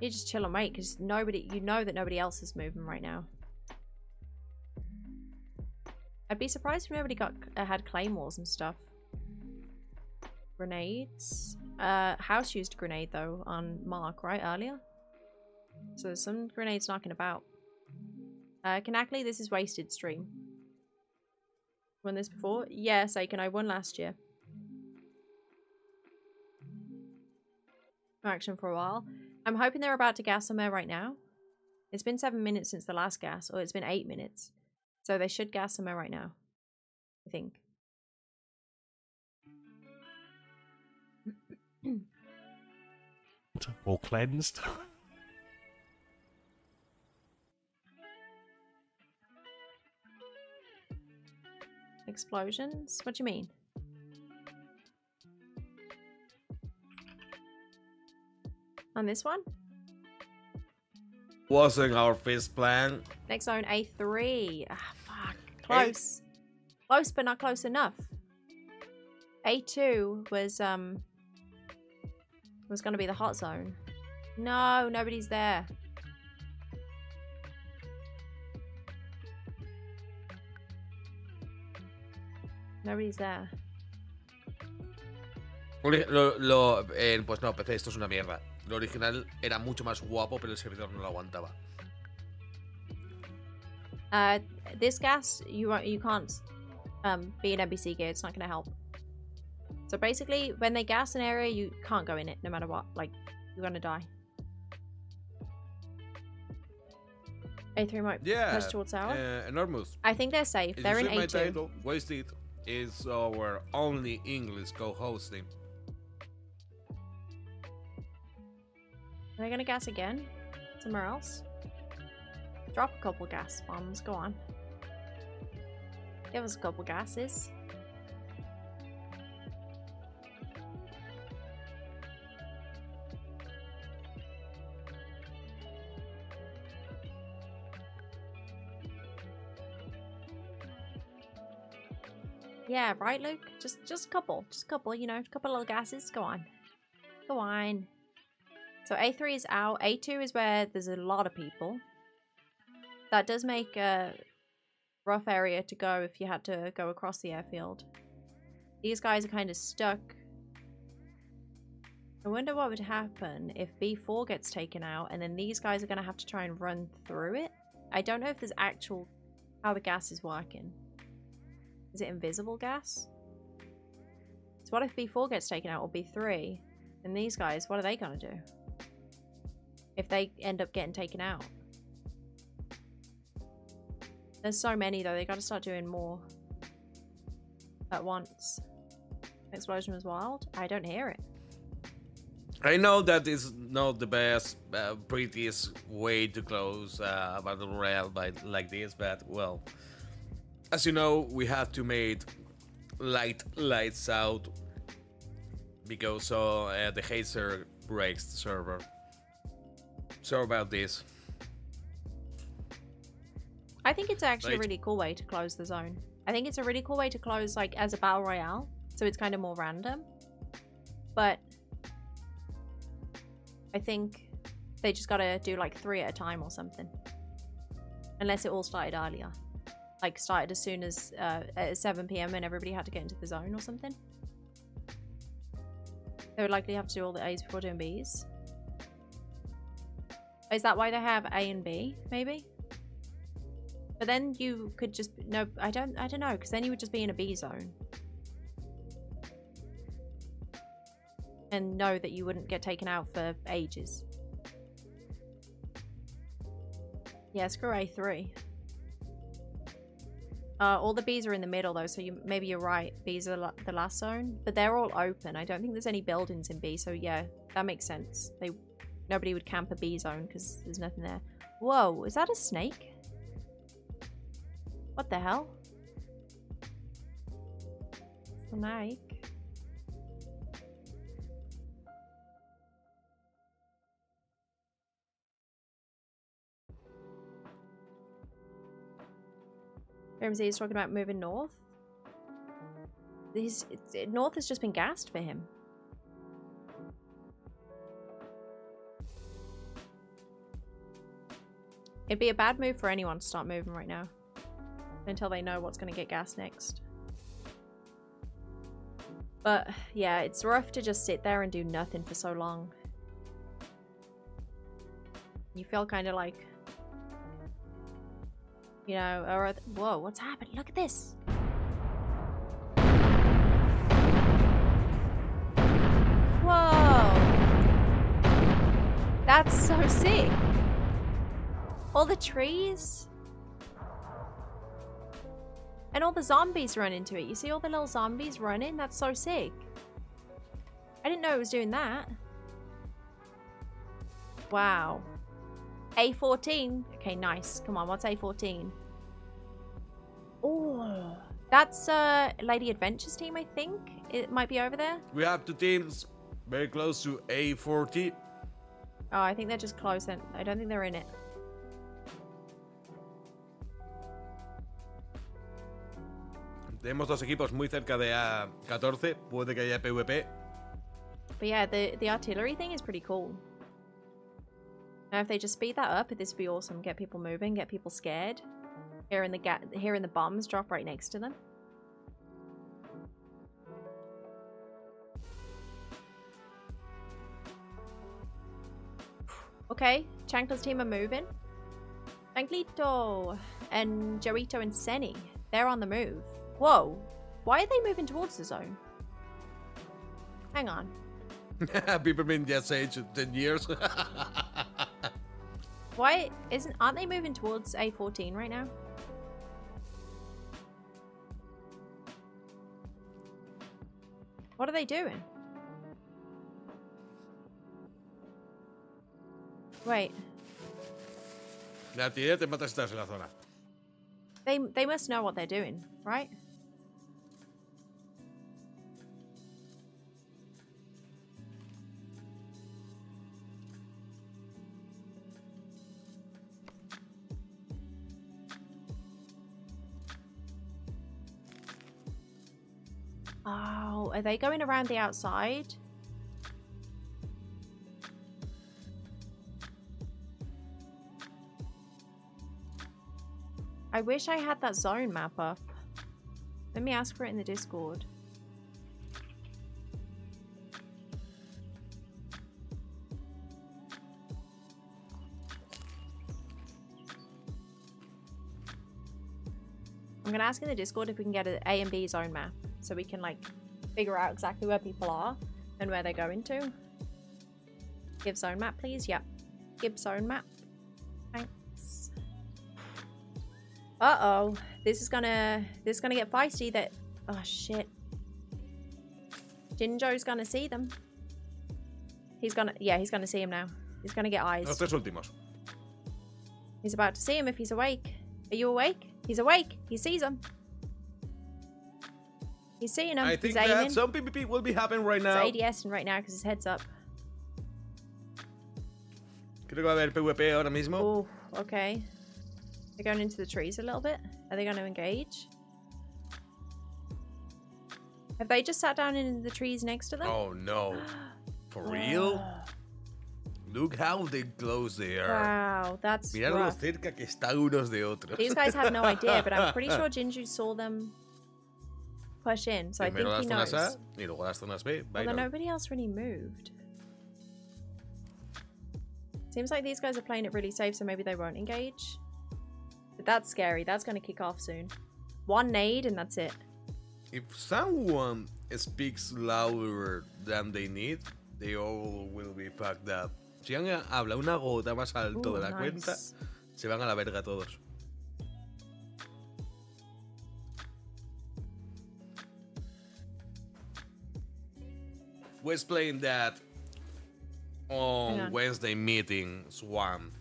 You just chill and wait because nobody, you know that nobody else is moving right now. I'd be surprised if nobody got uh, had claymores and stuff. Grenades. Uh, House used a grenade though on Mark right earlier. So there's some grenades knocking about. Uh, this is wasted stream. Won this before? Yes, I can. I won last year. No action for a while. I'm hoping they're about to gas somewhere right now. It's been seven minutes since the last gas, or it's been eight minutes. So they should gas somewhere right now. I think. Or cleansed. Explosions? What do you mean? On this one? Wasn't our first plan. Next zone A3. Ah, fuck. Close. Close, but not close enough. A2 was, um... Was gonna be the hot zone. No, nobody's there. Nobody's there. Lo, lo- eh, pues no, PC, esto es una mierda. Lo original era mucho más guapo, pero el servidor no lo aguantaba. Uh, this gas, you you can't um, be an NBC gear. It's not going to help. So basically, when they gas an area, you can't go in it, no matter what. Like, you're going to die. A3 might Yeah, push towards tower. uh, enormous. I think they're safe. As they're in see A2. title, Wasted is our only English co-hosting. Are they going to gas again? Somewhere else? Drop a couple gas bombs. Go on. Give us a couple gases. Yeah, right, Luke? Just just a couple. Just a couple, you know, a couple little gases. Go on. Go on. So A3 is out. A2 is where there's a lot of people. That does make a rough area to go if you had to go across the airfield. These guys are kind of stuck. I wonder what would happen if B4 gets taken out and then these guys are going to have to try and run through it. I don't know if there's actual... how the gas is working. Is it invisible gas? So what if B4 gets taken out or B3? And these guys, what are they going to do? If they end up getting taken out. There's so many though, they got to start doing more at once. Explosion was wild. I don't hear it. I know that is not the best, uh, prettiest way to close uh, a battle royale by like this, but well, as you know, we have to make light lights out because uh, the hazer breaks the server. Sorry about this. I think it's actually a really cool way to close the zone. I think it's a really cool way to close like as a battle royale, so it's kind of more random. But I think they just gotta do like three at a time or something. Unless it all started earlier, like started as soon as uh, at 7 p.m. and everybody had to get into the zone or something. They would likely have to do all the A's before doing B's. Is that why they have A and B? Maybe. But then you could just no. I don't. I don't know because then you would just be in a B zone, and know that you wouldn't get taken out for ages. Yeah, screw A three. Uh, all the Bs are in the middle though, so you maybe you're right. Bs are the last zone, but they're all open. I don't think there's any buildings in B, so yeah, that makes sense. They nobody would camp a B zone because there's nothing there. Whoa, is that a snake? What the hell? Snake. Ramsey is talking about moving north. He's, north has just been gassed for him. It'd be a bad move for anyone to start moving right now. Until they know what's going to get gas next. But, yeah, it's rough to just sit there and do nothing for so long. You feel kind of like... You know, or... Whoa, what's happening? Look at this! Whoa! That's so sick! All the trees. And all the zombies run into it. You see all the little zombies running? That's so sick. I didn't know it was doing that. Wow. A14. Okay, nice. Come on, what's A14? Oh, that's uh, Lady Adventures team, I think. It might be over there. We have two teams very close to A40. Oh, I think they're just close. and I don't think they're in it. Tenemos dos equipos muy cerca de A14. Puede que haya PvP. But yeah, the, the artillery thing is pretty cool. Now, if they just speed that up, this would be awesome. Get people moving, get people scared. Hearing the ga hearing the bombs drop right next to them. Okay, Chankla's team are moving. Chanklito and Joito and Seni, they're on the move. Whoa, why are they moving towards the zone? Hang on. People been just age 10 years. Why isn't aren't they moving towards A14 right now? What are they doing? Wait, La artillería eh, te mata si estás en la zona. they they must know what they're doing, right? Oh, are they going around the outside? I wish I had that zone map up. Let me ask for it in the Discord. I'm gonna ask in the Discord if we can get an A and B zone map so we can like figure out exactly where people are and where they're going to. Give zone map, please. Yep. Give zone map. Thanks. Uh oh. This is gonna this is gonna get feisty that oh shit. Jinjo's gonna see them. He's gonna, yeah, he's gonna see him now. He's gonna get eyes. Los tres últimos. He's about to see him if he's awake. Are you awake? He's awake. He sees him. He's seeing him. I think aiming. that some PvP will be happening right It's now. ADS right now because his head's up. Creo que va a haber PvP ahora mismo. Oh, okay. They're going into the trees a little bit. Are they going to engage? Have they just sat down in the trees next to them? Oh no. For real? Ah. Look how they close they are. Wow, that's Mirad lo rough. cerca que están unos de otros. These guys have no idea, but I'm pretty sure Jinju saw them push in, so I think Primero he knows. A y luego las zonas B. Although nobody else really moved. Seems like these guys are playing it really safe, so maybe they won't engage. But that's scary. That's going to kick off soon. One nade and that's it. If someone speaks louder than they need, they all will be fucked up. Si alguien habla una gota más alto Ooh, de la cuenta, se van a la verga todos. Was playing that on on. Wednesday meeting, Swan.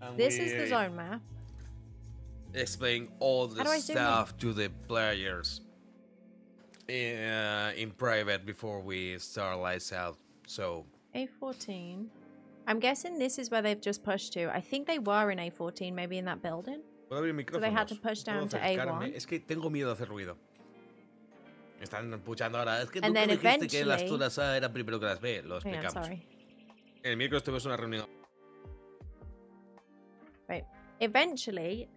And This is the zone map. Explain all the How do I zoom in? stuff to the players in, uh, in private before we start lights out. So A14. I'm guessing this is where they've just pushed to. I think they were in A14, maybe in that building. So they had to push down to? A1. Es que tengo miedo de hacer ruido. Están puchando ahora. Es que And nunca then dijiste que las eventually- A eran primero que las B. Lo explicamos. sorry. El miércoles tuvimos una reunión. Right. Eventually,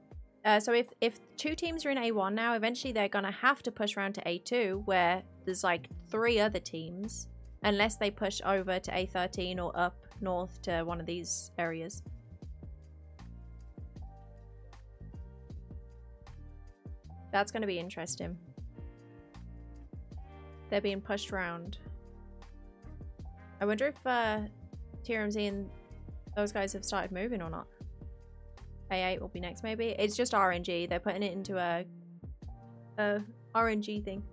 uh, so if if two teams are in A1 now, eventually they're gonna have to push around to A2, where there's like three other teams, unless they push over to A13 or up north to one of these areas. That's gonna be interesting. They're being pushed around. I wonder if uh, TRMZ and those guys have started moving or not. A8 will be next, maybe. It's just RNG. They're putting it into a, a RNG thing.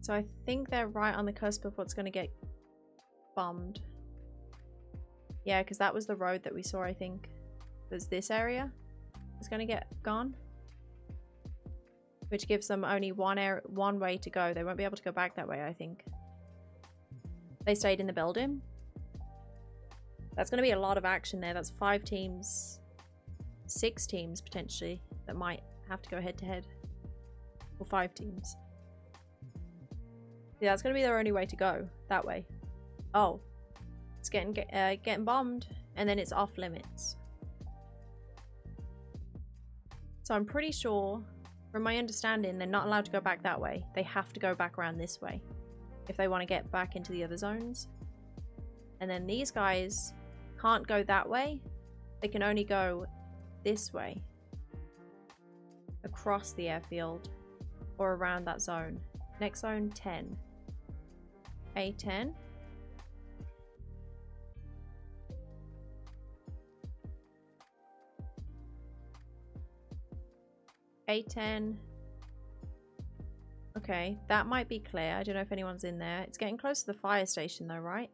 So I think they're right on the cusp of what's going to get bombed. Yeah, because that was the road that we saw, I think. Was this area? It's going to get gone. Which gives them only one air one way to go. They won't be able to go back that way, I think. They stayed in the building. That's going to be a lot of action there. That's five teams, six teams potentially that might have to go head to head. Or five teams. Yeah, that's going to be their only way to go. That way. Oh. It's getting uh, getting bombed. And then it's off limits. So I'm pretty sure, from my understanding, they're not allowed to go back that way. They have to go back around this way if they want to get back into the other zones. And then these guys can't go that way. They can only go this way. Across the airfield. Or around that zone. Next zone, 10. A10. A10. Okay, that might be clear. I don't know if anyone's in there. It's getting close to the fire station though, right?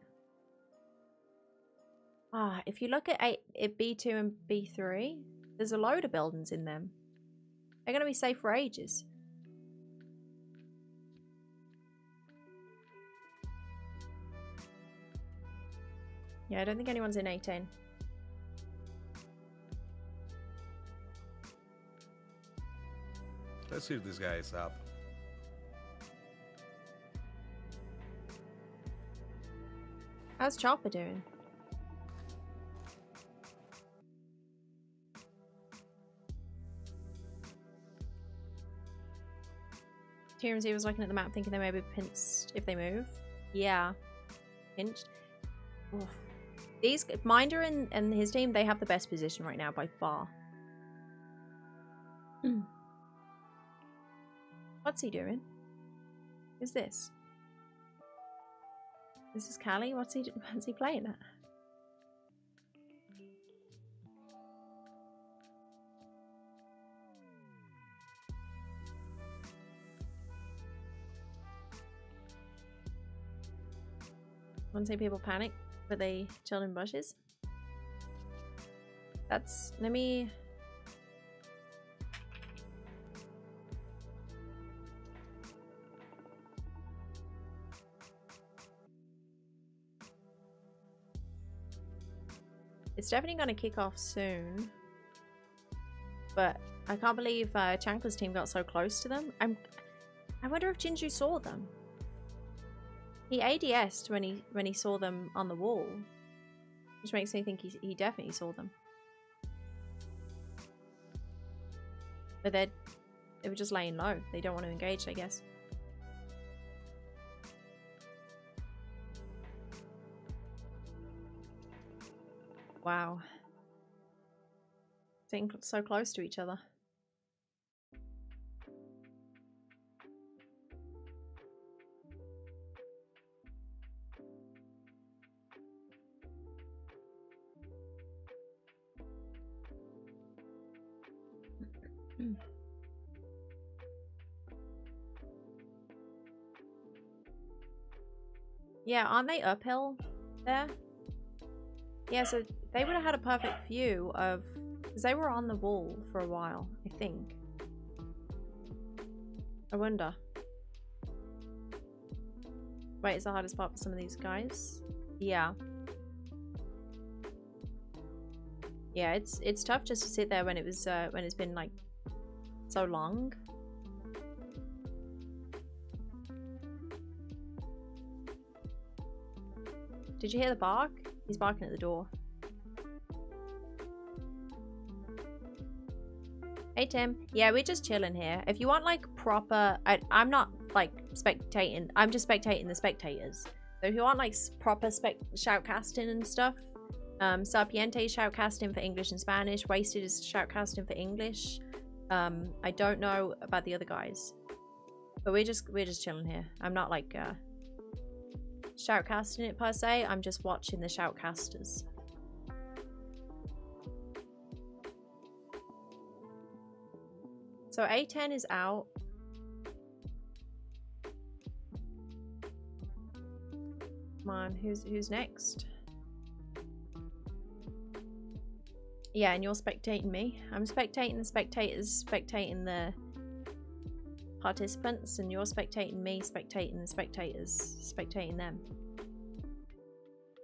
Ah, if you look at, A at B2 and B3, there's a load of buildings in them. They're going to be safe for ages. Yeah, I don't think anyone's in A10. Let's see if this guy is up. How's Chopper doing? TMZ was looking at the map thinking they may be pinched if they move. Yeah. Pinched. Oof. These Minder and, and his team, they have the best position right now by far. Hmm. What's he doing? Is this? This is Callie. What's he? What's he playing at? One see people panic, but they chill in bushes. That's let me It's definitely going to kick off soon. But I can't believe uh, team got so close to them. I'm. I wonder if Jinju saw them. He ADS'd when he when he saw them on the wall, which makes me think he he definitely saw them. But they they were just laying low. They don't want to engage, I guess. Wow. Cl- so close to each other. Yeah, aren't they uphill there? Yeah, so they would have had a perfect view of... Because they were on the wall for a while, I think. I wonder. Wait, is the hardest part for some of these guys? Yeah. Yeah, it's it's tough just to sit there when it was uh, when it's been like so long. Did you hear the bark? He's barking at the door. Hey Tim. Yeah, we're just chilling here. If you want like proper, I, I'm not like spectating. I'm just spectating the spectators. So if you want like proper spec shoutcasting and stuff, um, Sapiente shoutcasting for English and Spanish. Wasted is shoutcasting for English. Um, I don't know about the other guys, but we're just we're just chilling here. I'm not like uh, shoutcasting it per se. I'm just watching the shoutcasters. So A10 is out. Come on, who's who's next? Yeah, and you're spectating me. I'm spectating the spectators, spectating the participants, and you're spectating me, spectating the spectators, spectating them.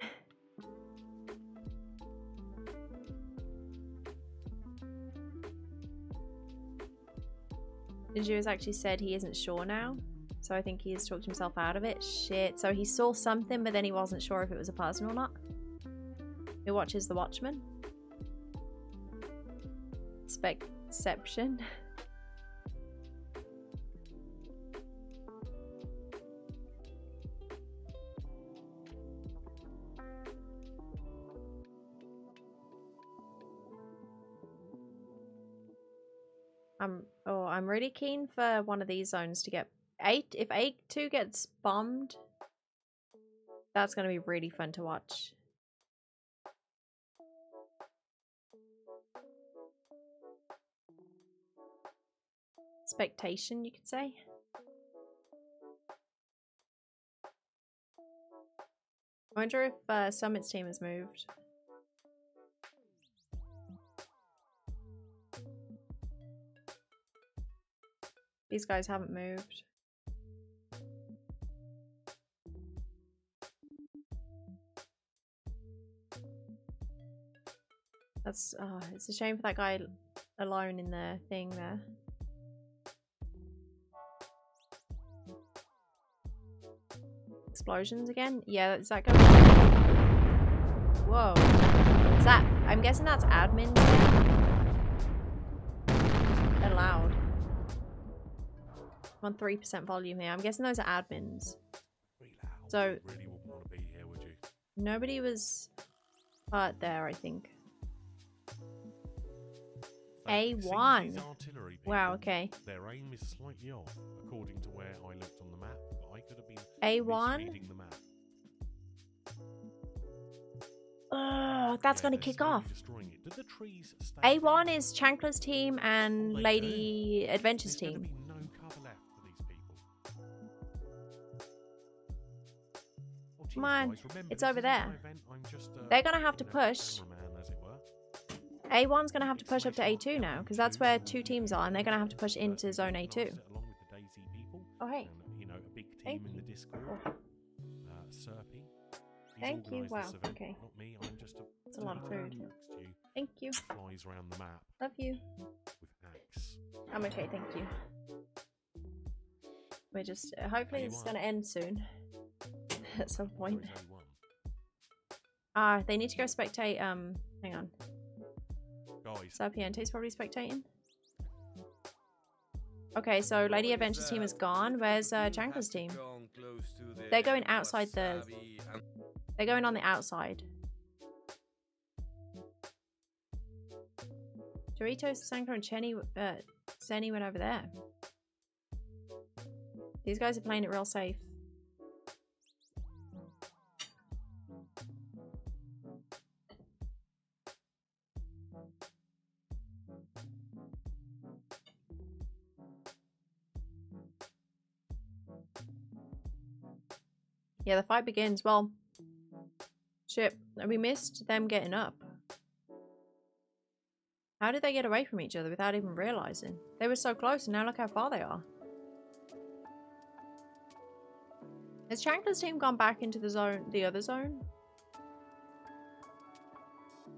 Ninja has actually said he isn't sure now. So I think he has talked himself out of it. Shit. So he saw something, but then he wasn't sure if it was a person or not. Who watches The Watchmen? Specception. I'm oh, I'm really keen for one of these zones to get eight. If eight two gets bombed, that's gonna be really fun to watch. Spectation, you could say. I wonder if uh, Summit's team has moved. These guys haven't moved. That's oh, it's a shame for that guy alone in the thing there. Explosions again? Yeah, is that going? Whoa. Is that? I'm guessing that's admins. I'm on three percent volume here. I'm guessing those are admins. So Really wouldn't want to be here, would you? nobody was hurt there. I think. Fact, it seems A1. Wow. Okay. Their aim is slightly off, according to where I looked on the map, but I could have been A1? the map. Oh, that's Yeah, going to kick off. destroying it. Did the trees stay A1 is Chankla's team and Lady Adventure's team. Come on, it's over there. They're gonna have to push. A1's gonna have to push up to A2 now, because that's where two teams are, and they're gonna have to push into zone A2. Oh hey, You know, a big team Thank in you. the Discord. Oh. Uh, Serpy. Thank you. Wow, okay. Not me. I'm just a. That's a lot of food. you, thank you. Flies around the map Love you. with axe. I'm okay, thank you. We're just uh, hopefully you it's gonna end soon. At some point. There is only. Ah, they need to go spectate. Um, hang on. Serpiente's probably spectating. Okay, so Lady Adventures team is gone. Where's uh, team? They're going outside the- They're going on the outside. Doritos, Sanko, and Chenny, uh, Senny went over there. These guys are playing it real safe. Yeah, the fight begins. Well, shit, we missed them getting up. How did they get away from each other without even realizing? They were so close, and now look how far they are. Has Chankla's team gone back into the zone, the other zone?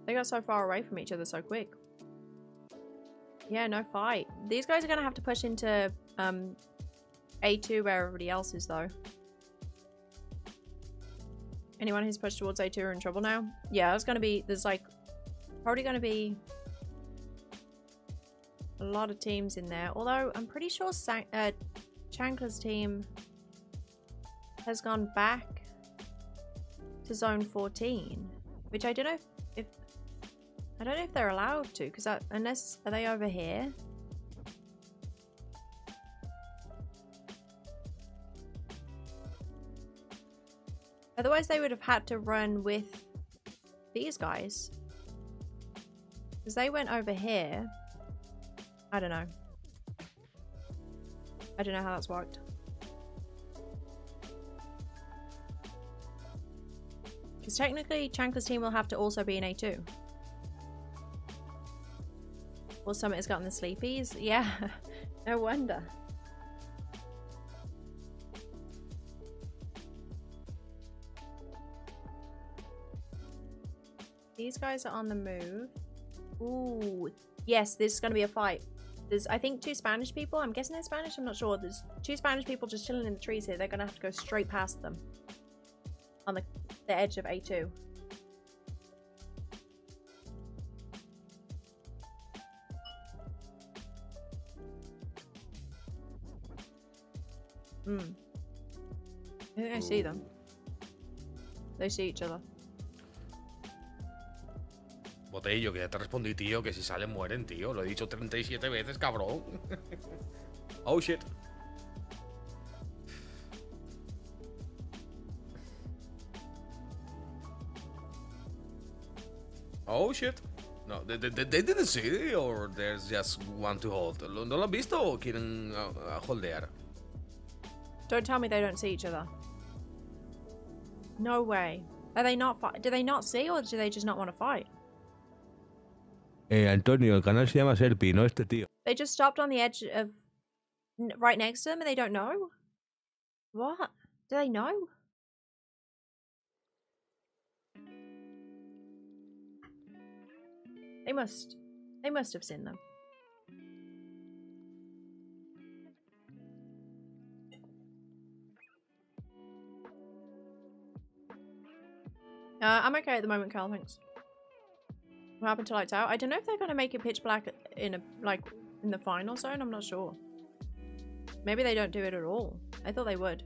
They got so far away from each other so quick. Yeah, no fight. These guys are gonna have to push into um, A2 where everybody else is, though. Anyone who's pushed towards A2 are in trouble now? Yeah, it's gonna be, there's like, probably gonna be a lot of teams in there. Although, I'm pretty sure Sang uh, team has gone back to zone 14. Which I don't know if, if I don't know if they're allowed to, because unless, are they over here? Otherwise, they would have had to run with these guys. Because they went over here. I don't know. I don't know how that's worked. Because technically, Chankla's team will have to also be in A2. Well, Summit has gotten the sleepies. Yeah, no wonder. These guys are on the move. Ooh, yes, this is going to be a fight. There's, I think, two Spanish people. I'm guessing they're Spanish. I'm not sure. There's two Spanish people just chilling in the trees here. They're going to have to go straight past them on the, the edge of A2. Hmm. I think I see them. They see each other. Botello, que ya te respondí, tío, que si salen mueren, tío. Lo he dicho 37 veces, cabrón. oh shit. Oh shit. No, they, they, they didn't see it, or there's just one to hold. ¿No lo han visto o quieren uh, uh, holdear? Don't tell me they don't see each other. No way. Are they not fight? Do they not see, or do they just not want to fight? Eh, Antonio, el canal se llama Serpi, no este tío. They just stopped on the edge of right next to them, and they don't know. What? Do they know? They must. They must have seen them. Uh, I'm okay at the moment, Carl. Thanks. What happened to lights out? I don't know if they're gonna make it pitch black in a like in the final zone. I'm not sure. Maybe they don't do it at all. I thought they would.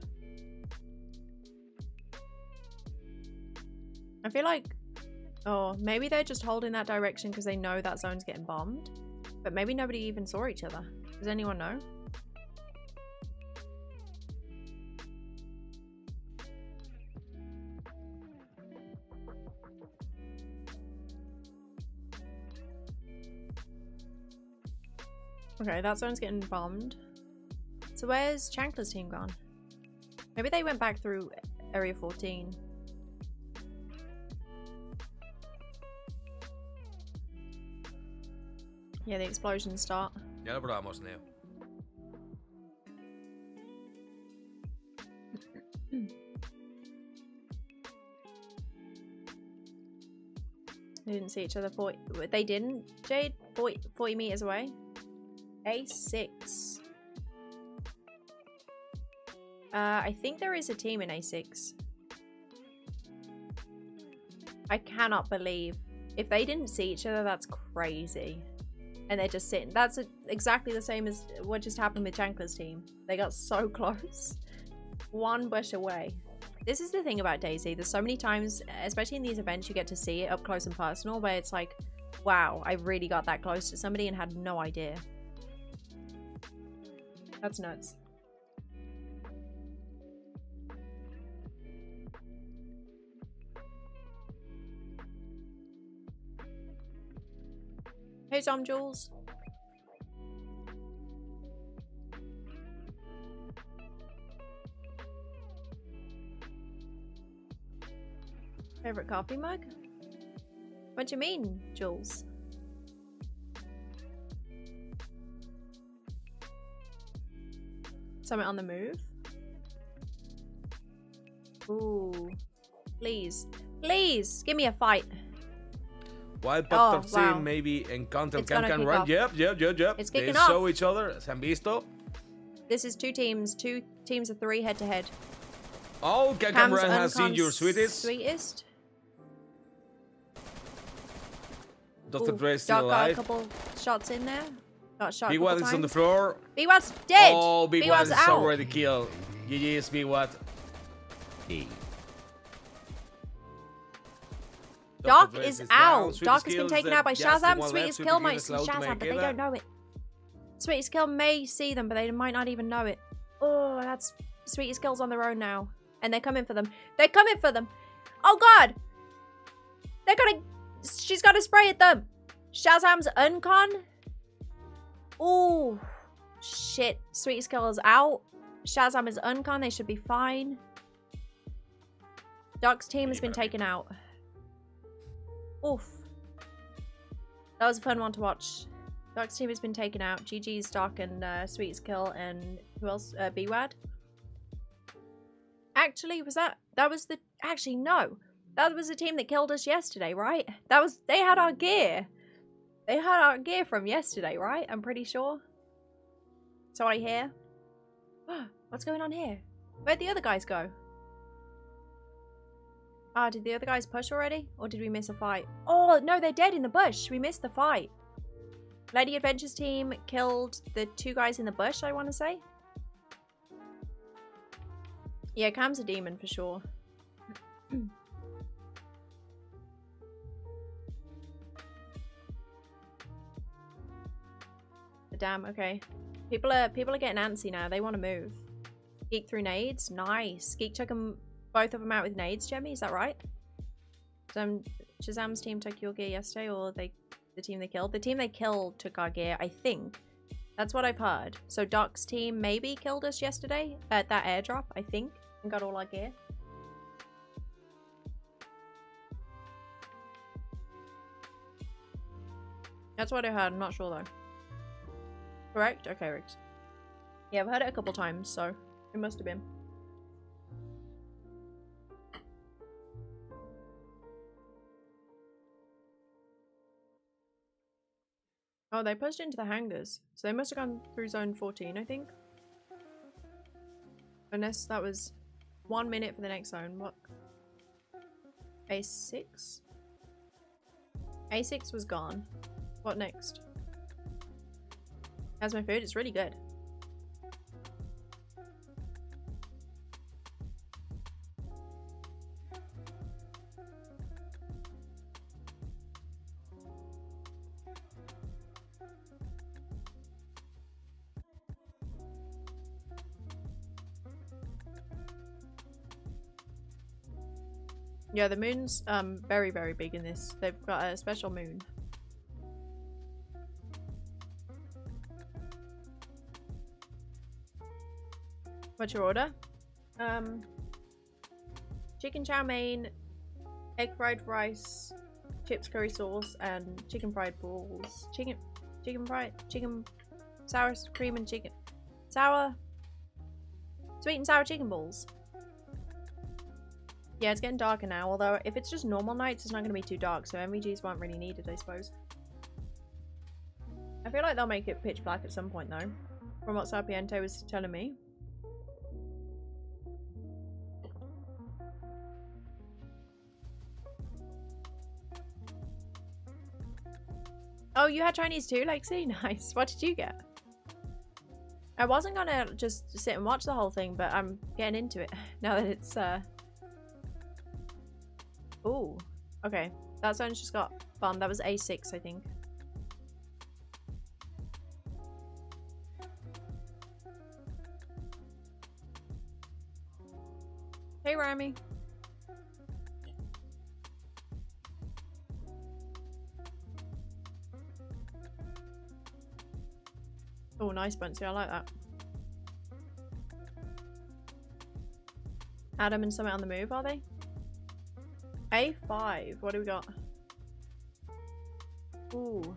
I feel like, oh, maybe they're just holding that direction because they know that zone's getting bombed. But maybe nobody even saw each other. Does anyone know? Okay, that zone's getting bombed. So where's Chankla's team gone? Maybe they went back through Area 14. Yeah, the explosions start. Ya lo probamos, there. they didn't see each other 40... They didn't, Jade? 40, 40 meters away? A6. Uh, I think there is a team in A6. I cannot believe. If they didn't see each other, that's crazy. And they're just sitting. That's a, exactly the same as what just happened with Chankla's team. They got so close. One bush away. This is the thing about DayZ. There's so many times, especially in these events, you get to see it up close and personal, where it's like, wow, I really got that close to somebody and had no idea. That's nuts. Hey, Tom Jules. Favorite coffee mug? What do you mean, Jules? Something on the move? Ooh. Please. Please, give me a fight. Wild Oh, Butter wow. Maybe Encounter It's Can Can Run. off. Yep, yep, yep, yep. It's they kicking show each other. Se han visto. This is two teams, two teams of three head to head. Oh, Can Can Run has seen your sweetest. Sweetest. Dr. Dre still Doc got a couple shots in there. Got shot. Big couple Watt is on the floor. Big Watt's dead. Oh, Big Big Watt is out. already killed. GG's Big Watt. Doc Dre is down. out. Sweetest Doc has been taken out by Shazam. one Sweetest Kill might see us loud to Shazam, but they don't know it. Sweetest Kill may see them, but they might not even know it. Oh, that's Sweetest Kill's on their own now. And they're coming for them. They're coming for them. Oh god! They're gonna she's gotta spray at them. Shazam's uncon. Oh shit. Sweet Kill is out. Shazam is uncon, they should be fine. Doc's team has been taken out. Oof. That was a fun one to watch. Doc's team has been taken out. GG's Doc and uh, Sweetest Kill and who else? Uh, BWAD. Actually, was that that was the actually no. That was the team that killed us yesterday, right? That was they had our gear. They had our gear from yesterday, right? I'm pretty sure. So I hear. What's going on here? Where'd the other guys go? Ah, did the other guys push already? Or did we miss a fight? Oh, no, they're dead in the bush. We missed the fight. Lady Adventures team killed the two guys in the bush, I want to say. Yeah, Cam's a demon for sure. Damn, okay. People are people are getting antsy now. They want to move. Geek through nades. Nice. Geek took them both of them out with nades, Jemmy, is that right? Um, Shazam's team took your gear yesterday, or they, the team they killed? The team they killed took our gear, I think. That's what I've heard. So Doc's team maybe killed us yesterday at that airdrop, I think, and got all our gear. That's what I heard. I'm not sure though. Correct? Okay, Riggs. Yeah, I've heard it a couple times, so it must have been. Oh, they pushed into the hangars. So they must have gone through zone 14, I think. Unless that was one minute for the next zone. What? A6? A6 was gone. What next? How's my food? It's really good. Yeah, the moon's um very very big in this. They've got a special moon. What's your order? Um, chicken chow mein, egg fried rice, chips curry sauce, and chicken fried balls. Chicken, chicken fried, chicken, sour cream and chicken, sour, sweet and sour chicken balls. Yeah, it's getting darker now, although if it's just normal nights, it's not going to be too dark, so NVGs weren't really needed, I suppose. I feel like they'll make it pitch black at some point, though, from what Sapiente was telling me. Oh, you had Chinese too, Lexi? Nice. What did you get? I wasn't gonna just sit and watch the whole thing, but I'm getting into it now that it's uh Ooh. Okay. That zone's just got bombed. That was A6, I think. Hey, Rami. Oh, nice, Bunsy. I like that. Adam and Summit on the move, are they? A5. What do we got? Ooh.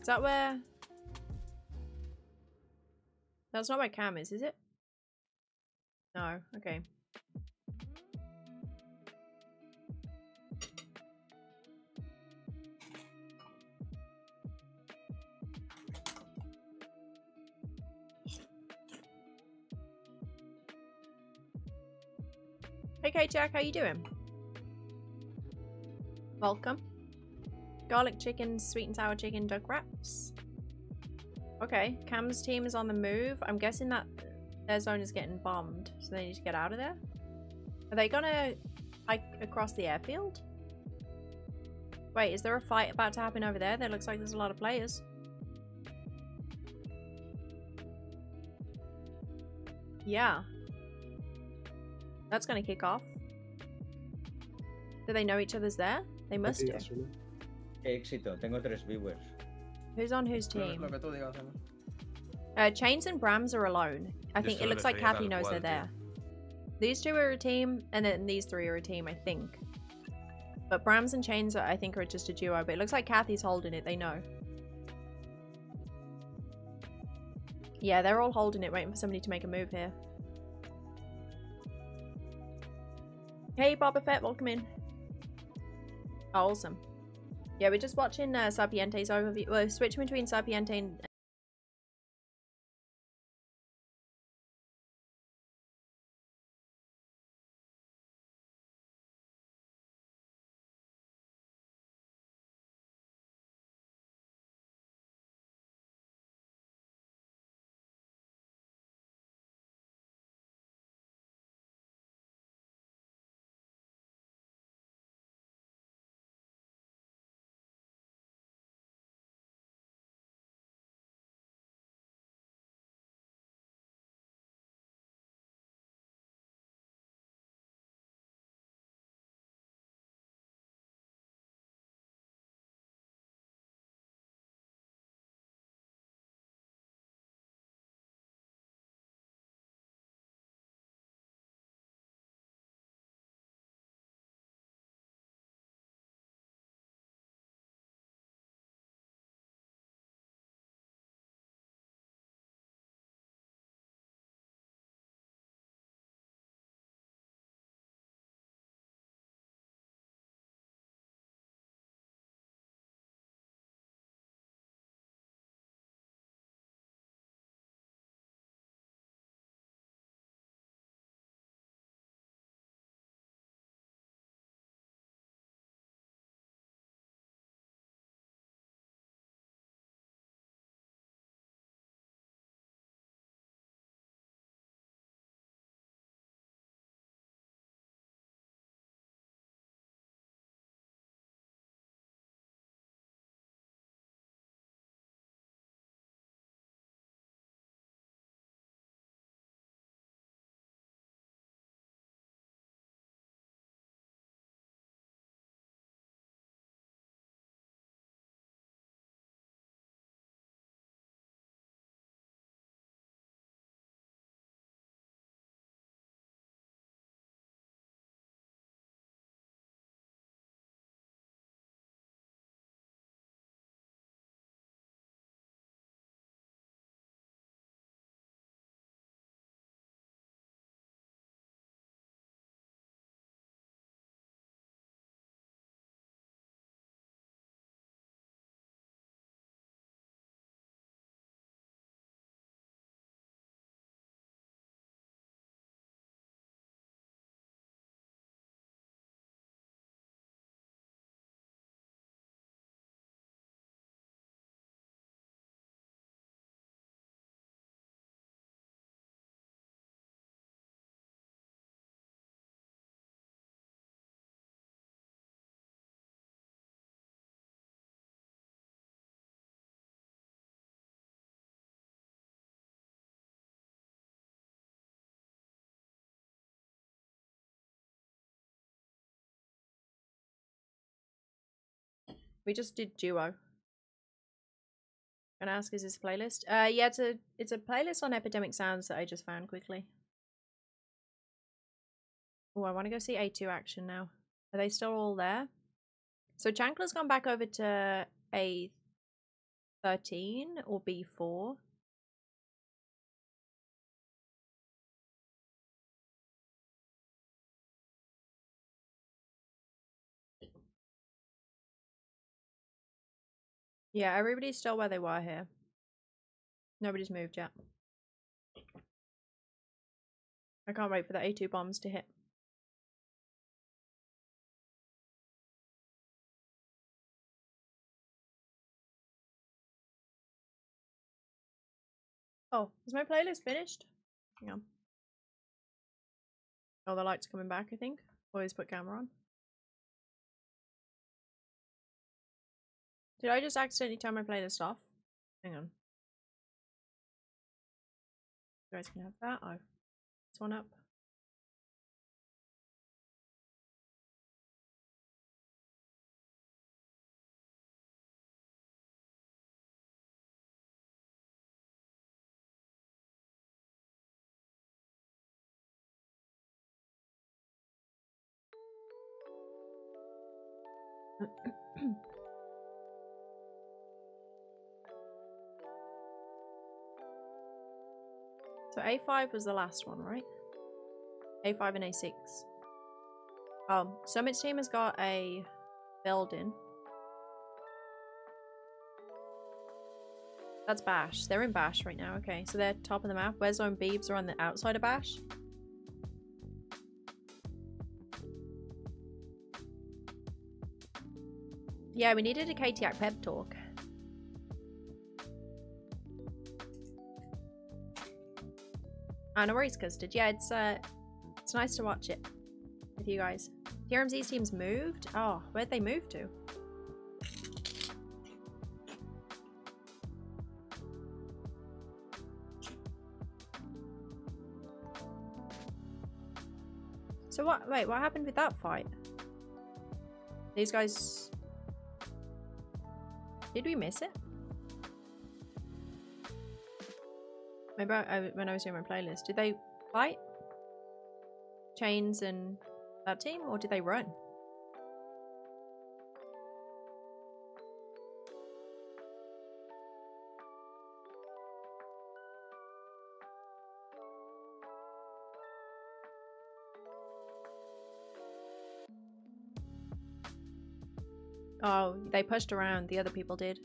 Is that where... That's not where Cam is, is it? No. Okay. Kate Jack, how you doing? Welcome. Garlic chicken, sweet and sour chicken, duck wraps. Okay, Cam's team is on the move. I'm guessing that their zone is getting bombed, so they need to get out of there. Are they gonna hike across the airfield? Wait, is there a fight about to happen over there? There looks like there's a lot of players. Yeah. That's gonna kick off. Do they know each other's there? They must do. Qué éxito, tengo tres viewers. Who's on whose team? lo que tú digas, Emma. Uh, Chains and Brams are alone. I think it looks like Kathy knows they're there. These two are a team, and then these three are a team, I think. But Brams and Chains, are, I think, are just a duo. But it looks like Kathy's holding it. They know. Yeah, they're all holding it, waiting for somebody to make a move here. Hey, Boba Fett, welcome in. Oh, awesome. Yeah, we're just watching uh, Sapiente's overview. We're switching between Sapiente and We just did duo. Gonna ask is this playlist? Uh yeah, it's a it's a playlist on Epidemic Sounds that I just found quickly. Oh, I want to go see A2 action now. Are they still all there? So Chankla's gone back over to A13 or B4. Yeah, everybody's still where they were here. Nobody's moved yet. I can't wait for the A2 bombs to hit. Oh, is my playlist finished? Hang on. Oh, the light's coming back, I think. Always put camera on. Did I just accidentally turn my playlist off? Hang on. You guys can have that. Oh, this one up. So A5 was the last one, right? A5 and A6. Oh, Summit team has got a building. That's Bash. They're in Bash right now. Okay, so they're top of the map. Where's Zone Beebs are on the outside of Bash. Yeah, we needed a KTAC pep talk. Oh, no worries, Custard. Yeah, it's uh, it's nice to watch it with you guys. TRMZ's team's moved? Oh, where'd they move to? So what, wait, what happened with that fight? These guys... Did we miss it? I, I- uh, when I was doing my playlist, did they fight? Chains and that team, or did they run? Oh, they pushed around. The other people did.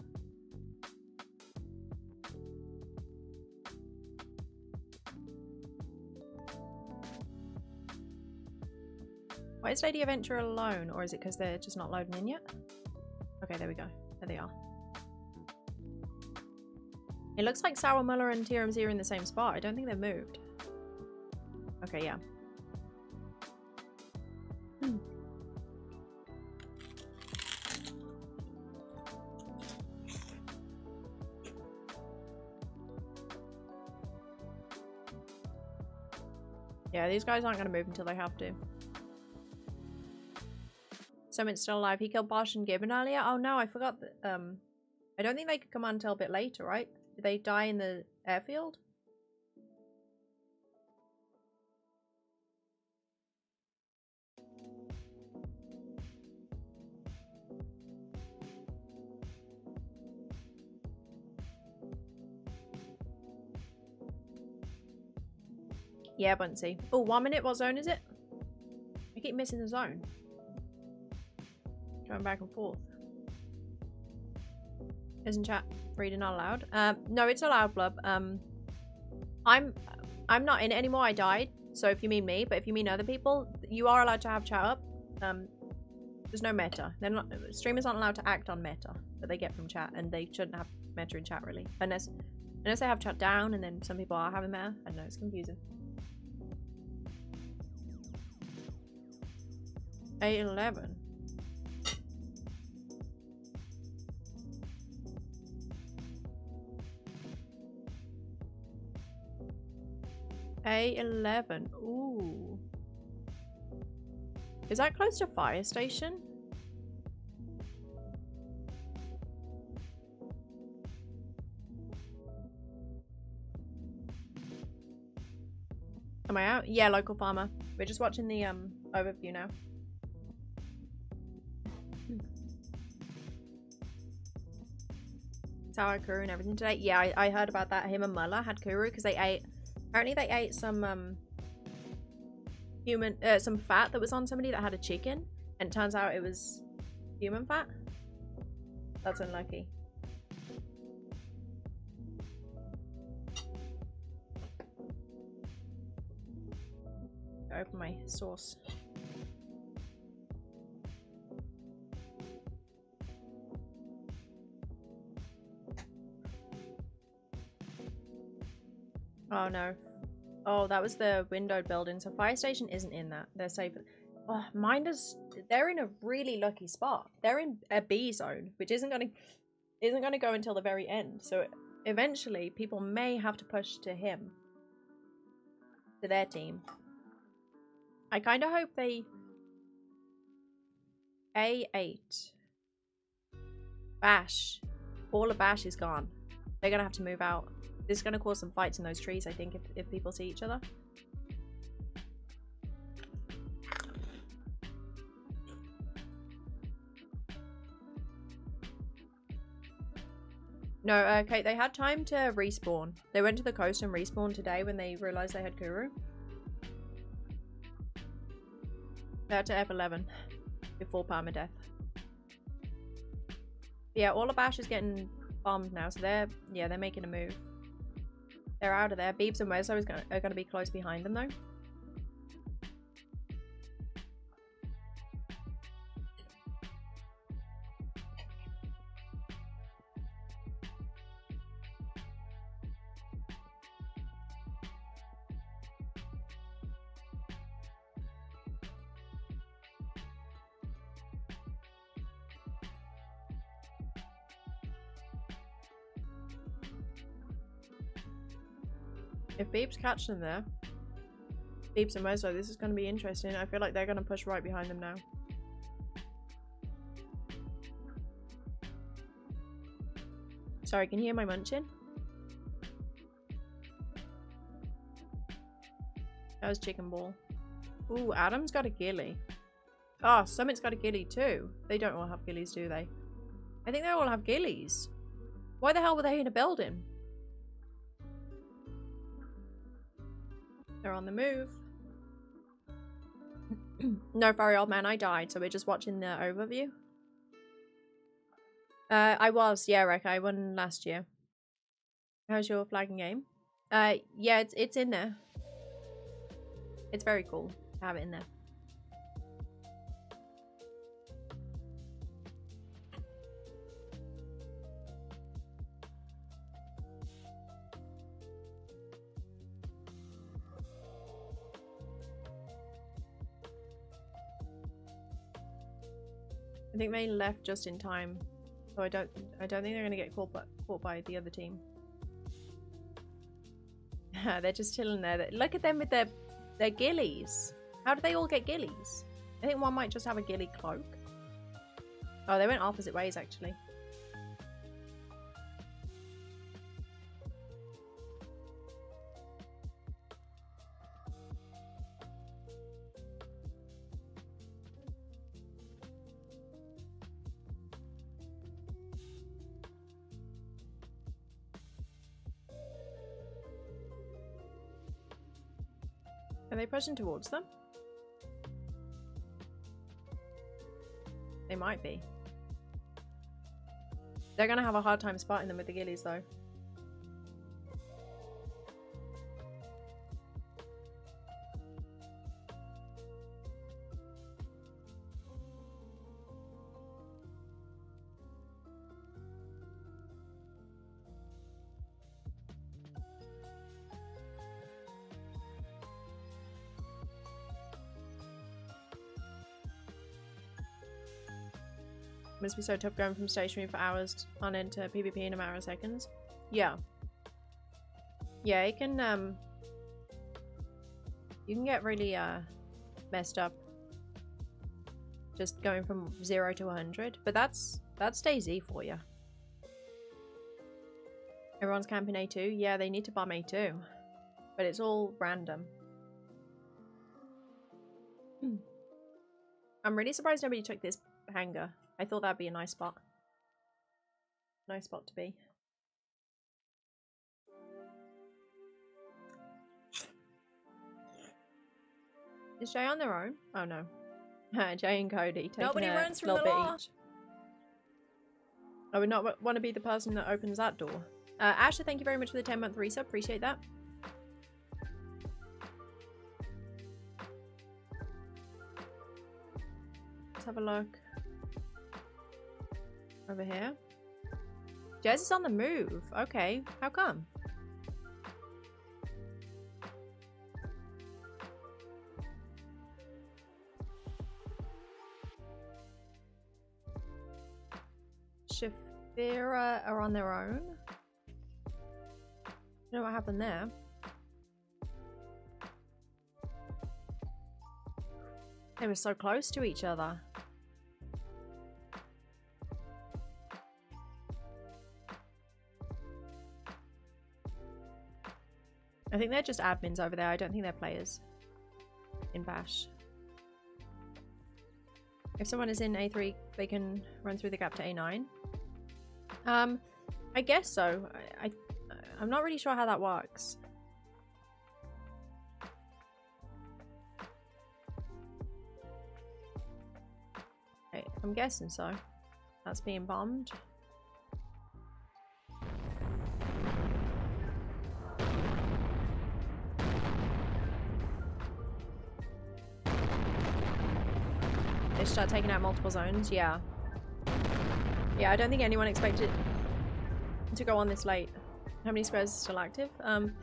Lady Adventure alone? Or is it because they're just not loading in yet? Okay, there we go. There they are. It looks like Sour Muller and TRMZ are in the same spot. I don't think they've moved. Okay, yeah. Hmm. Yeah, these guys aren't going to move until they have to. Summit's still alive. He killed Bosch and Gibbon earlier. Oh no, I forgot that. Um, I don't think they could come on until a bit later, right? Did they die in the airfield? Yeah, Bunsy. Oh, one minute. What zone is it? I keep missing the zone. Going back and forth. Isn't chat reading not allowed? Um, no, it's allowed, Blub. Um, I'm, I'm not in it anymore. I died. So if you mean me, but if you mean other people, you are allowed to have chat up. Um, there's no meta. They're not. Streamers aren't allowed to act on meta that they get from chat, and they shouldn't have meta in chat really, unless, unless they have chat down, and then some people are having meta. I don't know. It's confusing. Eight eleven. A11. Ooh. Is that close to fire station? Am I out? Yeah, local farmer. We're just watching the um overview now. Tower Kuru and everything today. Yeah, I, I heard about that. Him and Muller had Kuru because they ate Apparently, they ate some um human, uh, some fat that was on somebody that had a chicken, and it turns out it was human fat. That's unlucky. Open my sauce. Oh no. Oh, that was the windowed building. So fire station isn't in that. They're safe. Oh, Minders, they're in a really lucky spot. They're in a B zone, which isn't gonna isn't gonna go until the very end. So eventually, people may have to push to him, to their team. I kind of hope they A8 Bash. All of Bash is gone. They're gonna have to move out. This is gonna cause some fights in those trees, I think, if, if people see each other. No, okay, they had time to respawn. They went to the coast and respawned today when they realized they had Kuru. They're to F11 before permadeath. Yeah, all of Bash is getting bombed now, so they're yeah they're making a move. They're out of there. Beebs and Wezo is are going to be close behind them though. If Beebs catch them there, Beebs and Wezo, this is going to be interesting. I feel like they're going to push right behind them now. Sorry, can you hear my munching? That was chicken ball. Ooh, Adam's got a ghillie. Oh, Summit's got a ghillie too. They don't all have ghillies, do they? I think they all have ghillies. Why the hell were they in a building? They're on the move. no, furry old man, I died, so we're just watching the overview. Uh, I was, yeah, Rick, I won last year. How's your flagging game? Uh, yeah, it's, it's in there. It's very cool to have it in there. I think they left just in time, so I don't I don't think they're gonna get caught by, caught by the other team. they're just chilling there. Look at them with their their ghillies. How do they all get ghillies? I think one might just have a ghillie cloak. Oh, they went opposite ways actually. Towards them? They might be. They're gonna have a hard time spotting them with the ghillies though. Be so tough going from stationary for hours on into PvP in a matter of seconds. Yeah. Yeah, it can, um... You can get really, uh, messed up. Just going from 0 to 100. But that's, that's DayZ for you. Everyone's camping A2? Yeah, they need to bomb A2. But it's all random. I'm really surprised nobody took this hangar. I thought that'd be a nice spot. Nice spot to be. Is Jay on their own? Oh no. Jay and Cody taking Nobody a runs from little the bit law. each. I would not want to be the person that opens that door. Uh, Asher, thank you very much for the 10 month resub. Appreciate that. Let's have a look. Over here. Jez is on the move. Okay. How come? Shafira are on their own. Don't know what happened there. They were so close to each other. I think they're just admins over there. I don't think they're players in Bash. If someone is in A3, they can run through the gap to A9. Um, I guess so. I, I I'm not really sure how that works. I'm guessing so. That's being bombed. Start taking out multiple zones, yeah. Yeah, I don't think anyone expected to go on this late. How many squares are still active? Um,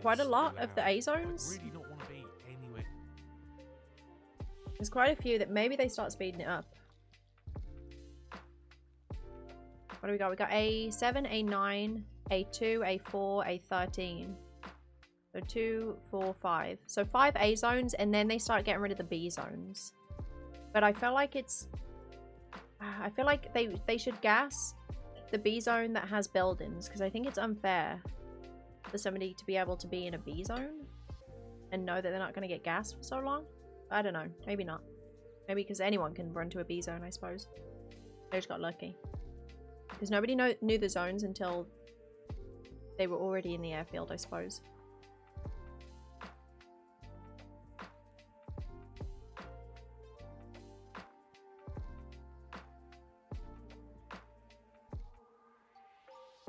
quite a lot of the A zones. really not want to be anywhere. There's quite a few that maybe they start speeding it up. What do we got? We got A7, A9, A2, A4, A13. So two, four, five. So five A zones, and then they start getting rid of the B zones. But I feel like it's. I feel like they they should gas the B zone that has buildings because I think it's unfair for somebody to be able to be in a B zone and know that they're not going to get gas for so long. I don't know. Maybe not. Maybe because anyone can run to a B zone, I suppose. They just got lucky. Because nobody know, knew the zones until they were already in the airfield, I suppose.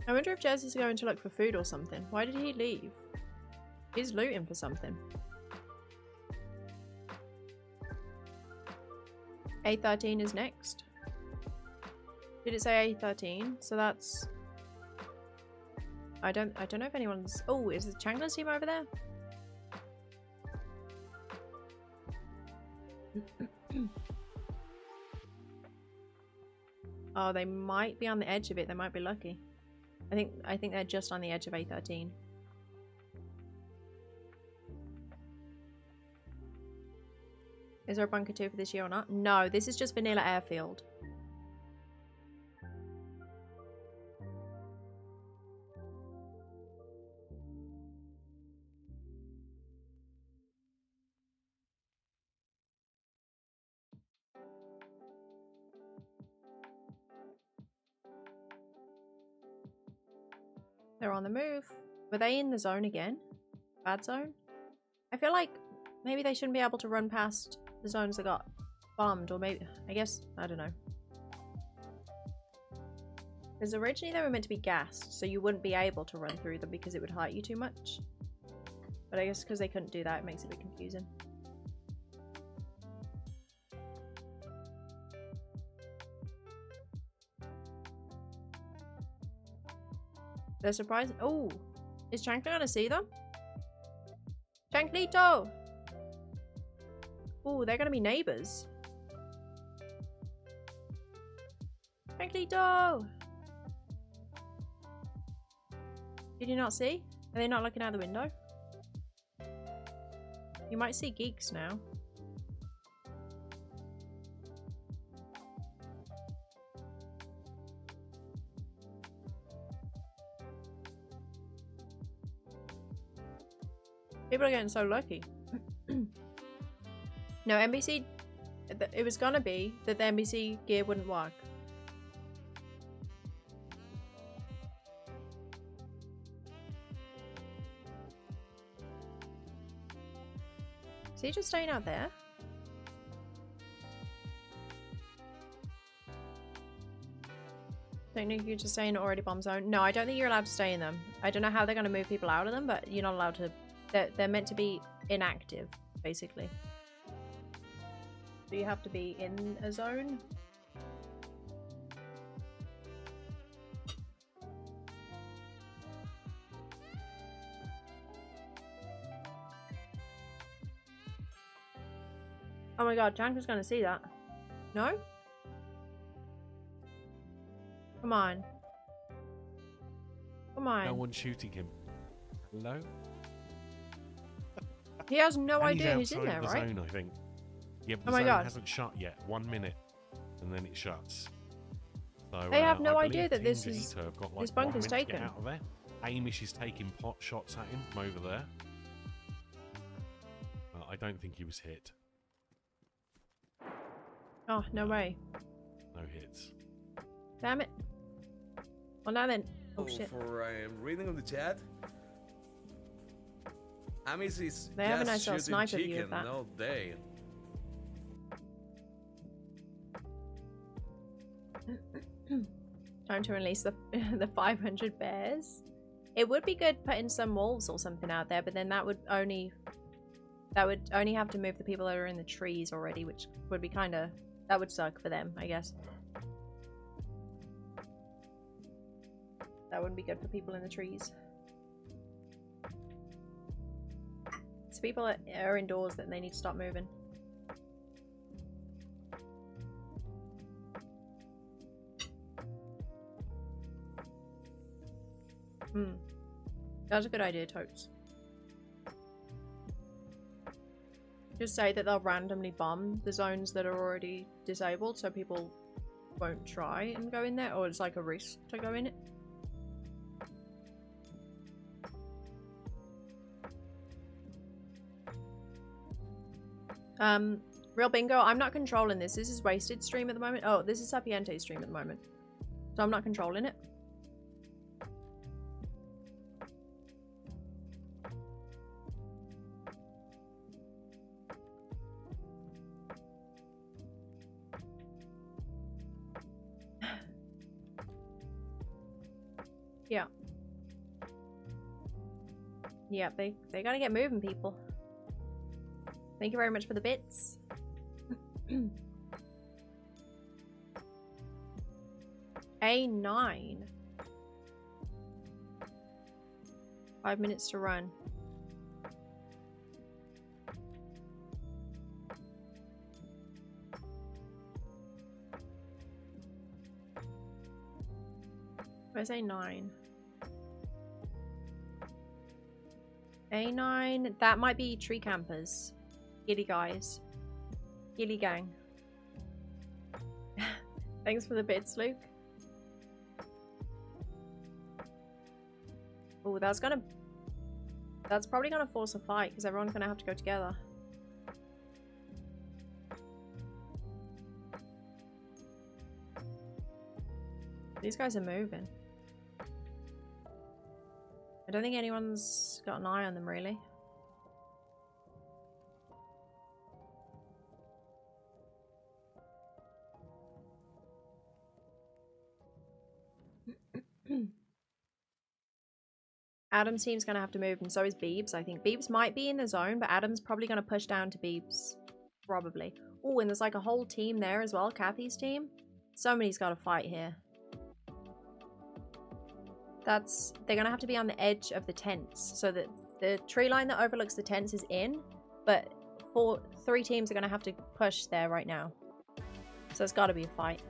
I wonder if Jez is going to look for food or something. Why did he leave? He's looting for something. A13 is next. Did it say A13? So that's... I don't I don't know if anyone's... Oh, is the Chankla's team over there? oh, they might be on the edge of it. They might be lucky. I think I think they're just on the edge of A13. Is there a bunker 2 for this year or not? No, this is just vanilla airfield. On the move. Were they in the zone again? Bad zone? I feel like maybe they shouldn't be able to run past the zones that got bombed, or maybe, I guess, I don't know. Because originally they were meant to be gassed, so you wouldn't be able to run through them because it would hurt you too much. But I guess because they couldn't do that, it makes it a bit confusing. They're surprised. Oh, is Chankly gonna see them? Chanklito! Oh, they're gonna be neighbors. Chanklito! Did you not see? Are they not looking out the window? You might see geeks now. People are getting so lucky. No, NBC. It was gonna be that the NBC gear wouldn't work. Is he just staying out there? Don't think you're just staying in already bomb zone. No, I don't think you're allowed to stay in them. I don't know how they're going to move people out of them, but you're not allowed to. They're, they're meant to be inactive, basically. So you have to be in a zone. Oh my god, Jank was to see that. No? Come on. Come on. No one's shooting him. Hello? He has no And he's idea who's in there, the right? Zone, I think. Yeah, but Oh the my zone God. hasn't shut yet. One minute, and then it shuts. So, They have uh, no idea that this Team is- Vegeta have got, like, this bunker's minute to get taken. out of there. Amish is taking pot shots at him from over there. Uh, I don't think he was hit. Oh, no way. No hits. Damn it. Well, now then. Oh, So shit. For um, reading on the chat, Is They have a nice little sniper view of that. all day. Time to release the the 500 bears. It would be good putting some wolves or something out there, but then that would only that would only have to move the people that are in the trees already, which would be kind of that would suck for them, I guess. That wouldn't be good for people in the trees. People are, are indoors, then they need to stop moving. Hmm. That's a good idea, Totes. Just say that they'll randomly bomb the zones that are already disabled so people won't try and go in there, or it's like a risk to go in it. Um, Real Bingo, I'm not controlling this. This is Wasted stream at the moment. Oh, this is Sapiente stream at the moment. So I'm not controlling it. Yeah. Yeah, they they gotta get moving, people. Thank you very much for the bits. A9. Five minutes to run. Where's A9? A9, that might be tree campers. Ghillie guys. Ghillie gang. Thanks for the bits, Luke. Oh, that's gonna... That's probably gonna force a fight, because everyone's gonna have to go together. These guys are moving. I don't think anyone's got an eye on them, really. Adam's team's going to have to move, and so is Beebs, I think. Beebs might be in the zone, but Adam's probably going to push down to Beebs. Probably. Oh, and there's like a whole team there as well, Kathy's team. Somebody's got to fight here. That's... They're going to have to be on the edge of the tents, so that the tree line that overlooks the tents is in, but four, three teams are going to have to push there right now. So it's got to be a fight.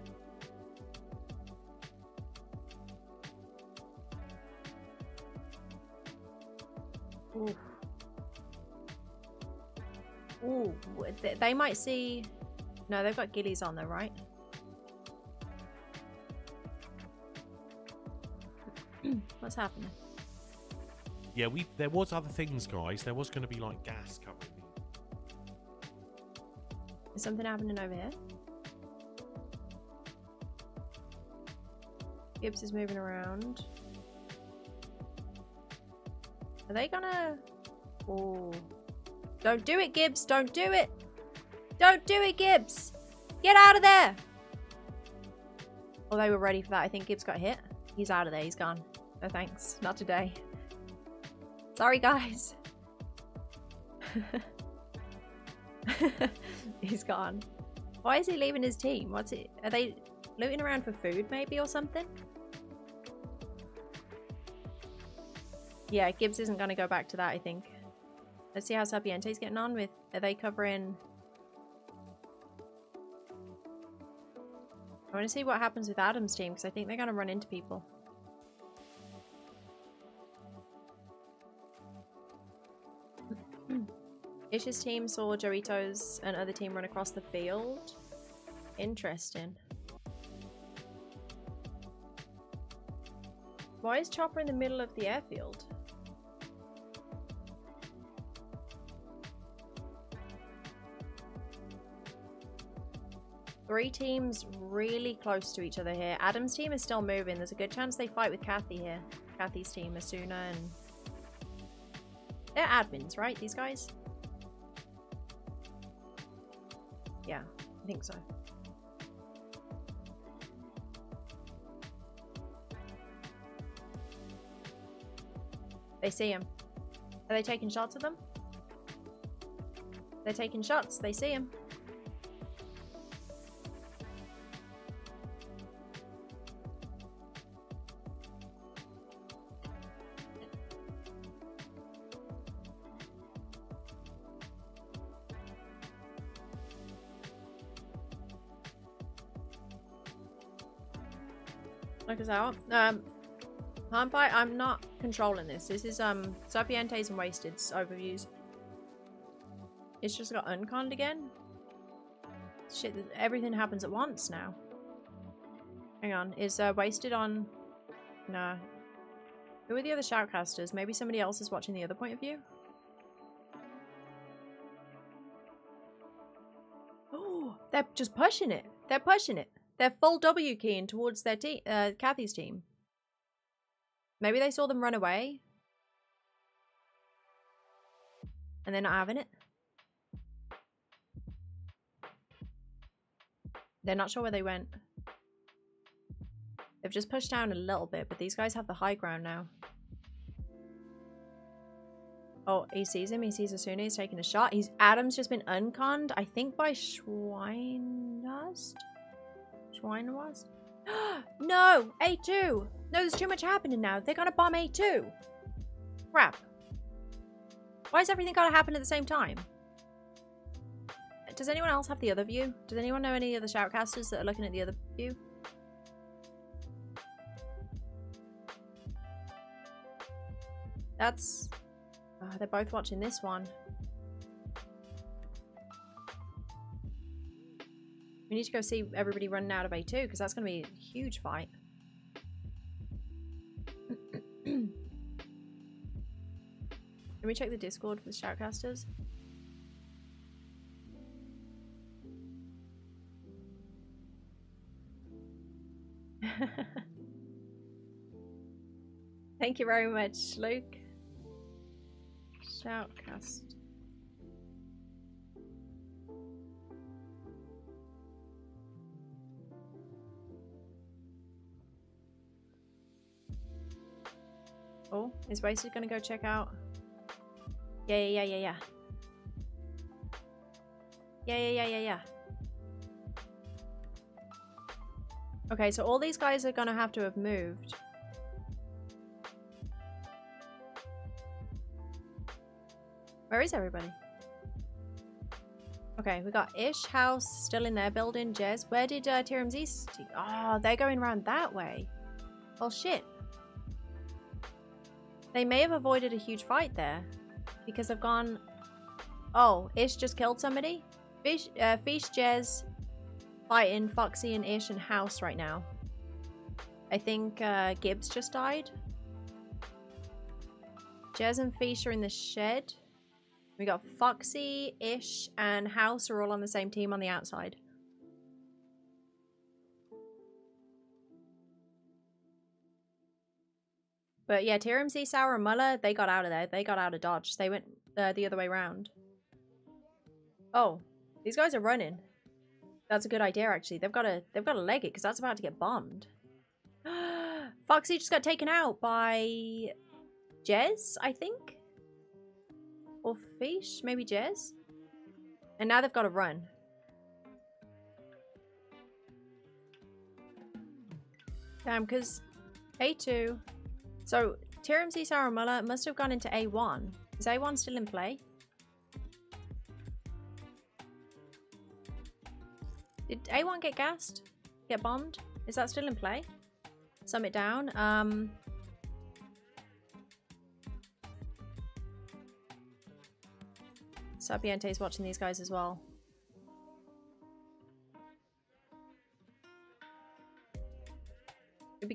Th- they might see... No, they've got gillies on there, right? What's happening? Yeah, we there was other things, guys. There was going to be like gas covering. the- Is something happening over here? Gibbs is moving around. Are they gonna... Oh. Don't do it, Gibbs. Don't do it. Don't do it, Gibbs. Get out of there. Oh, they were ready for that. I think Gibbs got hit. He's out of there. He's gone. No thanks. Not today. Sorry, guys. He's gone. Why is he leaving his team? What's it? Are they looting around for food, maybe, or something? Yeah, Gibbs isn't going to go back to that, I think. Let's see how Sapiente's getting on with... Are they covering... I want to see what happens with Adam's team, because I think they're going to run into people. Ish's team saw Doritos and other team run across the field. Interesting. Why is Chopper in the middle of the airfield? Three teams really close to each other here. Adam's team is still moving. There's a good chance they fight with Kathy here. Kathy's team, Asuna and... They're admins, right? These guys? Yeah, I think so. They see him. Are they taking shots of them? They're taking shots. They see him. Us out. Um, fight, I'm not controlling this. This is um Sapientes and Wasted's overviews. It's just got unconned again. Shit, everything happens at once now. Hang on, is uh, Wasted on... Nah. Who are the other shoutcasters? Maybe somebody else is watching the other point of view? Oh, they're just pushing it. They're pushing it. They're full W keying towards their team, uh, Kathy's team. Maybe they saw them run away. And they're not having it. They're not sure where they went. They've just pushed down a little bit, but these guys have the high ground now. Oh, he sees him. He sees Asuna. He's taking a shot. He's Adam's just been unconned, I think, by Schweinhurst? was? no! A2! No, there's too much happening now. They're gonna bomb A2. Crap. Why is everything gotta happen at the same time? Does anyone else have the other view? Does anyone know any other shoutcasters that are looking at the other view? That's... Oh, they're both watching this one. We need to go see everybody running out of A2 because that's going to be a huge fight. Can we check the Discord for the shoutcasters? Thank you very much, Luke. Shoutcast. Oh, is Wasted gonna go check out? Yeah, yeah, yeah, yeah, yeah. Yeah, yeah, yeah, yeah, yeah. Okay, so all these guys are gonna have to have moved. Where is everybody? Okay, we got Ish House still in their building. Jez, where did uh, Tirum's East? Oh, they're going around that way. Well, shit. They may have avoided a huge fight there because they've gone. Oh, Ish just killed somebody. Fish, uh, Fish, Jez, fighting Foxy and Ish and House right now. I think uh, Gibbs just died. Jez and Fish are in the shed. We got Foxy, Ish, and House are all on the same team on the outside. But yeah, TRMZ, Sour, and Muller, they got out of there. They got out of Dodge. They went uh, the other way round. Oh, these guys are running. That's a good idea, actually. They've got to they've got to leg it because that's about to get bombed. Foxy just got taken out by Jez, I think, or Fish, maybe Jez. And now they've got to run. Damn, because A2. So TRMZ Saramullah must have gone into A1. Is A1 still in play? Did A1 get gassed? Get bombed? Is that still in play? Summit down. Um, Sapiente is watching these guys as well.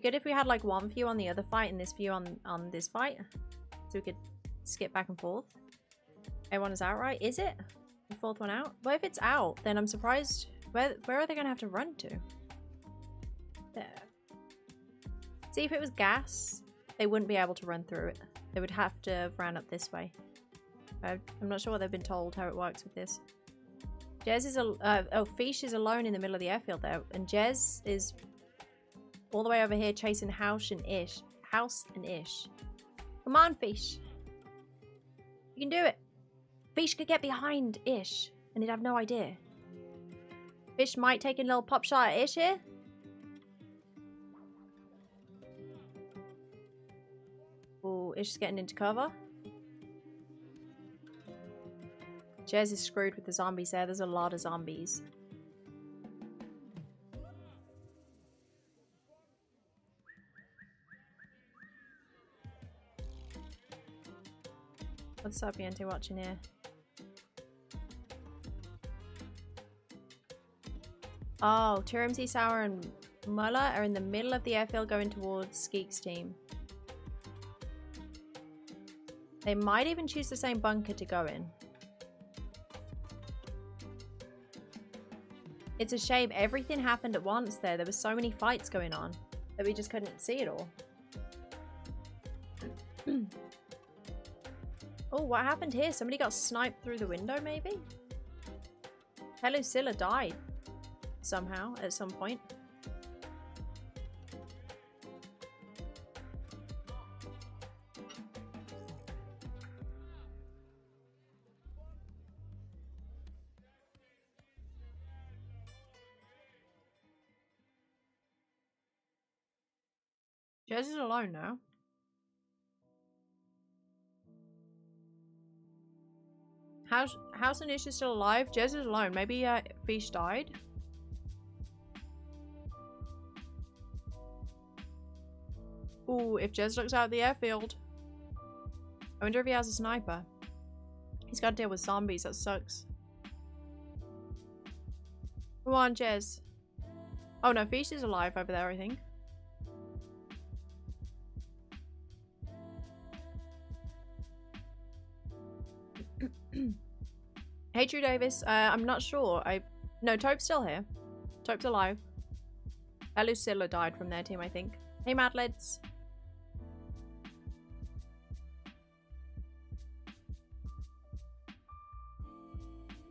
Good if we had like one view on the other fight and this view on on this fight, so we could skip back and forth. Everyone is out, right? Is it the fourth one out? Well, if it's out, then I'm surprised. Where where are they gonna have to run to? There. See if it was gas, they wouldn't be able to run through it. They would have to run up this way. I'm not sure what they've been told how it works with this. Jez is a uh, oh Fish is alone in the middle of the airfield there, and Jez is all the way over here chasing House and Ish. House and Ish. Come on, Fish. You can do it. Fish could get behind Ish, and he'd have no idea. Fish might take a little pop shot at Ish here. Oh, Ish is getting into cover. Jez is screwed with the zombies there. There's a lot of zombies. What's Sapiente watching here? Oh, TRMZ Sour and Muller are in the middle of the airfield going towards Skeek's team. They might even choose the same bunker to go in. It's a shame everything happened at once there. There were so many fights going on that we just couldn't see it all. oh, what happened here? Somebody got sniped through the window, maybe? Pelusilla died somehow at some point. Jez is alone now. And Ish is still alive. Jez is alone. Maybe uh, Fish died. Ooh, if Jez looks out of the airfield. I wonder if he has a sniper. He's got to deal with zombies. That sucks. Come on, Jez. Oh no, Fish is alive over there, I think. Hey, Drew Davis. Uh, I'm not sure. I no, Tope's still here. Tope's alive. Uh, Lucilla died from their team, I think. Hey, Madleds.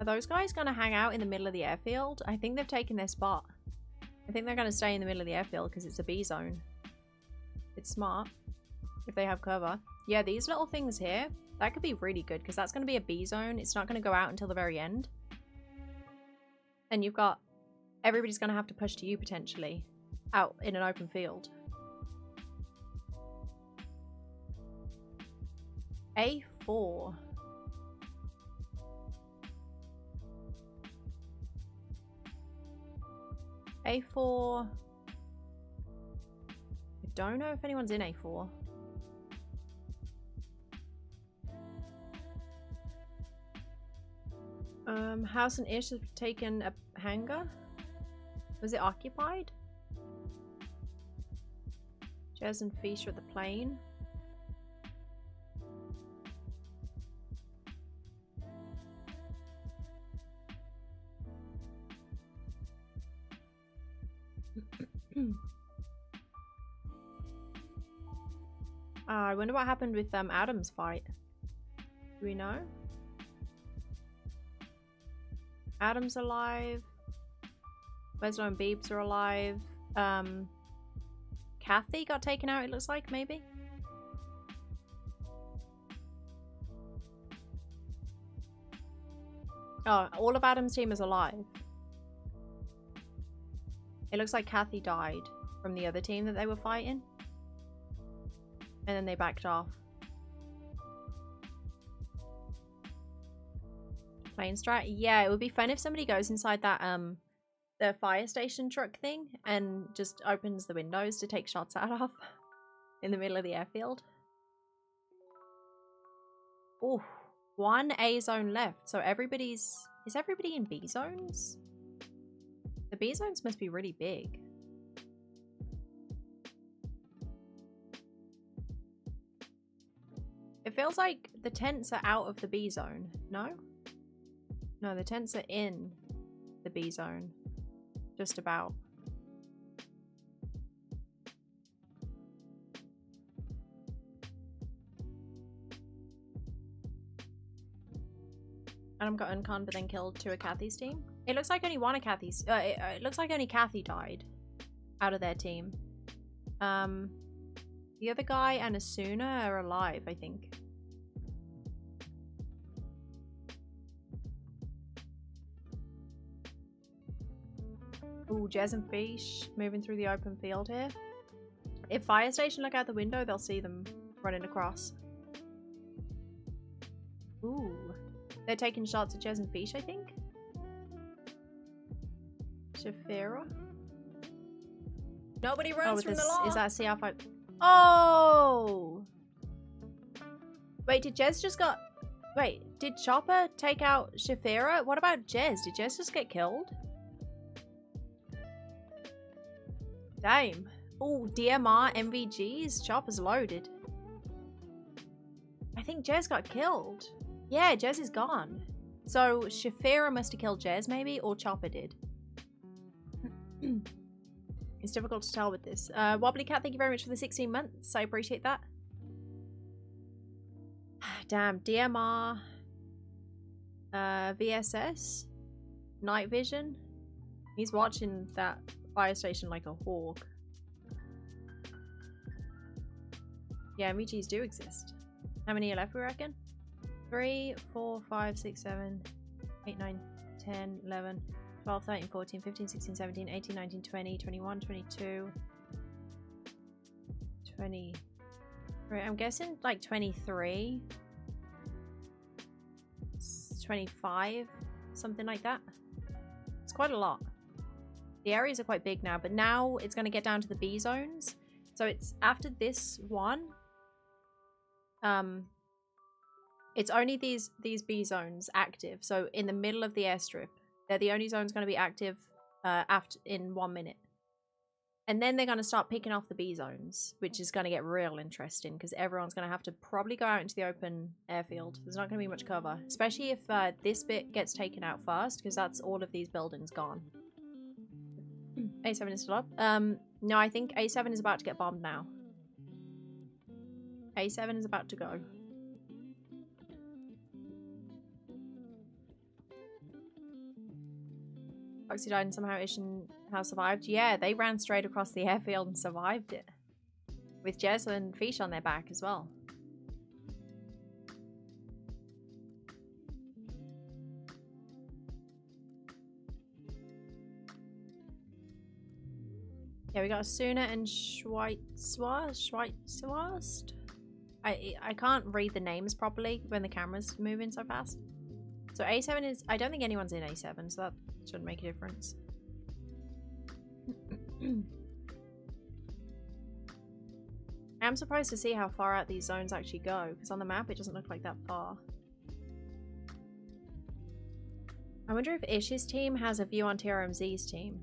Are those guys going to hang out in the middle of the airfield? I think they've taken their spot. I think they're going to stay in the middle of the airfield because it's a B zone. It's smart if they have cover. Yeah, these little things here, that could be really good because that's going to be a B zone. It's not going to go out until the very end. And you've got... Everybody's going to have to push to you potentially out in an open field. A4. A4. I don't know if anyone's in A4. Um, house and Ish have taken a hangar. Was it occupied? Jez and fish at the plane. uh, I wonder what happened with um, Adam's fight. Do we know? Adam's alive. Leslo and Beebs are alive. Um, Kathy got taken out. It looks like maybe. Oh, all of Adam's team is alive. It looks like Kathy died from the other team that they were fighting. And then they backed off. Plane strat? Yeah, it would be fun if somebody goes inside that um the fire station truck thing and just opens the windows to take shots out of in the middle of the airfield. Oh, one A zone left. So everybody's is everybody in B zones? The B zones must be really big. It feels like the tents are out of the B zone, no? No, the tents are in the B zone. Just about. Adam got unconned but then killed two of Kathy's team. It looks like only one of Kathy's. Uh, it, uh, it looks like only Kathy died out of their team. Um, the other guy and Asuna are alive, I think. Ooh, Jez and Fish moving through the open field here. If Fire Station look out the window, they'll see them running across. Ooh. They're taking shots at Jez and Fish, I think. Shafira. Nobody Oh, runs with from this, the law. is that CR5? Oh! Wait, did Jez just got... Wait, did Chopper take out Shafira? What about Jez? Did Jez just get killed? Damn. Oh, DMR NVGs. Chopper's loaded. I think Jez got killed. Yeah, Jez is gone. So Shafira must have killed Jez, maybe, or Chopper did. it's difficult to tell with this. Uh, Wobbly Cat, thank you very much for the 16 months. I appreciate that. Damn, DMR, uh, VSS, Night Vision. He's watching that fire station like a hawk. Yeah, NVGs do exist. How many are left, we reckon? 3, 4, 5, 6, 7, 8, 9, 10, 11, 12, 13, 14, 15, 16, 17, 18, 19, 20, 21, 22, 20. Right, I'm guessing like 23, s- 25, something like that. It's quite a lot. The areas are quite big now, but now it's going to get down to the B zones. So it's after this one. Um, it's only these these B zones active. So in the middle of the airstrip, they're the only zones going to be active uh, after in one minute. And then they're going to start picking off the B zones, which is going to get real interesting because everyone's going to have to probably go out into the open airfield. There's not going to be much cover, especially if uh, this bit gets taken out fast because that's all of these buildings gone. A7 is still up. Um, no, I think A7 is about to get bombed now. A7 is about to go. Foxy died and somehow Ishin House survived. Yeah, they ran straight across the airfield and survived it. With Jez and Fish on their back as well. Yeah, we got Asuna and Schweitzer. Schweitzer? I I can't read the names properly when the camera's moving so fast. So A7 is... I don't think anyone's in A7, so that shouldn't make a difference. I'm surprised to see how far out these zones actually go, because on the map it doesn't look like that far. I wonder if Ish's team has a view on TRMZ's team.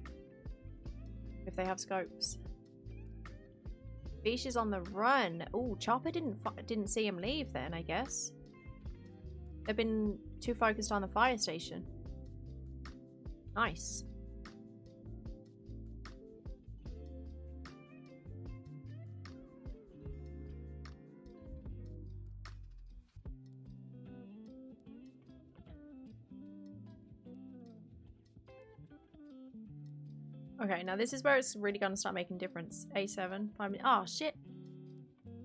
If they have scopes. Fish is on the run. Oh, Chopper didn't didn't see him leave then, I guess. They've been too focused on the fire station. Nice. Okay, now this is where it's really gonna start making difference. A7, five. Oh shit.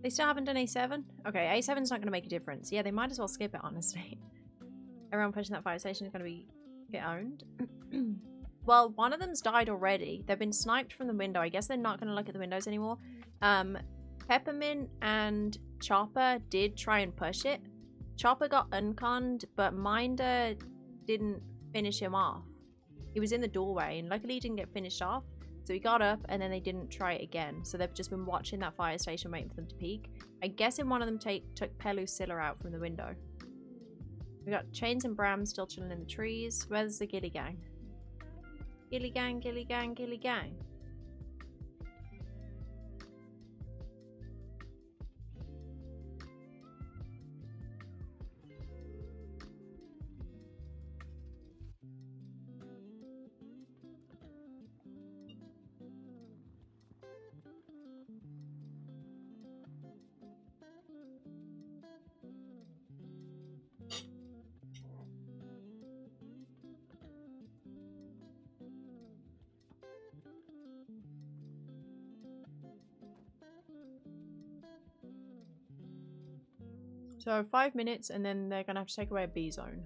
They still haven't done A7? Okay, A7's not gonna make a difference. Yeah, they might as well skip it, honestly. Everyone pushing that fire station is gonna be get owned. well, one of them's died already. They've been sniped from the window. I guess they're not gonna look at the windows anymore. Um, Peppermint and Chopper did try and push it. Chopper got unconned, but Minder didn't finish him off. He was in the doorway, and luckily he didn't get finished off. So he got up, and then they didn't try it again. So they've just been watching that fire station, waiting for them to peek. I guess in one of them take, took Pelusilla out from the window. We got Chains and Bram still chilling in the trees. Where's the Ghillie Gang? Ghillie Gang, Ghillie Gang, Ghillie Gang. So five minutes, and then they're gonna have to take away a B zone.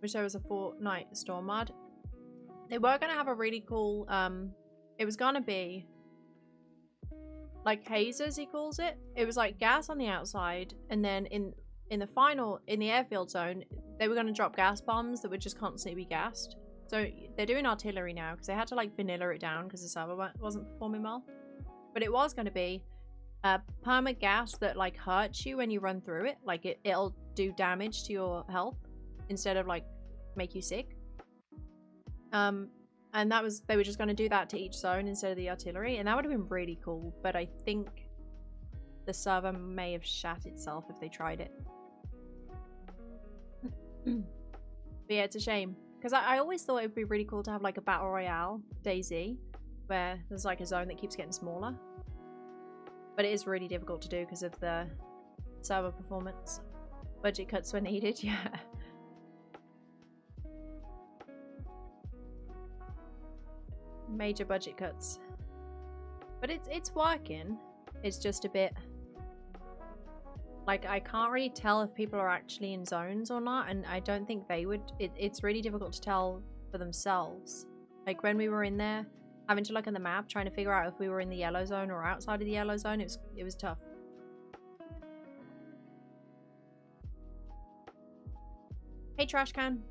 Wish there was a Fortnite storm mod. They were gonna have a really cool. Um, it was gonna be like hazers, he calls it. It was like gas on the outside, and then in in the final in the airfield zone, they were gonna drop gas bombs that would just constantly be gassed. So they're doing artillery now because they had to like vanilla it down because the server wasn't performing well. But it was going to be uh, perma gas that like hurts you when you run through it. Like it, it'll do damage to your health instead of like make you sick. Um, and that was they were just going to do that to each zone instead of the artillery, and that would have been really cool. But I think the server may have shat itself if they tried it. but yeah, it's a shame because I, I always thought it would be really cool to have like a battle royale DayZ where there's like a zone that keeps getting smaller. But it is really difficult to do because of the server performance. Budget cuts were needed, yeah. Major budget cuts. But it's it's working. It's just a bit like I can't really tell if people are actually in zones or not, and I don't think they would. It, it's really difficult to tell for themselves. Like when we were in there, having to look at the map, trying to figure out if we were in the yellow zone or outside of the yellow zone, it was it was tough. Hey trash can,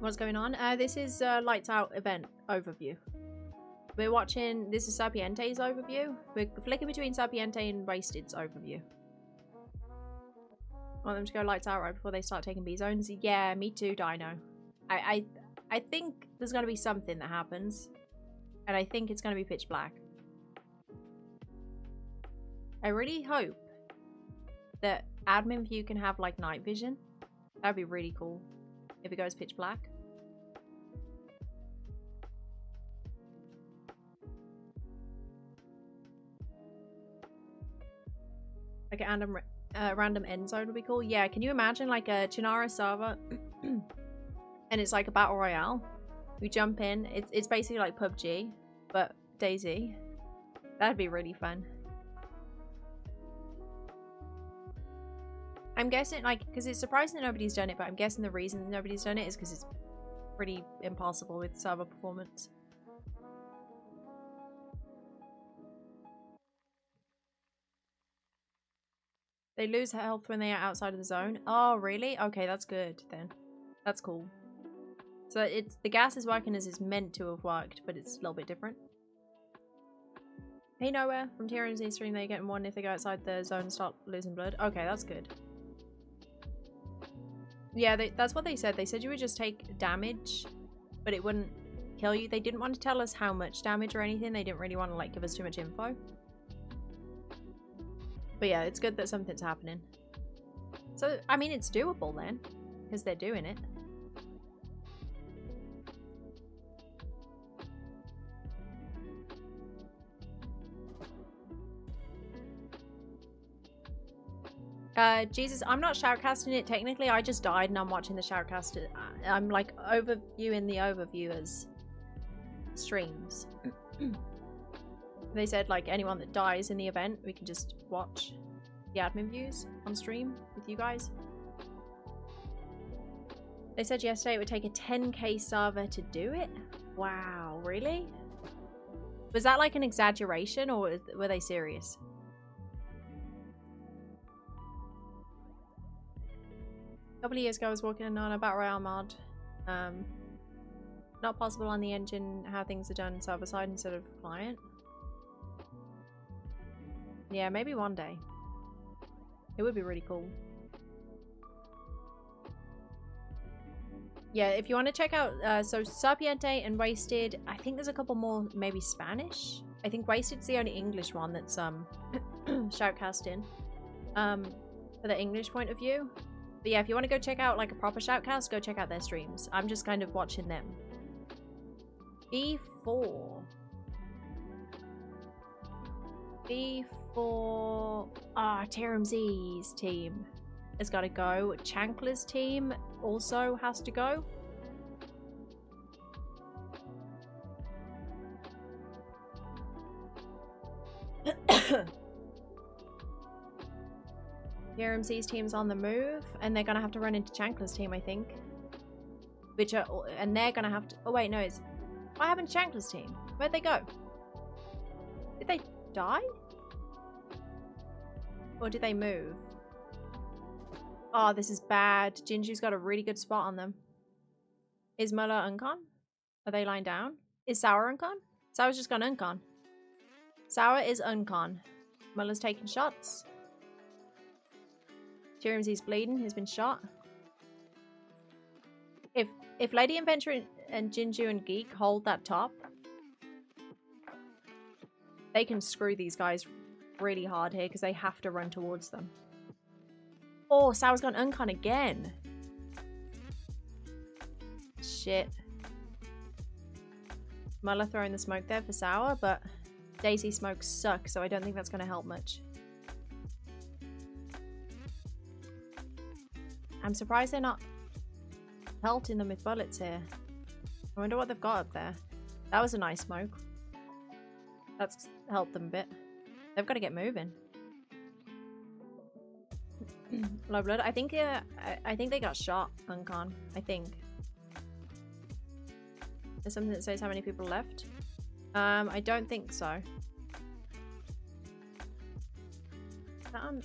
what's going on? Uh, this is uh, lights out event overview. We're watching. This is Sapiente's overview. We're flicking between Sapiente and Wasted's overview. Want them to go lights out right before they start taking B zones? Yeah, me too, Dino. I, I, I think there's gonna be something that happens, and I think it's gonna be pitch black. I really hope that admin view can have like night vision. That'd be really cool if it goes pitch black. Like a random, uh, random end zone would be cool. Yeah, can you imagine like a Chernarus server and it's like a battle royale? We jump in. It's it's basically like PUBG, but DayZ. That'd be really fun. I'm guessing like because it's surprising that nobody's done it, but I'm guessing the reason nobody's done it is because it's pretty impossible with server performance. They lose health when they are outside of the zone. Oh, really? Okay, that's good then. That's cool. So it's the gas is working as it's meant to have worked, but it's a little bit different. Hey Nowhere from TRMZ stream, they get one if they go outside the zone and start losing blood. Okay, that's good. Yeah, they, that's what they said. They said you would just take damage, but it wouldn't kill you. They didn't want to tell us how much damage or anything. They didn't really want to like give us too much info. But yeah, it's good that something's happening. So, I mean, it's doable then, because they're doing it. Uh, Jesus, I'm not shoutcasting it technically. I just died and I'm watching the shoutcast. I- I'm like overviewing the overviewers. streams. they said like anyone that dies in the event, we can just watch the admin views on stream with you guys. They said yesterday it would take a 10k server to do it. Wow, really? Was that like an exaggeration or were they serious? A couple of years ago, I was working on a Battle Royale mod. Um, not possible on the engine how things are done server side instead of client. Yeah, maybe one day. It would be really cool. Yeah, if you want to check out, uh, so Sapiente and Wasted, I think there's a couple more, maybe Spanish. I think Wasted's the only English one that's um shoutcasting, um, for the English point of view. But yeah, if you want to go check out like a proper shoutcast, go check out their streams. I'm just kind of watching them. B4. B4. Ah, TRMZ's team has got to go. Chankla's team also has to go. TRMZ's team's on the move, and they're gonna have to run into Chankla's team, I think. Which are, and they're gonna have to. Oh wait, no, it's. What happened to Chankla's team? Where'd they go? Did they die? Or did they move? Oh, this is bad. Jinju's got a really good spot on them. Is Muller uncon? Are they lying down? Is Sour uncon? Sour's just gone uncon. Sour is uncon. Muller's taking shots. Jeremy's bleeding. He's been shot. If if Lady Inventor and, and Jinju and Geek hold that top, they can screw these guys really hard here because they have to run towards them. Oh, Sour's gone uncon again. Shit. Muller throwing the smoke there for Sour, but DayZ smokes suck, so I don't think that's going to help much. I'm surprised they're not pelting them with bullets here. I wonder what they've got up there. That was a nice smoke. That's helped them a bit. They've got to get moving. Low blood. I think uh, I, I think they got shot, Uncon. I think. There's something that says how many people left. Um, I don't think so. Is that on?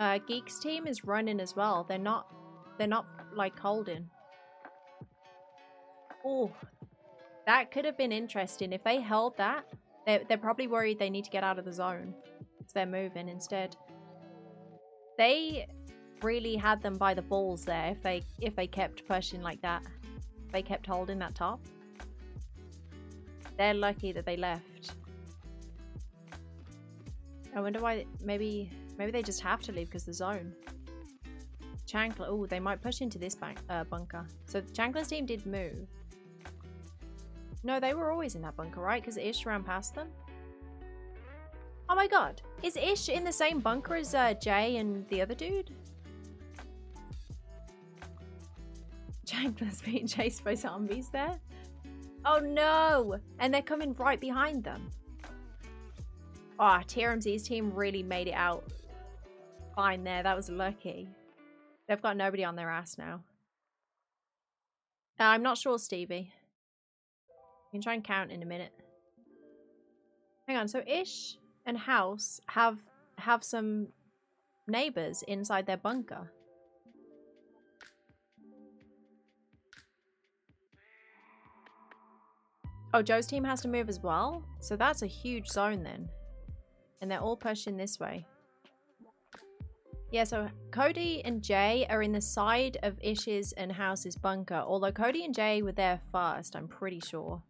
Uh, Geek's team is running as well. They're not, they're not like holding. Oh, that could have been interesting. If they held that, they're, they're probably worried they need to get out of the zone. So they're moving instead. They really had them by the balls there if they if they kept pushing like that. If they kept holding that top. They're lucky that they left. I wonder why maybe maybe they just have to leave because the zone. Chankla oh they might push into this bank, uh, bunker. So Chankla's team did move. No, they were always in that bunker, right? Because Ish ran past them. Oh my god. Is Ish in the same bunker as uh, Jay and the other dude? Chankla's being chased by zombies there. Oh no! And they're coming right behind them. Oh, TRMZ's team really made it out fine there. That was lucky. They've got nobody on their ass now. Uh, I'm not sure, Stevie. You can try and count in a minute. Hang on, so Ish and House have have some neighbors inside their bunker. Oh, Joe's team has to move as well? So that's a huge zone then. And they're all pushing this way. Yeah, so Cody and Jay are in the side of Ish's and House's bunker. Although Cody and Jay were there first, I'm pretty sure.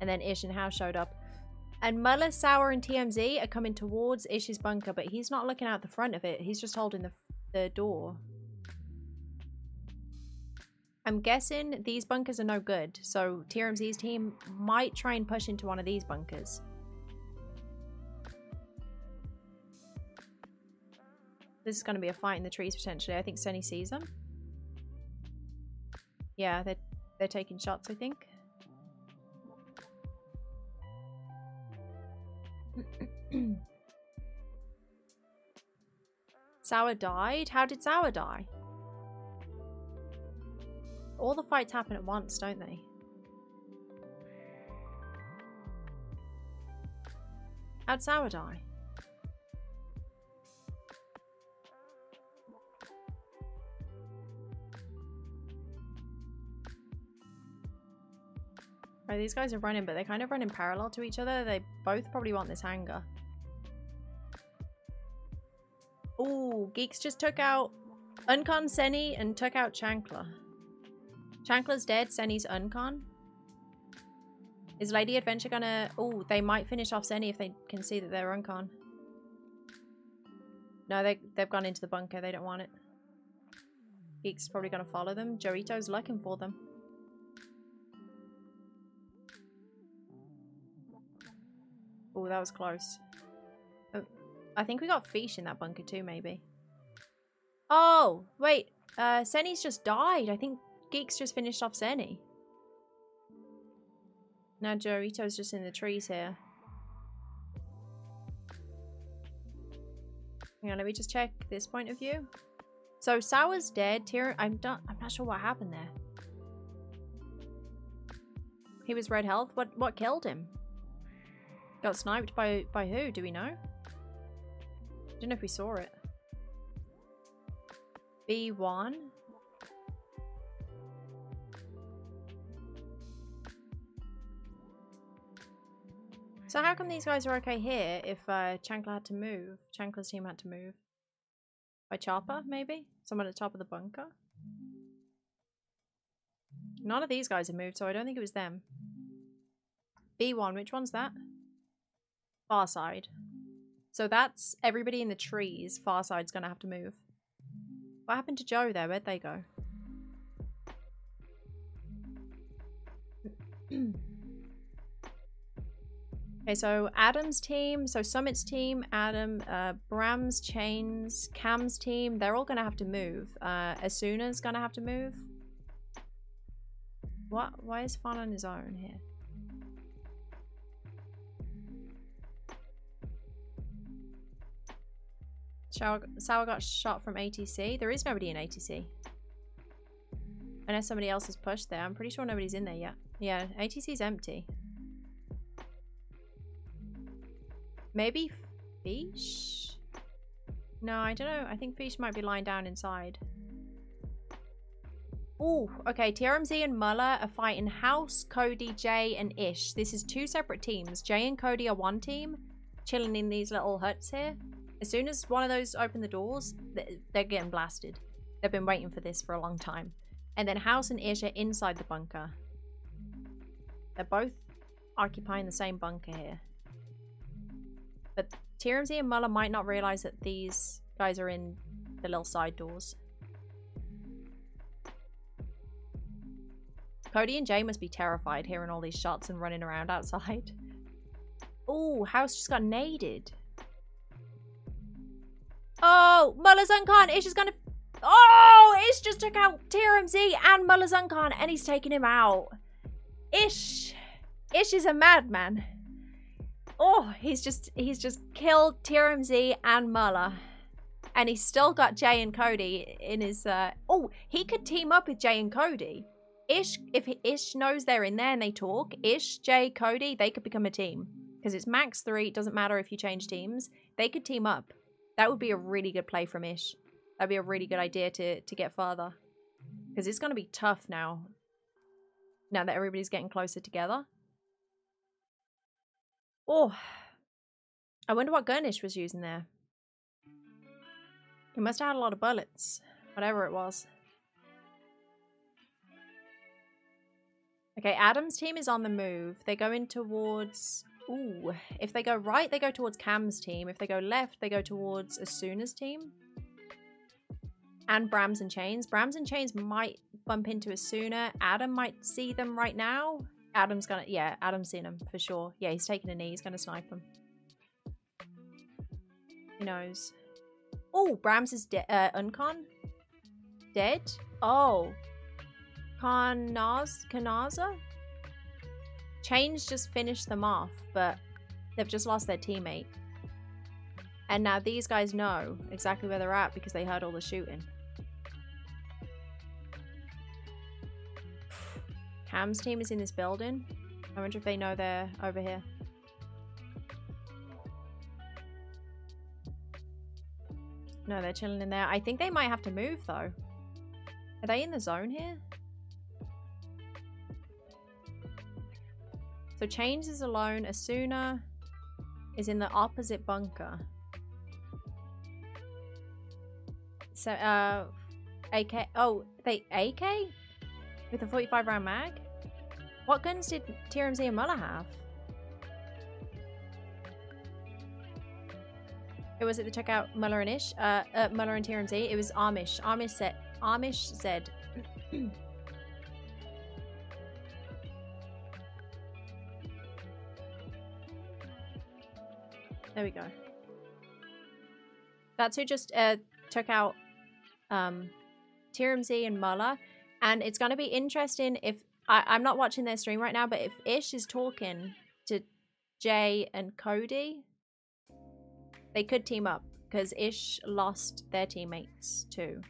And then Ish and House showed up. And Muller, Sour, and TMZ are coming towards Ish's bunker, but he's not looking out the front of it. He's just holding the, the door. I'm guessing these bunkers are no good, so TMZ's team might try and push into one of these bunkers. This is going to be a fight in the trees potentially. I think Sunny sees them. Yeah, they're they're taking shots. I think. Sour died? How did Sour die? All the fights happen at once, don't they? How'd Sour die? Right, these guys are running, but they kind of run in parallel to each other. They both probably want this hanger. Ooh, Geeks just took out Uncon Seni and took out Chankla. Chankla's dead, Seni's Uncon. Is Lady Adventure gonna... Oh, they might finish off Seni if they can see that they're Uncon. No, they, they've gone into the bunker. They don't want it. Geek's probably gonna follow them. Jorito's looking for them. Oh, that was close. Oh, I think we got fish in that bunker too, maybe. Oh, wait. Uh, Seni's just died. I think Geek's just finished off Seni. Now Jorito's just in the trees here. Hang on, let me just check this point of view. So Sour's dead. Tyr I'm not I'm not sure what happened there. He was red health. What what killed him? Got sniped by by who? Do we know? I don't know if we saw it. B1. So how come these guys are okay here if uh, Chankla had to move? Chankla's team had to move. By Chopper, maybe? Someone at the top of the bunker? None of these guys have moved, so I don't think it was them. B1, which one's that? Far side. So that's everybody in the trees. Far side's gonna have to move. What happened to Joe there? Where'd they go? okay, so Adam's team, so Summit's team, Adam, uh, Bram's, Chains, Cam's team, they're all gonna have to move. Uh, Asuna's gonna have to move. What? Why is Fawn on his own here? Sour, got shot from ATC. There is nobody in ATC. Unless somebody else has pushed there. I'm pretty sure nobody's in there yet. Yeah, ATC's empty. Maybe Fish? No, I don't know. I think Fish might be lying down inside. Oh, okay. TRMZ and Muller are fighting House, Cody, Jay, and Ish. This is two separate teams. Jay and Cody are one team, chilling in these little huts here. As soon as one of those open the doors, they're getting blasted. They've been waiting for this for a long time. And then House and Ish inside the bunker. They're both occupying the same bunker here. But TRMZ and Muller might not realize that these guys are in the little side doors. Cody and Jay must be terrified hearing all these shots and running around outside. Oh, House just got naded. Oh, Muller's Uncon. Ish is gonna... Oh, Ish just took out TRMZ and Muller's Uncon and he's taking him out. Ish. Ish is a madman. Oh, he's just he's just killed TRMZ and Muller. And he's still got Jay and Cody in his uh oh, he could team up with Jay and Cody. Ish if Ish knows they're in there and they talk, Ish, Jay, Cody, they could become a team. Because it's max three, it doesn't matter if you change teams. They could team up. That would be a mm. really good play from Ish. That'd be a really good idea to, to get further. Because it's going to be tough now. Now that everybody's getting closer together. Oh. I wonder what Gurnish was using there. He must have had a lot of bullets. Whatever it was. Okay, Adam's team is on the move. They're going towards Ooh, if they go right, they go towards Cam's team. If they go left, they go towards Asuna's team. And Brams and Chains. Brams and Chains might bump into Asuna. Adam might see them right now. Adam's gonna, yeah, Adam's seen them for sure. Yeah, he's taking a knee. He's gonna snipe them. Who knows? Oh, Brams is dead. Uh, Uncon? Dead? Oh. Kanaz Kanaza? Change just finished them off, but they've just lost their teammate. And now these guys know exactly where they're at because they heard all the shooting. Cam's team is in this building. I wonder if they know they're over here. No, they're chilling in there. I think they might have to move though. Are they in the zone here? So Chains is alone. Asuna is in the opposite bunker. So, uh, AK. Oh, they AK with a 45 round mag. What guns did TRMZ and Muller have? It was at the checkout Muller and Ish, uh, uh Muller and TRMZ. It was Amish, Amish said. Amish Zed. there we go. That's who just uh, took out um, and Muller. And it's going to be interesting if I, I'm not watching their stream right now, but if Ish is talking to Jay and Cody, they could team up because Ish lost their teammates too.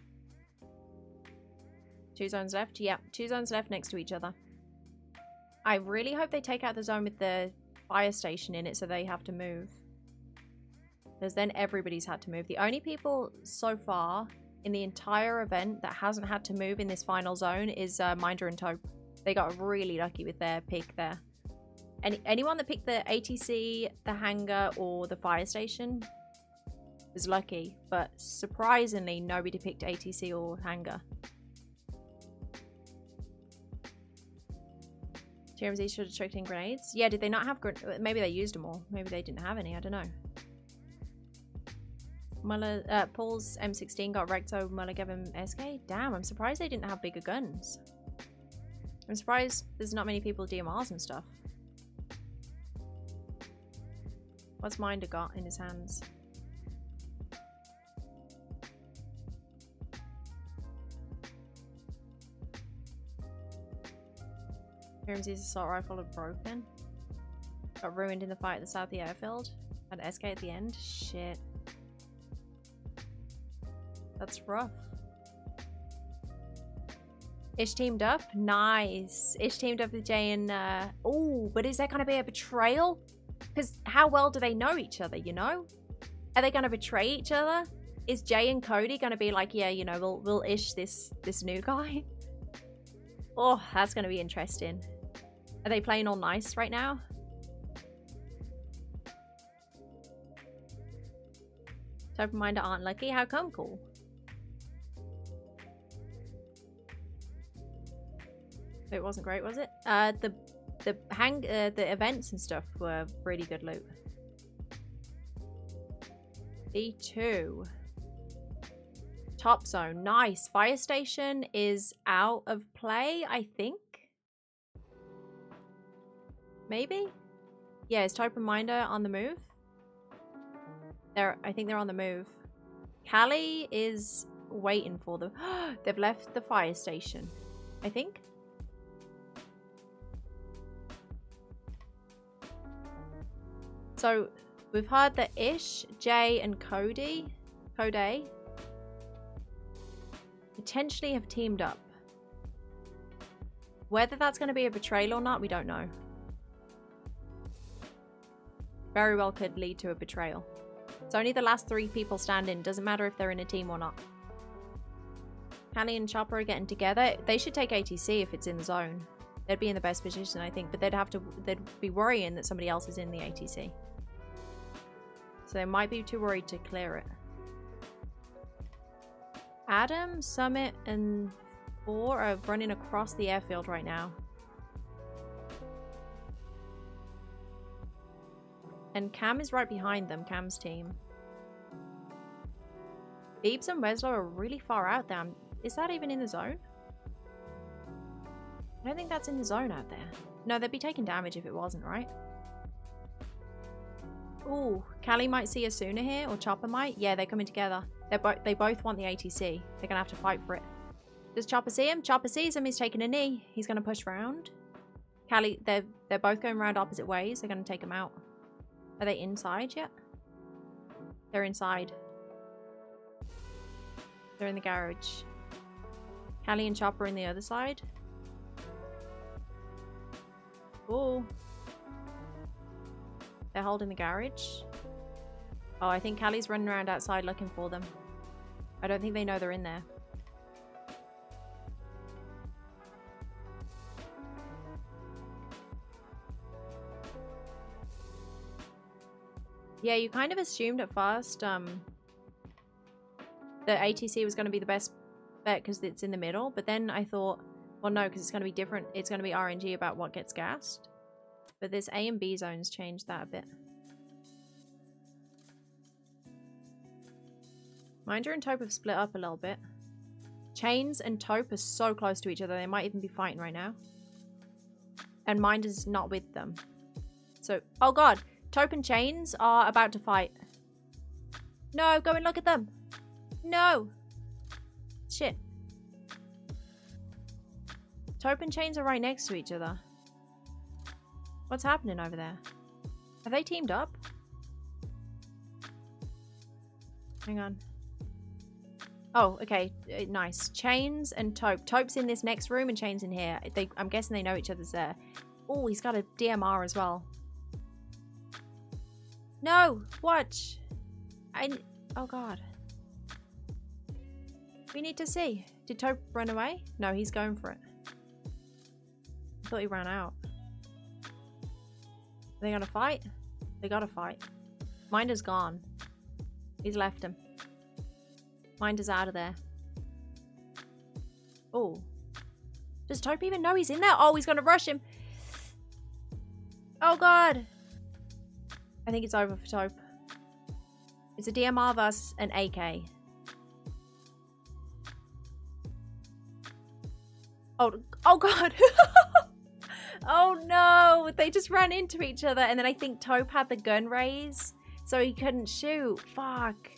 Two zones left? Yeah, two zones left next to each other. I really hope they take out the zone with the fire station in it so they have to move. Because then everybody's had to move. The only people so far in the entire event that hasn't had to move in this final zone is uh, Minder and Taupe. They got really lucky with their pick there. Any anyone that picked the ATC, the hangar, or the fire station was lucky, but surprisingly, nobody picked ATC or hangar. TMZ should have tricked in grenades. Yeah, did they not have grenades? Maybe they used them all. Maybe they didn't have any. I don't know. Muller, uh, Paul's M16 got wrecked, so Muller gave him SK. Damn, I'm surprised they didn't have bigger guns. I'm surprised there's not many people DMRs and stuff. What's Minder got in his hands? Ramsey's assault rifle had broken. Got ruined in the fight at the south of the airfield. Had SK at the end. Shit. That's rough. Ish teamed up? Nice. Ish teamed up with Jay and... Uh... Oh, but is that going to be a betrayal? Because how well do they know each other, you know? Are they going to betray each other? Is Jay and Cody going to be like, yeah, you know, we'll, we'll ish this, this new guy? Oh, that's going to be interesting. Are they playing all nice right now? Type of Minder aren't lucky? How come cool? It wasn't great, was it? Uh, the the hang uh, the events and stuff were really good loot. B2. Top zone. Nice. Fire station is out of play, I think. Maybe? Yeah, is Type reminder on the move? They're I think they're on the move. Callie is waiting for them. They've left the fire station. I think. So we've heard that Ish, Jay, and Cody, Cody, potentially have teamed up. Whether that's going to be a betrayal or not, we don't know. Very well could lead to a betrayal. It's only the last three people standing. Doesn't matter if they're in a team or not. Callie and Chopper are getting together. They should take ATC if it's in the zone. They'd be in the best position, I think. But they'd have to. They'd be worrying that somebody else is in the ATC. So they might be too worried to clear it. Adam, Summit, and Four are running across the airfield right now. And Cam is right behind them, Cam's team. Beebs and Weslow are really far out there. Is that even in the zone? I don't think that's in the zone out there. No, they'd be taking damage if it wasn't, right? Ooh, Callie might see us sooner here, or Chopper might. Yeah, they're coming together. They both they both want the ATC. They're gonna have to fight for it. Does Chopper see him? Chopper sees him. He's taking a knee. He's gonna push round. Callie, they're they're both going around opposite ways. They're gonna take him out. Are they inside yet? They're inside. They're in the garage. Callie and Chopper in the other side. Oh. They're holding the garage. Oh, I think Callie's running around outside looking for them. I don't think they know they're in there. Yeah, you kind of assumed at first um, that ATC was going to be the best bet because it's in the middle, but then I thought, well, no, because it's going to be different. It's going to be RNG about what gets gassed. But this A and B zones changed that a bit. Minder and Taupe have split up a little bit. Chains and Taupe are so close to each other, they might even be fighting right now. And Minder's not with them. So, oh god, Taupe and Chains are about to fight. No, go and look at them. No. Shit. Taupe and Chains are right next to each other. What's happening over there? Have they teamed up? Hang on. Oh, okay. Uh, nice. Chains and Taupe. Taupe's in this next room and Chains in here. They, I'm guessing they know each other's there. Oh, he's got a DMR as well. No! Watch! I... Oh, God. We need to see. Did Taupe run away? No, he's going for it. I thought he ran out. Are they gonna fight? They gotta fight. Minder's gone. He's left him. Minder's out of there. Oh. Does Taupe even know he's in there? Oh, he's gonna rush him. Oh god. I think it's over for Taupe. It's a DMR versus an AK. Oh, oh god. oh no, they just ran into each other and then I think Taupe had the gun raise so he couldn't shoot. Fuck.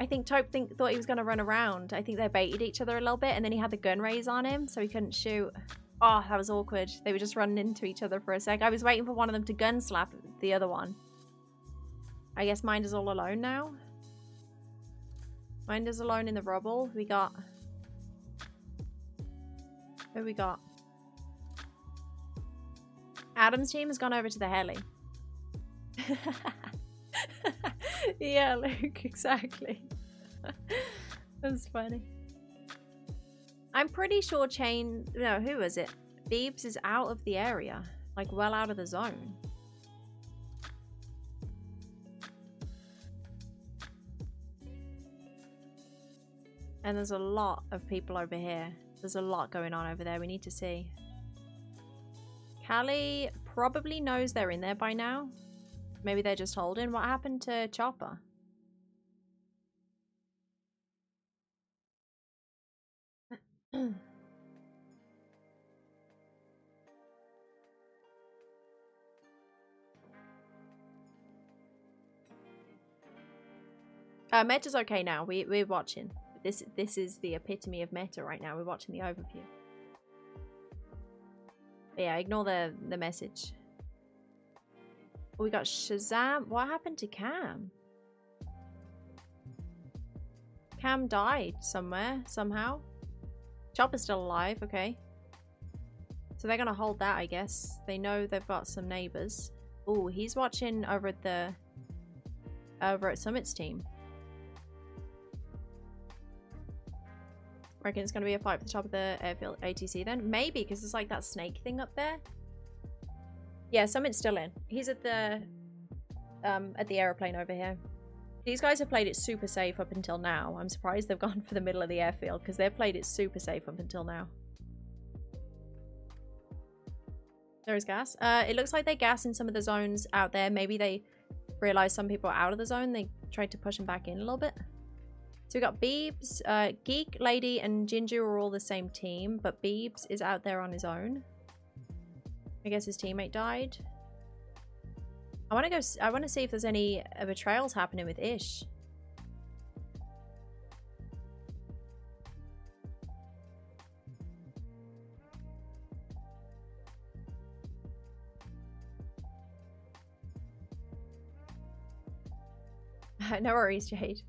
I think Taupe think, thought he was going to run around. I think they baited each other a little bit and then he had the gun raise on him so he couldn't shoot. Oh, that was awkward. They were just running into each other for a sec. I was waiting for one of them to gun slap the other one. I guess Mind is all alone now. Mind is alone in the rubble. We got... Who we got? Adam's team has gone over to the heli. yeah, Luke, exactly. That's funny. I'm pretty sure Chain... No, who is it? Beebs is out of the area. Like, well out of the zone. And there's a lot of people over here. There's a lot going on over there. We need to see. Callie probably knows they're in there by now. Maybe they're just holding. What happened to Chopper? uh, Meta's okay now. We, we're watching. This, this is the epitome of Meta right now. We're watching the overview. Yeah, ignore the, the message. We got Shazam. What happened to Cam? Cam died somewhere, somehow. Chopper's still alive, okay. So they're gonna hold that, I guess. They know they've got some neighbors. Oh, he's watching over at the... Over at Summit's team. Reckon it's gonna be a fight for the top of the airfield ATC then? Maybe, because there's like that snake thing up there. Yeah, Summit's still in. He's at the um at the aeroplane over here. These guys have played it super safe up until now. I'm surprised they've gone for the middle of the airfield because they've played it super safe up until now. There is gas. Uh, it looks like they gas in some of the zones out there. Maybe they realized some people are out of the zone. They tried to push them back in a little bit. So we got Beebs, uh, Geek, Lady, and Ginger are all the same team, but Beebs is out there on his own. I guess his teammate died. I want to go. I want to see if there's any uh, betrayals happening with Ish. no worries, Jade.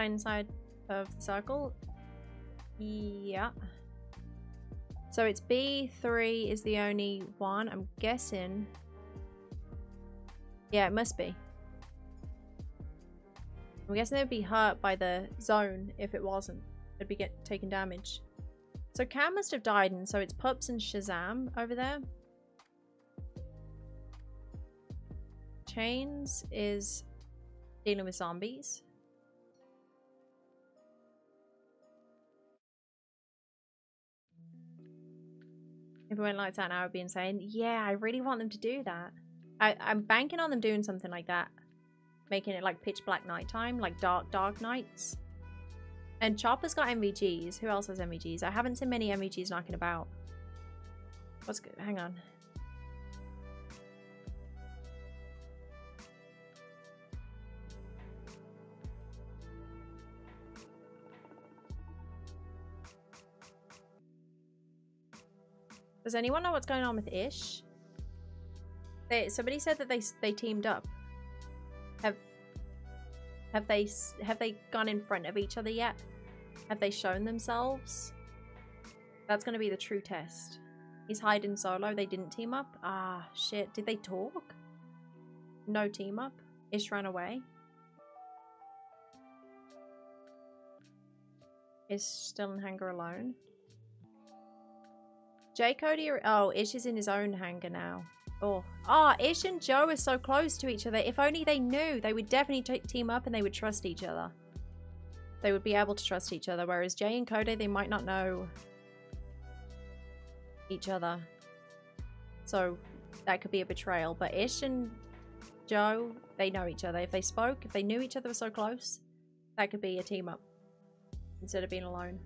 Inside of the circle. Yeah. So it's B3 is the only one. I'm guessing. Yeah, it must be. I'm guessing they'd be hurt by the zone if it wasn't. They'd be get taking damage. So Cam must have died, and so it's Pups and Shazam over there. Chains is dealing with zombies. If it went like that now, I would be insane. Yeah, I really want them to do that. I, I'm banking on them doing something like that. Making it like pitch black nighttime, like dark, dark nights. And Chopper's got NVGs. Who else has NVGs? I haven't seen many NVGs knocking about. What's good? Hang on. Does anyone know what's going on with Ish? They, somebody said that they they teamed up. Have have they have they gone in front of each other yet? Have they shown themselves? That's going to be the true test. He's hiding solo. They didn't team up. Ah, shit. Did they talk? No team up. Ish ran away. Is still in hangar alone. J Cody. Oh, Ish is in his own hangar now. Oh, ah, oh, Ish and Joe are so close to each other. If only they knew, they would definitely team up and they would trust each other. They would be able to trust each other. Whereas Jay and Cody, they might not know each other. So that could be a betrayal. But Ish and Joe, they know each other. If they spoke, if they knew each other were so close, that could be a team up instead of being alone.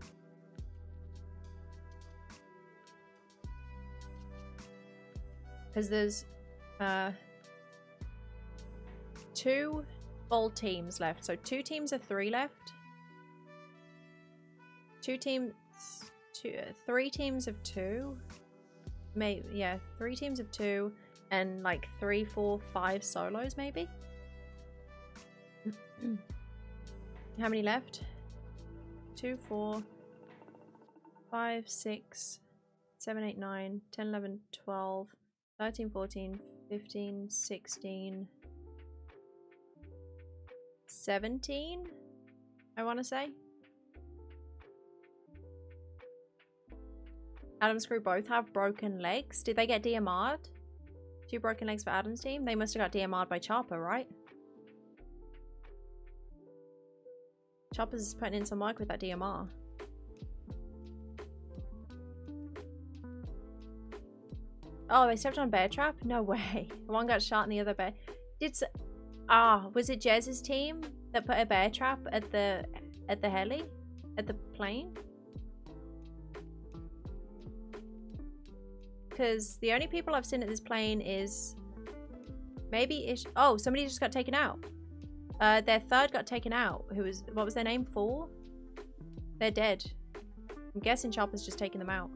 Because there's uh, two old teams left. So two teams of three left. Two teams, two, three teams of two. Maybe yeah, three teams of two, and like three, four, five solos maybe. How many left? Two, four, five, six, seven, eight, nine, 10, 11, 12, 13, 14, 15, 16, 17, I want to say. Adam's crew both have broken legs. Did they get DMR'd? Two broken legs for Adam's team? They must have got DMR'd by Chopper, right? Chopper's putting in some work with that DMR. Oh, they stepped on bear trap? No way. One got shot and the other bear. Did ah? Was it Jez's team that put a bear trap at the at the heli, at the plane? Because the only people I've seen at this plane is maybe ish. Oh, somebody just got taken out. Uh, their third got taken out. Who was what was their name? Four. They're dead. I'm guessing Chopper's just taking them out.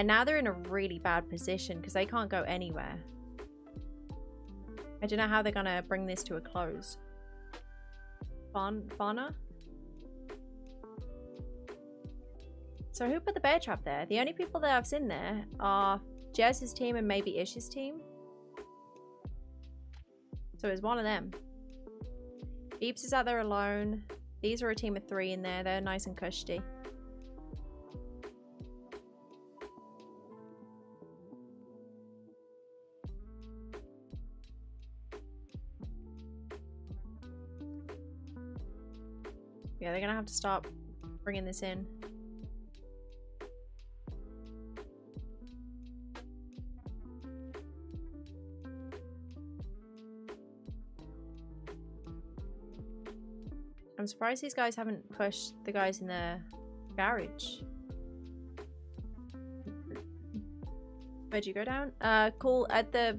And now they're in a really bad position because they can't go anywhere. I don't know how they're going to bring this to a close. Fauna? So who put the bear trap there? The only people that I've seen there are Jez's team and maybe Ish's team. So it's one of them. Beebs is out there alone. These are a team of three in there. They're nice and cushy. Yeah, they're gonna have to stop bringing this in. I'm surprised these guys haven't pushed the guys in the garage. Where'd you go down? Uh, cool. At the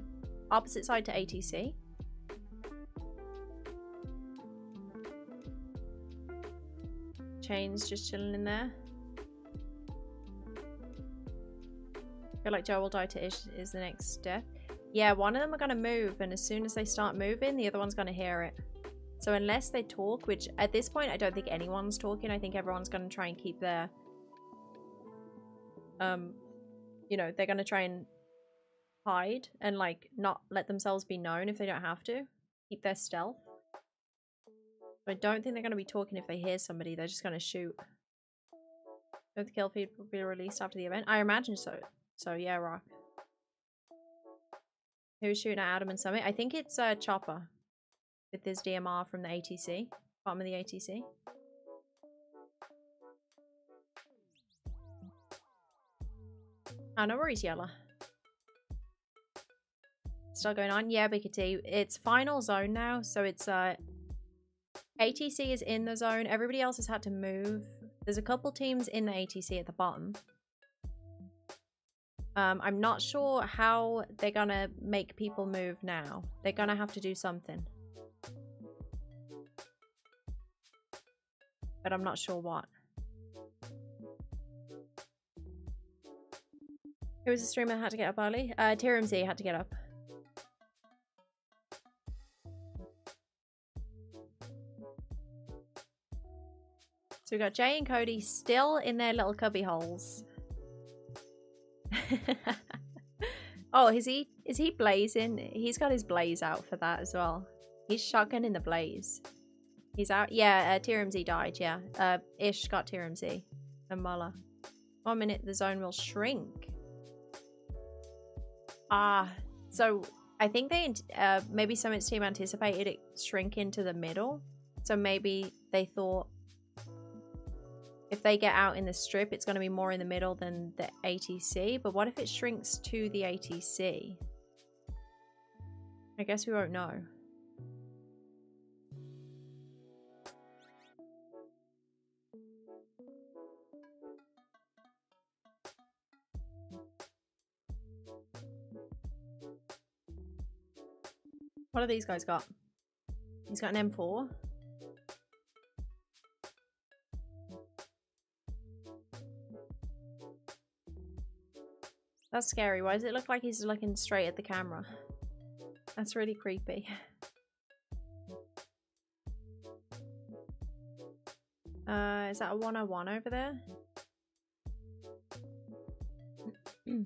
opposite side to ATC. Chains just chilling in there. I feel like Joe will die to Ish is the next step. Yeah, one of them are going to move, and as soon as they start moving, the other one's going to hear it. So unless they talk, which at this point I don't think anyone's talking, I think everyone's going to try and keep their... Um, you know, they're going to try and hide and like not let themselves be known if they don't have to. Keep their stealth. I don't think they're going to be talking if they hear somebody. They're just going to shoot. The kill feed will be released after the event? I imagine so. So yeah, Rock. Who's shooting at Adam and Summit? I think it's uh, Chopper with his DMR from the ATC. Bottom of the ATC. Oh, no worries, Yella. Still going on? Yeah, T. It's final zone now, so it's uh ATC is in the zone. Everybody else has had to move. There's a couple teams in the ATC at the bottom. Um, I'm not sure how they're gonna make people move now. They're gonna have to do something. But I'm not sure what. Who was the streamer that had to get up early? Uh, had to get up. So we got Jay and Cody still in their little cubby holes. oh, is he is he blazing? He's got his blaze out for that as well. He's shotgun in the blaze. He's out. Yeah, uh, died. Yeah, uh, Ish got TRMZ and Muller. One minute, the zone will shrink. Ah, so I think they uh, maybe Summit's team anticipated it shrinking to the middle. So maybe they thought if they get out in the strip, it's going to be more in the middle than the ATC. But what if it shrinks to the ATC? I guess we won't know. What have these guys got? He's got an M4. That's scary. Why does it look like he's looking straight at the camera? That's really creepy. Uh, is that a 101 over there?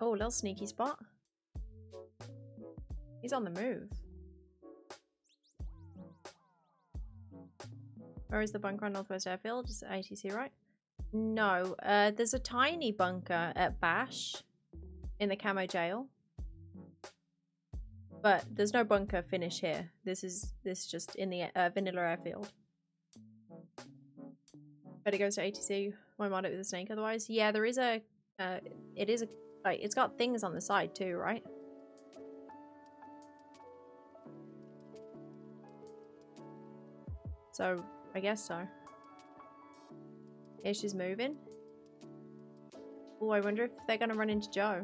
oh, little sneaky spot. He's on the move. Where is the bunker on Northwest Airfield? Is ATC right? No, uh, there's a tiny bunker at Bash in the camo jail. But there's no bunker finish here. This is this is just in the uh, vanilla airfield. But it goes to ATC. Why mod it with a snake otherwise? Yeah, there is a. Uh, it is a. Like, it's got things on the side too, right? So I guess so. Yeah, she's moving. Oh, I wonder if they're going to run into Joe.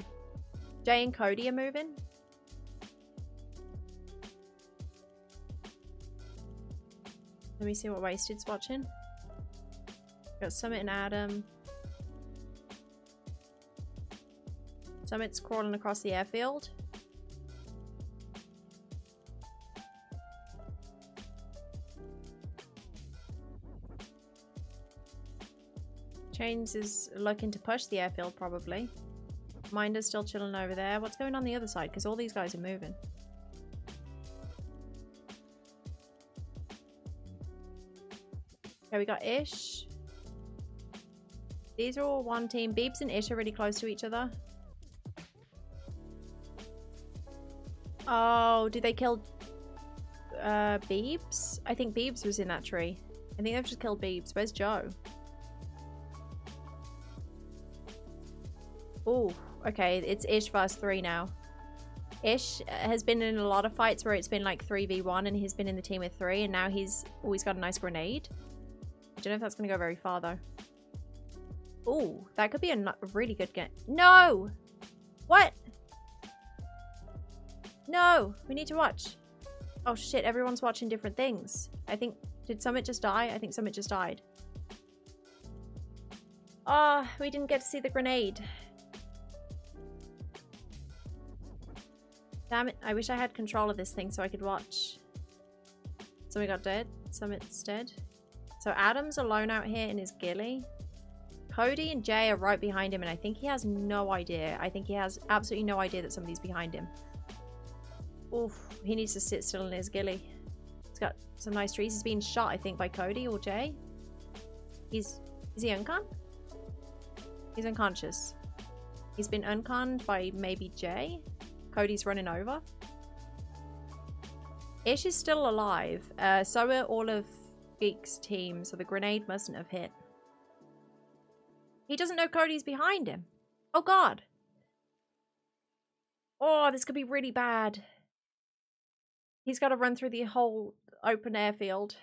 Jay and Cody are moving. Let me see what Wasted's watching. Got Summit and Adam. Summit's crawling across the airfield. Chains is looking to push the airfield, probably. Minder's still chilling over there. What's going on the other side? Because all these guys are moving. Okay, we got Ish. These are all one team. Beebs and Ish are really close to each other. Oh, did they kill uh, Beebs? I think Beebs was in that tree. I think they've just killed Beebs. Where's Joe? Oh, okay. It's Ish versus 3 now. Ish has been in a lot of fights where it's been like 3v1 and he's been in the team of 3 and now he's always got a nice grenade. I don't know if that's going to go very far though. Oh, that could be a really good game. No! What? No! We need to watch. Oh shit, everyone's watching different things. I think, did Summit just die? I think Summit just died. Ah, oh, we didn't get to see the grenade. Damn it, I wish I had control of this thing so I could watch. Some got dead, some it's dead. So Adam's alone out here in his ghillie. Cody and Jay are right behind him and I think he has no idea. I think he has absolutely no idea that somebody's behind him. Oof, he needs to sit still in his ghillie. He's got some nice trees. He's being shot, I think, by Cody or Jay. He's... Is he uncon? He's unconscious. He's been unconned by maybe Jay. Cody's running over. Ish is still alive. Uh, so are all of Geek's team, so the grenade mustn't have hit. He doesn't know Cody's behind him. Oh god. Oh, this could be really bad. He's got to run through the whole open airfield.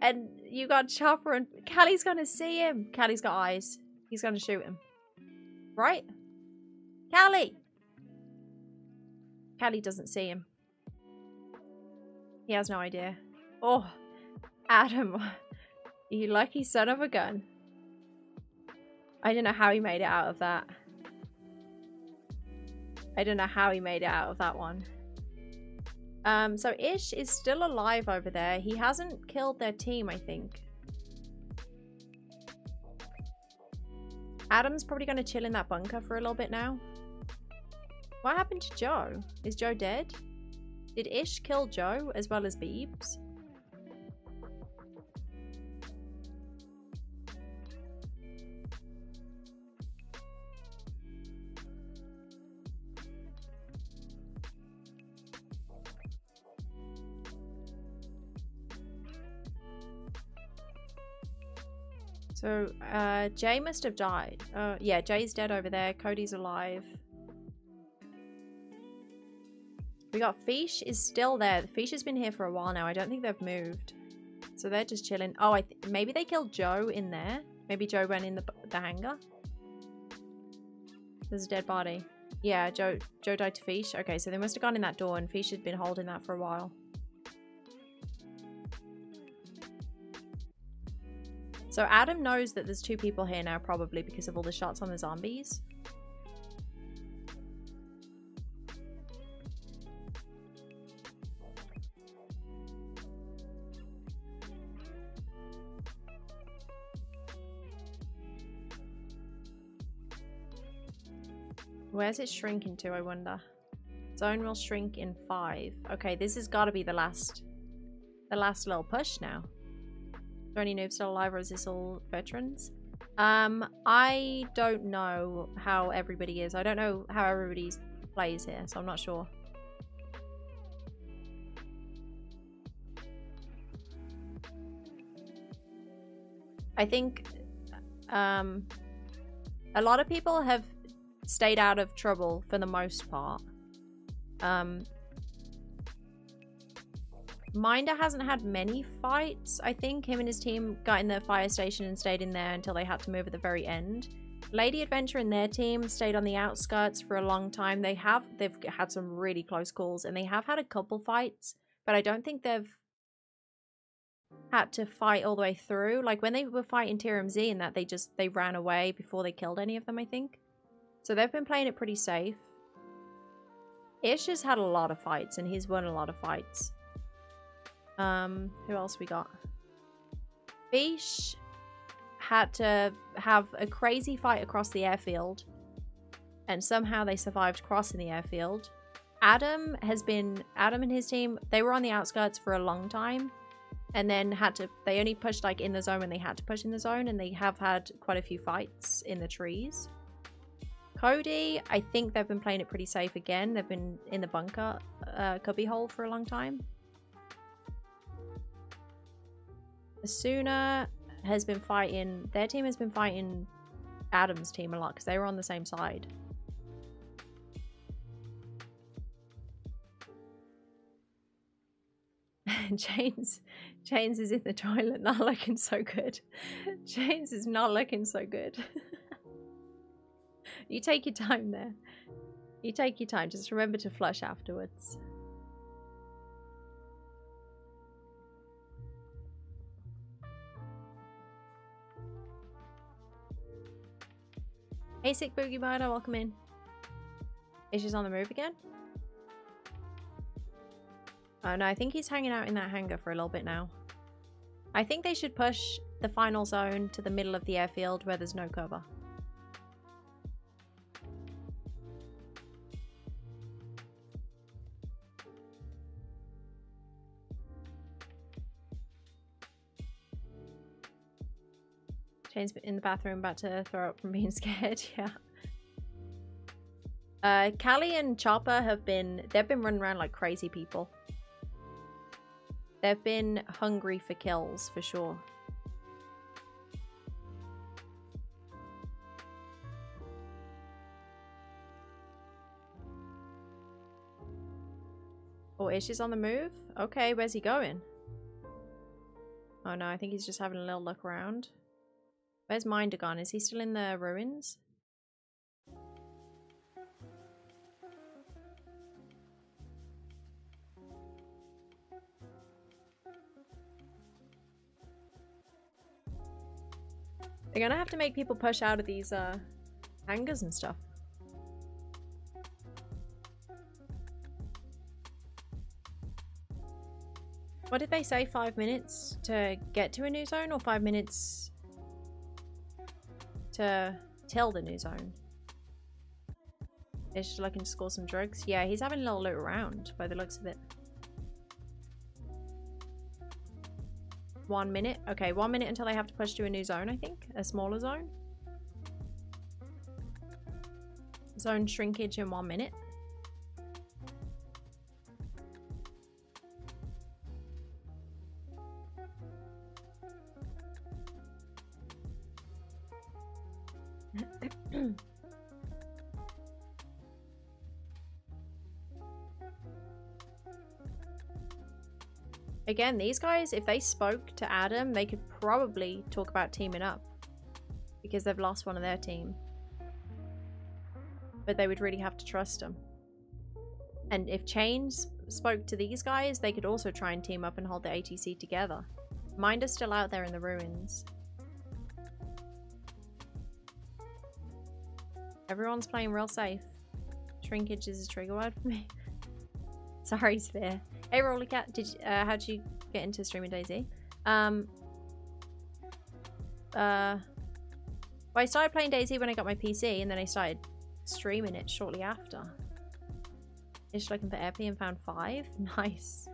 And you got Chopper and Callie's gonna see him. Callie's got eyes. He's gonna shoot him. Right? Callie! Callie doesn't see him. He has no idea. Oh, Adam. You lucky son of a gun. I don't know how he made it out of that. I don't know how he made it out of that one. Um, so Ish is still alive over there. He hasn't killed their team, I think. Adam's probably going to chill in that bunker for a little bit now. What happened to Joe? Is Joe dead? Did Ish kill Joe as well as Beebs? So, uh, Jay must have died. Uh, yeah, Jay's dead over there. Cody's alive. We got Fish is still there. Fish has been here for a while now. I don't think they've moved. So they're just chilling. Oh, I th maybe they killed Joe in there. Maybe Joe went in the, the hangar. There's a dead body. Yeah, Joe Joe died to Fish. Okay, so they must have gone in that door and Fish had been holding that for a while. So Adam knows that there's two people here now probably because of all the shots on the zombies. Where's it shrinking to, I wonder? Zone will shrink in five. Okay, this has got to be the last, the last little push now. Are any noobs still alive or is this all veterans? Um, I don't know how everybody is. I don't know how everybody plays here, so I'm not sure. I think um, a lot of people have stayed out of trouble for the most part. Um, Minder hasn't had many fights. I think him and his team got in the fire station and stayed in there until they had to move at the very end. Lady Adventure and their team stayed on the outskirts for a long time. They have they've had some really close calls and they have had a couple fights, but I don't think they've had to fight all the way through. Like when they were fighting TRMZ and that they just they ran away before they killed any of them, I think. So they've been playing it pretty safe. Ish has had a lot of fights and he's won a lot of fights. Um, who else we got? Fish had to have a crazy fight across the airfield. And somehow they survived crossing the airfield. Adam has been Adam and his team, they were on the outskirts for a long time. And then had to they only pushed like in the zone when they had to push in the zone and they have had quite a few fights in the trees. Cody, I think they've been playing it pretty safe again. They've been in the bunker uh, cubbyhole for a long time. Asuna has been fighting, their team has been fighting Adam's team a lot because they were on the same side. James, James is in the toilet, not looking so good. James is not looking so good. you take your time there. You take your time. Just remember to flush afterwards. Hey, Sick Boogie Murder, welcome in. Is she on the move again? Oh no, I think he's hanging out in that hangar for a little bit now. I think they should push the final zone to the middle of the airfield where there's no cover. Jane's in the bathroom about to throw up from being scared, yeah. Uh, Callie and Chopper have been, they've been running around like crazy people. They've been hungry for kills, for sure. Oh, Ish is on the move? Okay, where's he going? Oh no, I think he's just having a little look around. Where's Minder gone? Is he still in the ruins? They're gonna have to make people push out of these uh, hangars and stuff. What did they say? Five minutes to get to a new zone or five minutes to tell the new zone? Is just looking to score some drugs? Yeah, he's having a little look around by the looks of it. One minute. Okay, one minute until they have to push to a new zone, I think. A smaller zone. Zone shrinkage in one minute. Again, these guys, if they spoke to Adam, they could probably talk about teaming up. Because they've lost one of their team. But they would really have to trust him. And if Chains spoke to these guys, they could also try and team up and hold the ATC together. Mind is still out there in the ruins. Everyone's playing real safe. Shrinkage is a trigger word for me. Sorry, Sphere. Hey, Rolly Cat, did uh, how'd you get into streaming DayZ? Um, uh, well, I started playing DayZ when I got my PC, and then I started streaming it shortly after. Just looking for Epi and found five. Nice.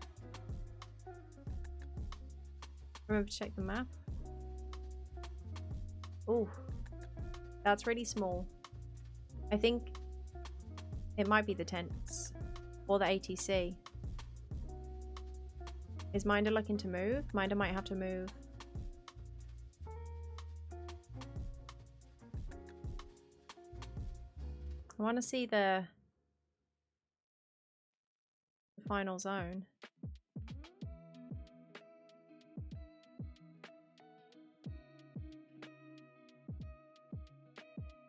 Remember to check the map. Oh, that's really small. I think it might be the tents or the ATC. Is Minder looking to move? Minder might have to move. I want to see the, final zone.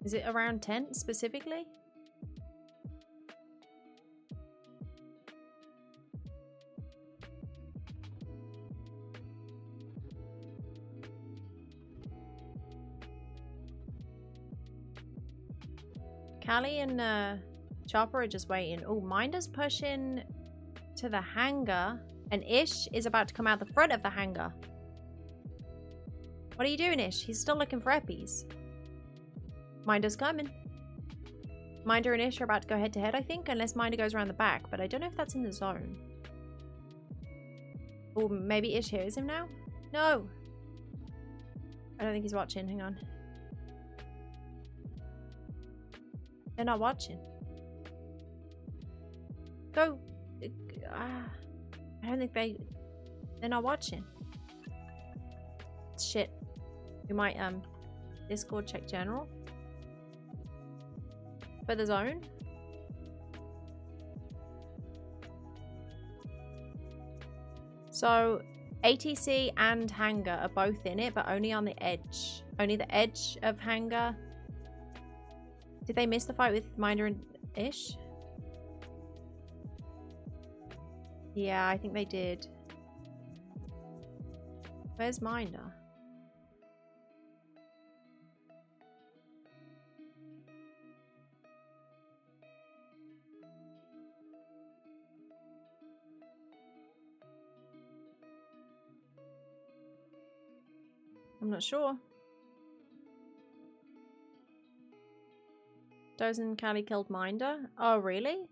Is it around tent specifically? Callie and uh, Chopper are just waiting. Oh, Minder's pushing to the hangar. And Ish is about to come out the front of the hangar. What are you doing, Ish? He's still looking for Eppies. Minder's coming. Minder and Ish are about to go head to head, I think, unless Minder goes around the back, but I don't know if that's in the zone. Or maybe Ish hears him now? No! I don't think he's watching, hang on. They're not watching. Go. Uh, I don't think they. They're not watching. Shit. We might um Discord check general for the zone. So ATC and hangar are both in it, but only on the edge. Only the edge of hangar did they miss the fight with Minder and Ish? Yeah, I think they did. Where's Minder? I'm not sure. Dozen Callie killed Minder? Oh, really?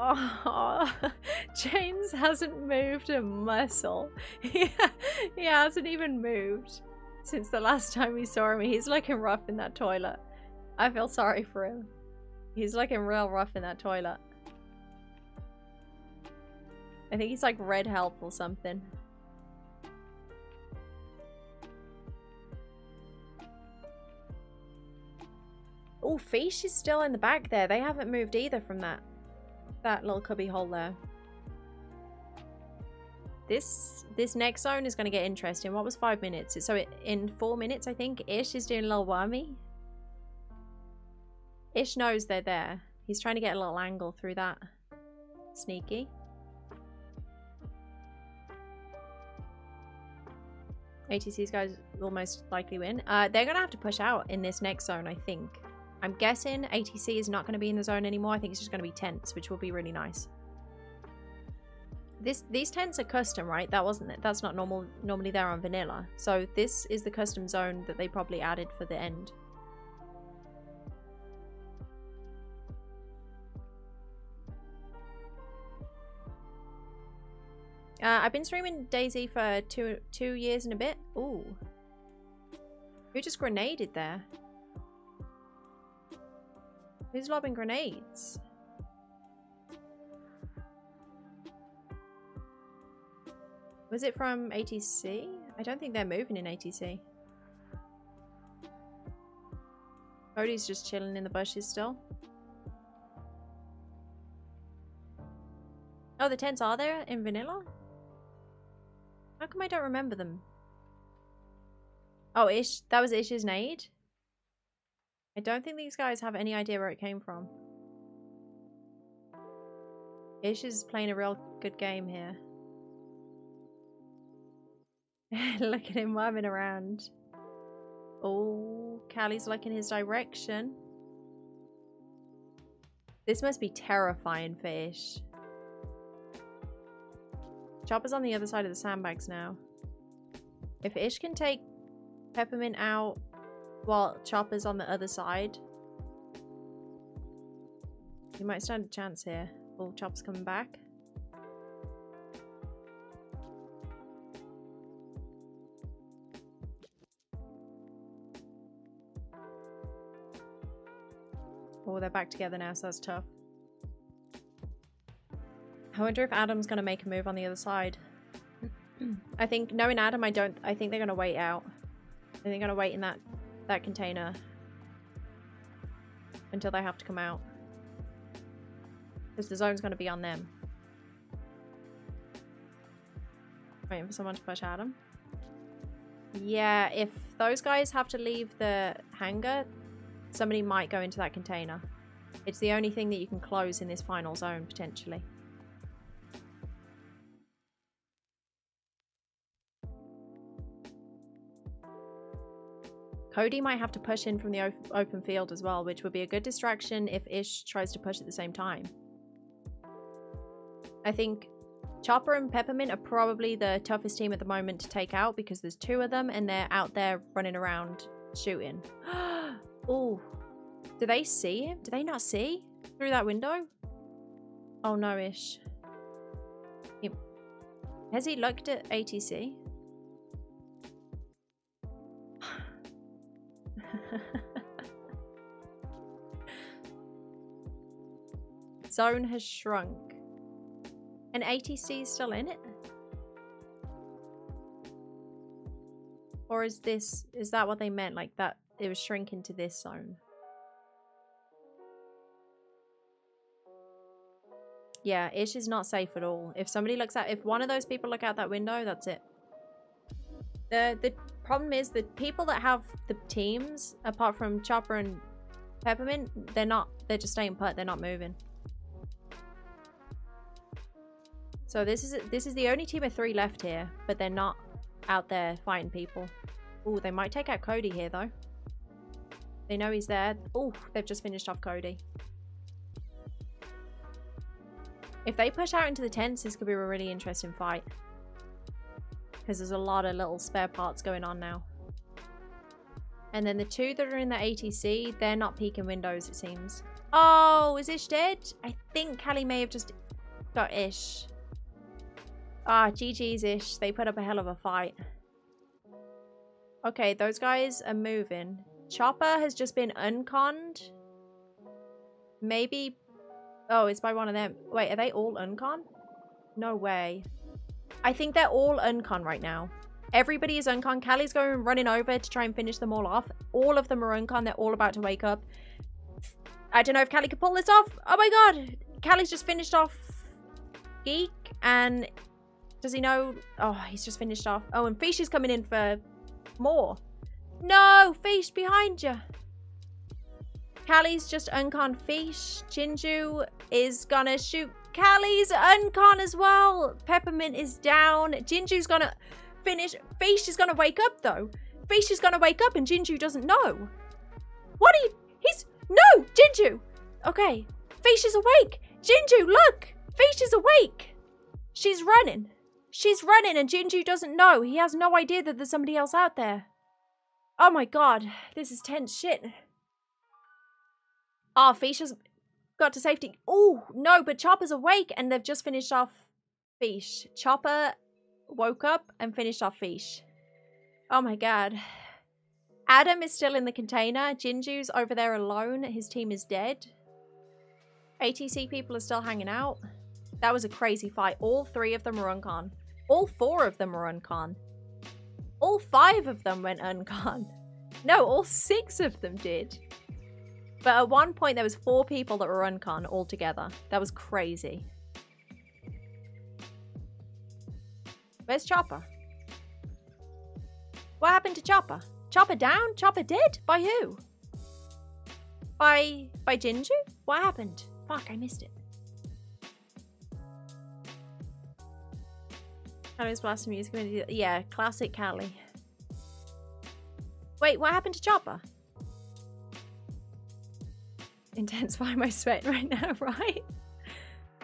Oh, James hasn't moved a muscle. He, hasn't even moved since the last time we saw him. He's looking rough in that toilet. I feel sorry for him. He's looking real rough in that toilet. I think he's like red health or something. Oh, Fish is still in the back there. They haven't moved either from that that little cubby hole there. This this next zone is going to get interesting. What was five minutes? So it, in four minutes, I think, Ish is doing a little wormy. Ish knows they're there. He's trying to get a little angle through that. Sneaky. ATC's guys will most likely win. Uh, they're going to have to push out in this next zone, I think. I'm guessing ATC is not going to be in the zone anymore. I think it's just going to be tents, which will be really nice. This These tents are custom, right? That wasn't it. That's not normal. normally there on vanilla. So this is the custom zone that they probably added for the end. Uh, I've been streaming DayZ for two two years and a bit. Ooh. Who just grenaded there? Who's lobbing grenades? Was it from ATC? I don't think they're moving in ATC. Cody's just chilling in the bushes still. Oh, the tents are there in vanilla? How come I don't remember them? Oh, Ish. That was Ish's nade? I don't think these guys have any idea where it came from. Ish is playing a real good game here. Look at him worming around. Oh, Callie's looking his direction. This must be terrifying for Ish. Chopper's on the other side of the sandbags now. If Ish can take Peppermint out while Chopper's on the other side, he might stand a chance here. Oh, Chopper's coming back. Oh, they're back together now, so that's tough. I wonder if Adam's going to make a move on the other side. I think, knowing Adam, I don't, I think they're going to wait out. I think they're going to wait in that, that container until they have to come out. Because the zone's going to be on them. Waiting for someone to push Adam. Yeah, if those guys have to leave the hangar, somebody might go into that container. It's the only thing that you can close in this final zone, potentially. Cody might have to push in from the op open field as well, which would be a good distraction if Ish tries to push at the same time. I think Chopper and Peppermint are probably the toughest team at the moment to take out because there's two of them and they're out there running around shooting. oh, do they see him? Do they not see through that window? Oh no, Ish. He... Has he looked at ATC? Zone has shrunk. And ATC is still in it? Or is this, is that what they meant? Like that, it was shrinking to this zone? Yeah, Ish is not safe at all. If somebody looks at, if one of those people look out that window, that's it. The, the problem is the people that have the teams, apart from Chopper and Peppermint, they're not, they're just staying put, they're not moving. So this is this is the only team of three left here, but they're not out there fighting people. Oh, they might take out Cody here though. They know he's there. Oh, they've just finished off Cody. If they push out into the tents, this could be a really interesting fight. Because there's a lot of little spare parts going on now. And then the two that are in the ATC, they're not peeking windows, it seems. Oh, is Ish dead? I think Callie may have just got Ish. Ah, GG's Ish. They put up a hell of a fight. Okay, those guys are moving. Chopper has just been unconned. Maybe... Oh, it's by one of them. Wait, are they all uncon? No way. I think they're all uncon right now. Everybody is uncon. Callie's going running over to try and finish them all off. All of them are uncon. They're all about to wake up. I don't know if Callie could pull this off. Oh my god. Callie's just finished off Geek. And does he know? Oh, he's just finished off. Oh, and Fish is coming in for more. No, Fish behind you. Callie's just uncon Fish. Jinju is gonna shoot Callie's uncon as well. Peppermint is down. Jinju's gonna finish. Fish is gonna wake up though. Fish is gonna wake up and Jinju doesn't know. What are you? He's no Jinju. Okay, Fish is awake. Jinju, look. Fish is awake. She's running. She's running and Jinju doesn't know. He has no idea that there's somebody else out there. Oh my god, this is tense shit. Ah, oh, Fish has got to safety. Oh, no, but Chopper's awake and they've just finished off Fish. Chopper woke up and finished off Fish. Oh my god. Adam is still in the container. Jinju's over there alone. His team is dead. ATC people are still hanging out. That was a crazy fight. All three of them are uncon. All four of them were uncon. All five of them went uncon. No, all six of them did. But at one point, there was four people that were uncon altogether. That was crazy. Where's Chopper? What happened to Chopper? Chopper down? Chopper dead? By who? By by Jinju? What happened? Fuck, I missed it. Callie's blasting music. Yeah, classic Callie. Wait, what happened to Chopper? Intensify my sweat right now, right?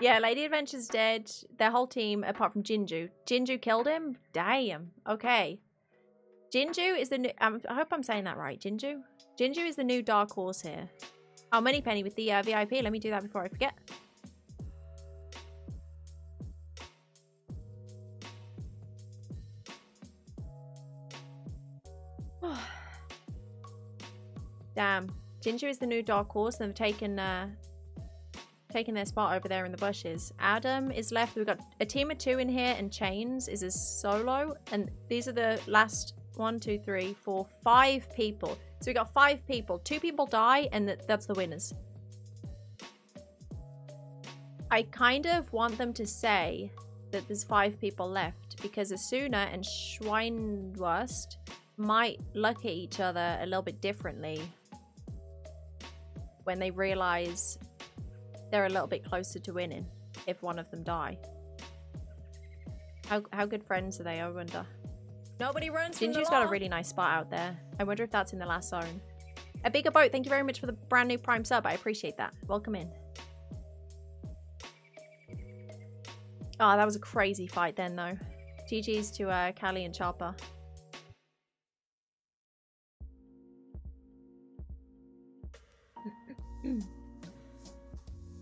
Yeah, Lady Adventure's dead. Their whole team, apart from Jinju. Jinju killed him? Damn. Okay. Jinju is the new... Um, I hope I'm saying that right. Jinju? Jinju is the new dark horse here. Oh, Money Penny with the uh, VIP. Let me do that before I forget. Damn. Jinju is the new dark horse. And they've taken uh, taken their spot over there in the bushes. Adam is left. We've got a team of two in here, and Chains is a solo. And these are the last one, two, three, four, five people. So we got five people. Two people die, and th- that's the winners. I kind of want them to say that there's five people left because Asuna and Schweinwurst might look at each other a little bit differently when they realize they're a little bit closer to winning if one of them die. How, how good friends are they, I wonder? Nobody runs Jinju's got a really nice spot out there. I wonder if that's in the last zone. A bigger boat, thank you very much for the brand new Prime sub. I appreciate that. Welcome in. Oh, that was a crazy fight then, though. GG's to uh, Callie and Chopper.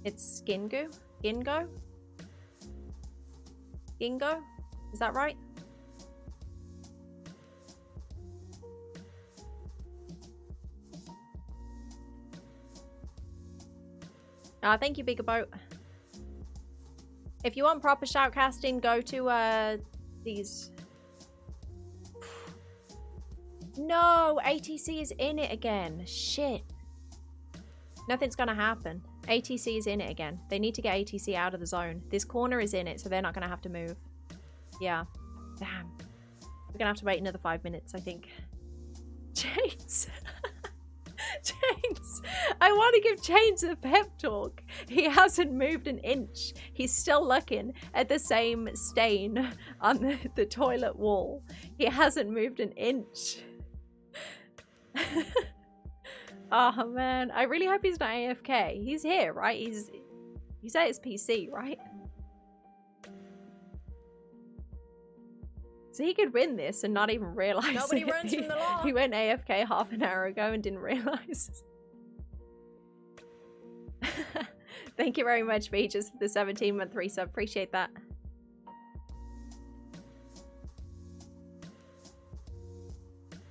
It's Gingu? Gingo? Gingo? Is that right? Ah, thank you, Bigger Boat. If you want proper shoutcasting, go to uh these. No, ATC is in it again. Shit. Nothing's gonna happen. ATC is in it again. They need to get ATC out of the zone. This corner is in it, so they're not gonna have to move. Yeah. Damn. We're gonna have to wait another five minutes, I think. Chains. Chains. I want to give Chains a pep talk. He hasn't moved an inch. He's still looking at the same stain on the, the toilet wall. He hasn't moved an inch. Oh man, I really hope he's not AFK. He's here, right? He's he's at his PC, right? So he could win this and not even realize. Nobody runs from the law. He went AFK half an hour ago and didn't realize. Thank you very much, Beaches, for the 17 month resub. Appreciate that.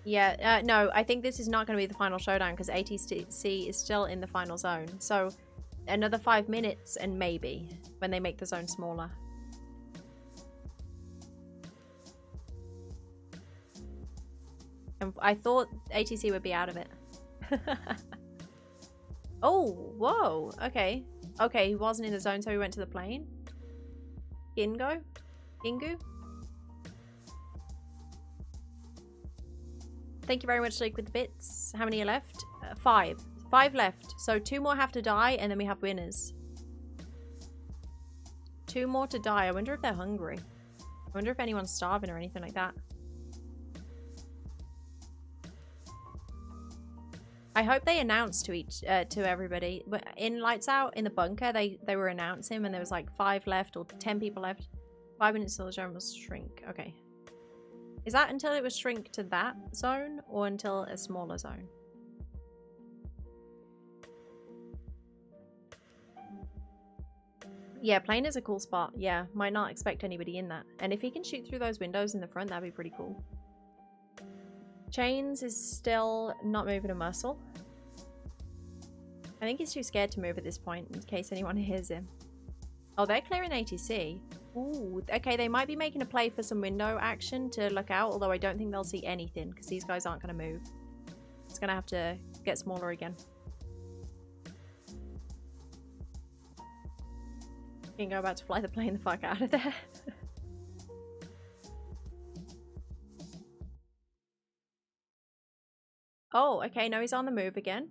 Yeah, uh, no, I think this is not going to be the final showdown because ATC is still in the final zone. So another five minutes and maybe when they make the zone smaller. And I thought ATC would be out of it. oh, whoa. Okay. Okay, he wasn't in the zone, so he went to the plane. Gingo? Gingu? Thank you very much, Luke, with the bits. How many are left? Uh, five. Five left. So two more have to die, and then we have winners. Two more to die. I wonder if they're hungry. I wonder if anyone's starving or anything like that. I hope they announced to each uh, to everybody. But in Lights Out in the bunker, they they were announcing when there was like five left or ten people left. Five minutes till the zone will shrink. Okay. Is that until it was shrink to that zone or until a smaller zone? Yeah, plane is a cool spot. Yeah, might not expect anybody in that. And if he can shoot through those windows in the front, that'd be pretty cool. Chains is still not moving a muscle. I think he's too scared to move at this point in case anyone hears him. Oh, they're clearing ATC. Ooh, okay, they might be making a play for some window action to look out, although I don't think they'll see anything because these guys aren't going to move. It's going to have to get smaller again. Gingo about to fly the plane the fuck out of there. oh, okay, no, he's on the move again.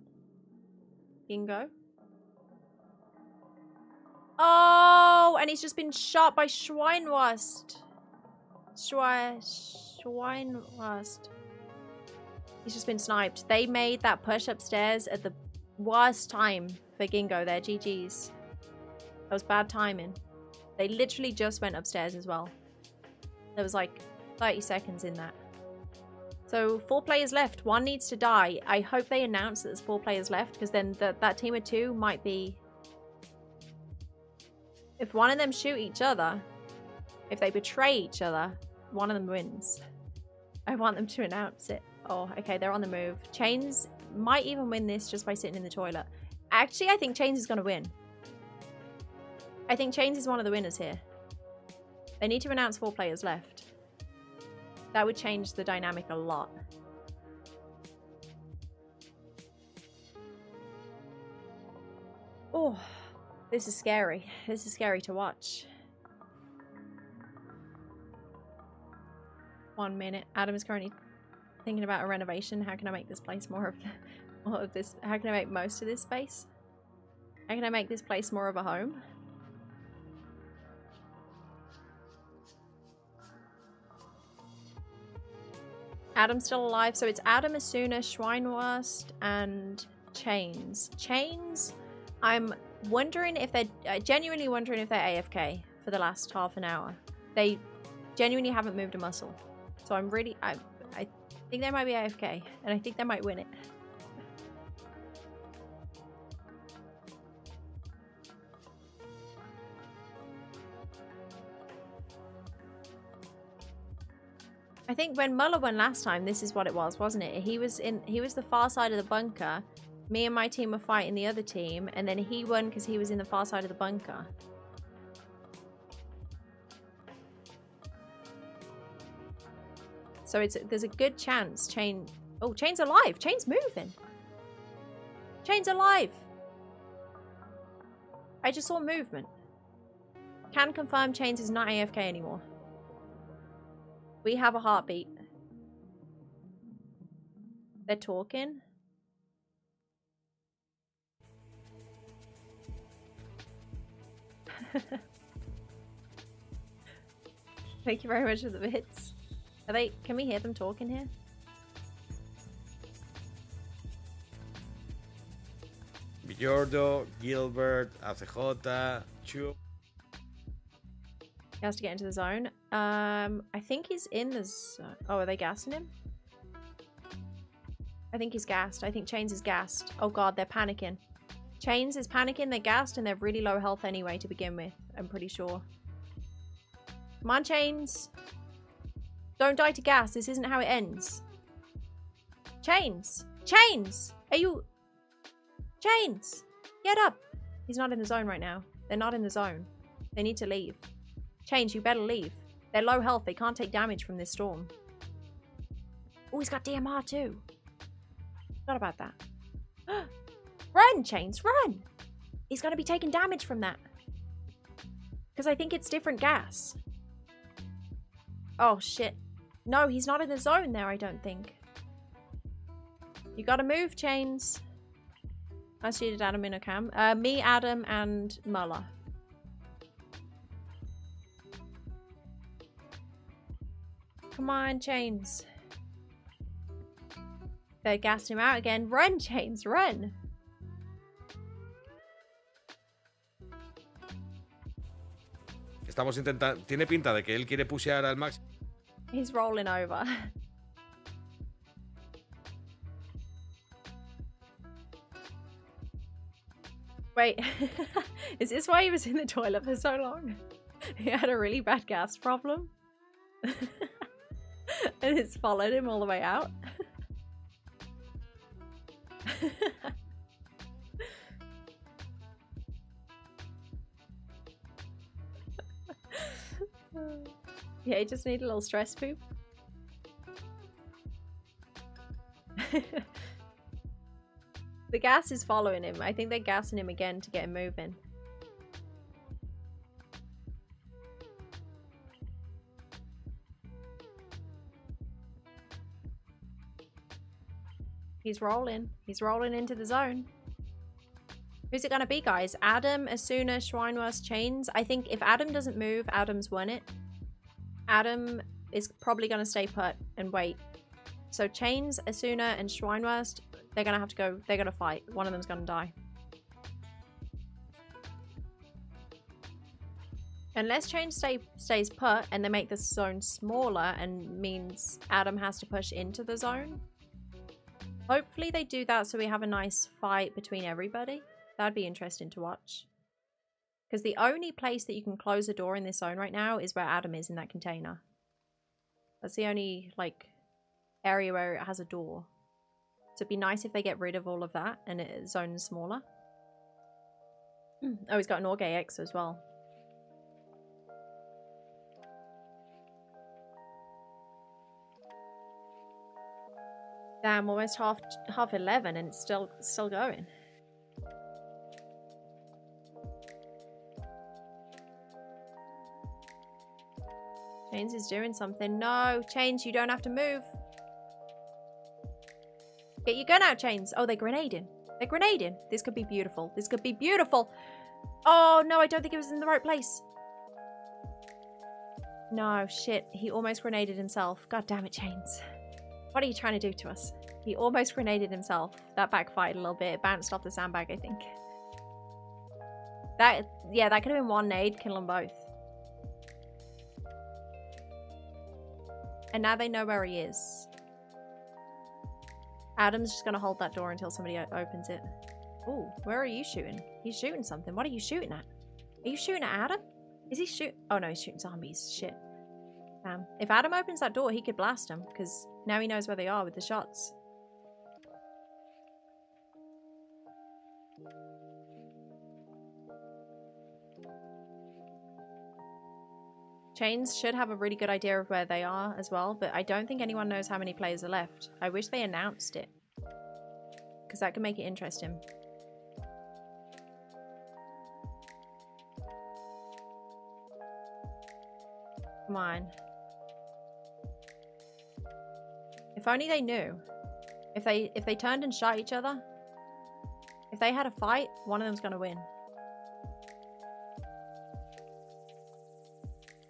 Gingo. Oh, and he's just been shot by Schweinwurst. Schwe Schweinwurst. He's just been sniped. They made that push upstairs at the worst time for Gingo there. GG's. That was bad timing. They literally just went upstairs as well. There was like 30 seconds in that. So four players left. One needs to die. I hope they announce that there's four players left because then the, that team of two might be... If one of them shoot each other, if they betray each other, one of them wins. I want them to announce it. Oh, okay, they're on the move. Chains might even win this just by sitting in the toilet. Actually, I think Chains is going to win. I think Chains is one of the winners here. They need to announce four players left. That would change the dynamic a lot. Oh, this is scary. This is scary to watch. One minute. Adam is currently thinking about a renovation. How can I make this place more of, more of this? How can I make most of this space? How can I make this place more of a home? Adam's still alive, so it's Adam, Asuna, Schweinwurst, and Chains. Chains, I'm wondering if they're uh, genuinely wondering if they're AFK for the last half an hour. They genuinely haven't moved a muscle, so I'm really I I think they might be AFK, and I think they might win it. I think when Muller won last time, this is what it was, wasn't it? He was in he was the far side of the bunker. Me and my team were fighting the other team, and then he won because he was in the far side of the bunker. So it's there's a good chance Chain Oh, Chain's alive. Chain's moving. Chain's alive. I just saw movement. Can confirm Chains is not AFK anymore. We have a heartbeat. They're talking. Thank you very much for the bits. Are they? Can we hear them talking here? Villordo, Gilbert, ACJ, Chu. He has to get into the zone. Um, I think he's in the zone. Oh, are they gassing him? I think he's gassed. I think Chains is gassed. Oh god, they're panicking. Chains is panicking, they're gassed, and they're really low health anyway to begin with. I'm pretty sure. Come on, Chains. Don't die to gas. This isn't how it ends. Chains. Chains. Are you... Chains. Get up. He's not in the zone right now. They're not in the zone. They need to leave. Chains, you better leave. They're low health. They can't take damage from this storm. Oh, he's got DMR too. Forgot about that. run, Chains, run! He's to be taking damage from that. Because I think it's different gas. Oh, shit. No, he's not in the zone there, I don't think. You gotta move, Chains. I shooted Adam in a cam. Uh, me, Adam, and Muller. Come on, Chains. They're gassing him out again. Run, Chains, run! Estamos intentando. Tiene pinta de que él quiere pushear al max. He's rolling over. Wait, is this why he was in the toilet for so long? He had a really bad gas problem. and it's followed him all the way out. Yeah, he just need a little stress poop. the gas is following him. I think they're gassing him again to get him moving. He's rolling. He's rolling into the zone. Who's it gonna be, guys? Adam, Asuna, Schweinwurst, Chains. I think if Adam doesn't move, Adam's won it. Adam is probably gonna stay put and wait. So Chains, Asuna, and Schweinwurst, they're gonna have to go. They're gonna fight. One of them's gonna die. Unless Chains stay stays put and they make the zone smaller and means Adam has to push into the zone. Hopefully they do that so we have a nice fight between everybody. That'd be interesting to watch. Because the only place that you can close a door in this zone right now is where Adam is in that container. That's the only, like, area where it has a door. So it'd be nice if they get rid of all of that and it zones smaller. Hmm. oh, he's got an Org AX as well. Damn, almost half half eleven and it's still still going. Chains is doing something. No, Chains, you don't have to move. Get your gun out, Chains. Oh, they're grenading. They're grenading. This could be beautiful. This could be beautiful. Oh, no, I don't think it was in the right place. No, shit. He almost grenaded himself. God damn it, Chains. What are you trying to do to us? He almost grenaded himself. That backfired a little bit. It bounced off the sandbag, I think. That, yeah, that could have been one nade, kill them both. And now they know where he is. Adam's just gonna hold that door until somebody opens it. Oh, where are you shooting? He's shooting something. What are you shooting at? Are you shooting at Adam? Is he shoot? Oh no, he's shooting zombies. Shit. Damn. If Adam opens that door, he could blast them because now he knows where they are with the shots. Chains should have a really good idea of where they are as well, but I don't think anyone knows how many players are left. I wish they announced it. Because that could make it interesting. Come on. If only they knew. If they if they turned and shot each other, if they had a fight, one of them's gonna win.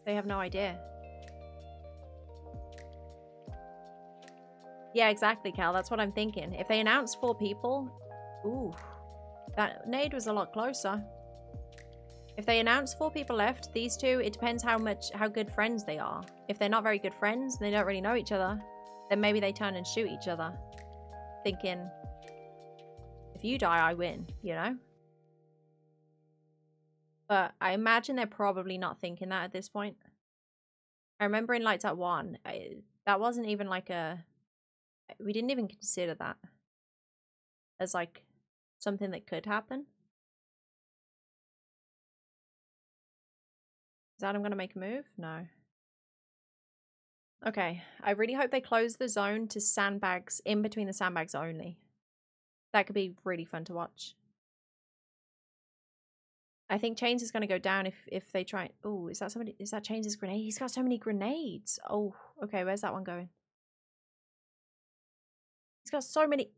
They have no idea. Yeah, exactly, Cal. That's what I'm thinking. If they announce four people, ooh, that nade was a lot closer. If they announce four people left, these two, it depends how much, how good friends they are. If they're not very good friends, and they don't really know each other, then maybe they turn and shoot each other, thinking, if you die, I win, you know? But I imagine they're probably not thinking that at this point. I remember in Lights Out 1, I, that wasn't even like a... We didn't even consider that as like something that could happen. Is Adam going to make a move? No. Okay, I really hope they close the zone to sandbags, in between the sandbags only. That could be really fun to watch. I think Chains is going to go down if if they try. Oh, is that somebody? Is that Chains' grenade? He's got so many grenades. Oh, okay. Where's that one going? He's got so many.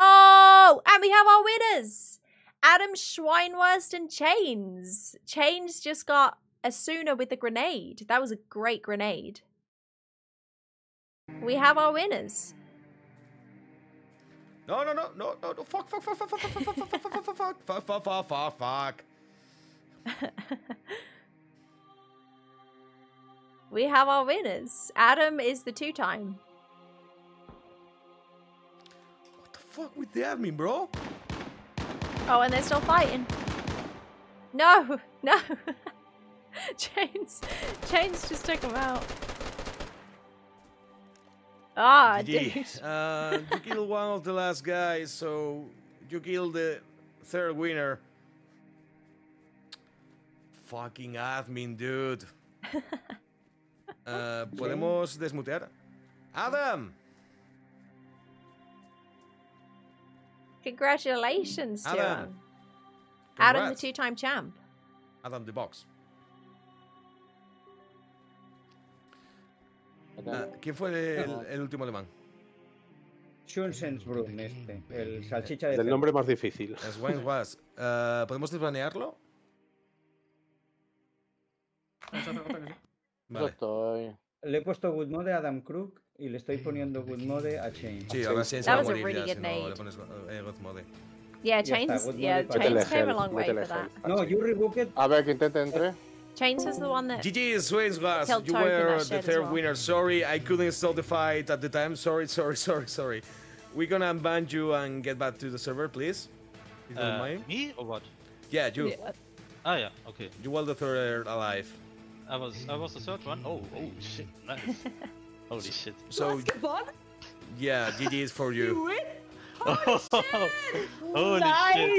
Oh, and we have our winners. Adam Schweinwurst and Chains. Chains just got Asuna with the grenade. That was a great grenade. We have our winners. No, no, no, no, no, no. Fuck, fuck, fuck, fuck, fuck, fuck, fuck, fuck, fuck, fuck, fuck, fuck, fuck, fuck, fuck, fuck. we have our winners. Adam is the two time. What the fuck with the admin, bro? Oh, and they're still fighting. No, no. Chains, Chains just took him out. Ah, dude. Uh, you killed one of the last guys, so you killed the third winner. Fucking admin, dude. Eh, ¿Podemos desmutear? ¡Adam! Congratulations to Adam. him. Adam, the Congrats. two-time champ. Adam the Box. Eh, ¿Quién fue el, el último alemán? Schunzensbrunn, este. El salchicha de cerdo. nombre más difícil. Was. Eh, ¿Podemos desbanearlo? Vale. estoy. Le he puesto good mode a Adam Crook y le estoy poniendo good mode a Chain. Sí, ahora sí se That va a was a morir really ya, good si no le nade. pones eh, God Mode. Yeah, Ya está, Chains. good Yeah, mode para- Chains Métele came a gel, long way métele for that. gel. No, you rebooked. A ver, que intente entre. Chains was the one that. GG, Swains Was. Killed You Toad in were that the shed as third well. winner. Sorry, I couldn't stop the fight at the time. Sorry, sorry, sorry, sorry. We're gonna unban you and get back to the server, please. If you don't Uh, mind. me or what? Yeah, you. Ah, yeah. Okay. You were the third alive. I was I was the third one. Oh, oh shit. Nice. Holy shit. So, yeah, GG is for you. Holy shit.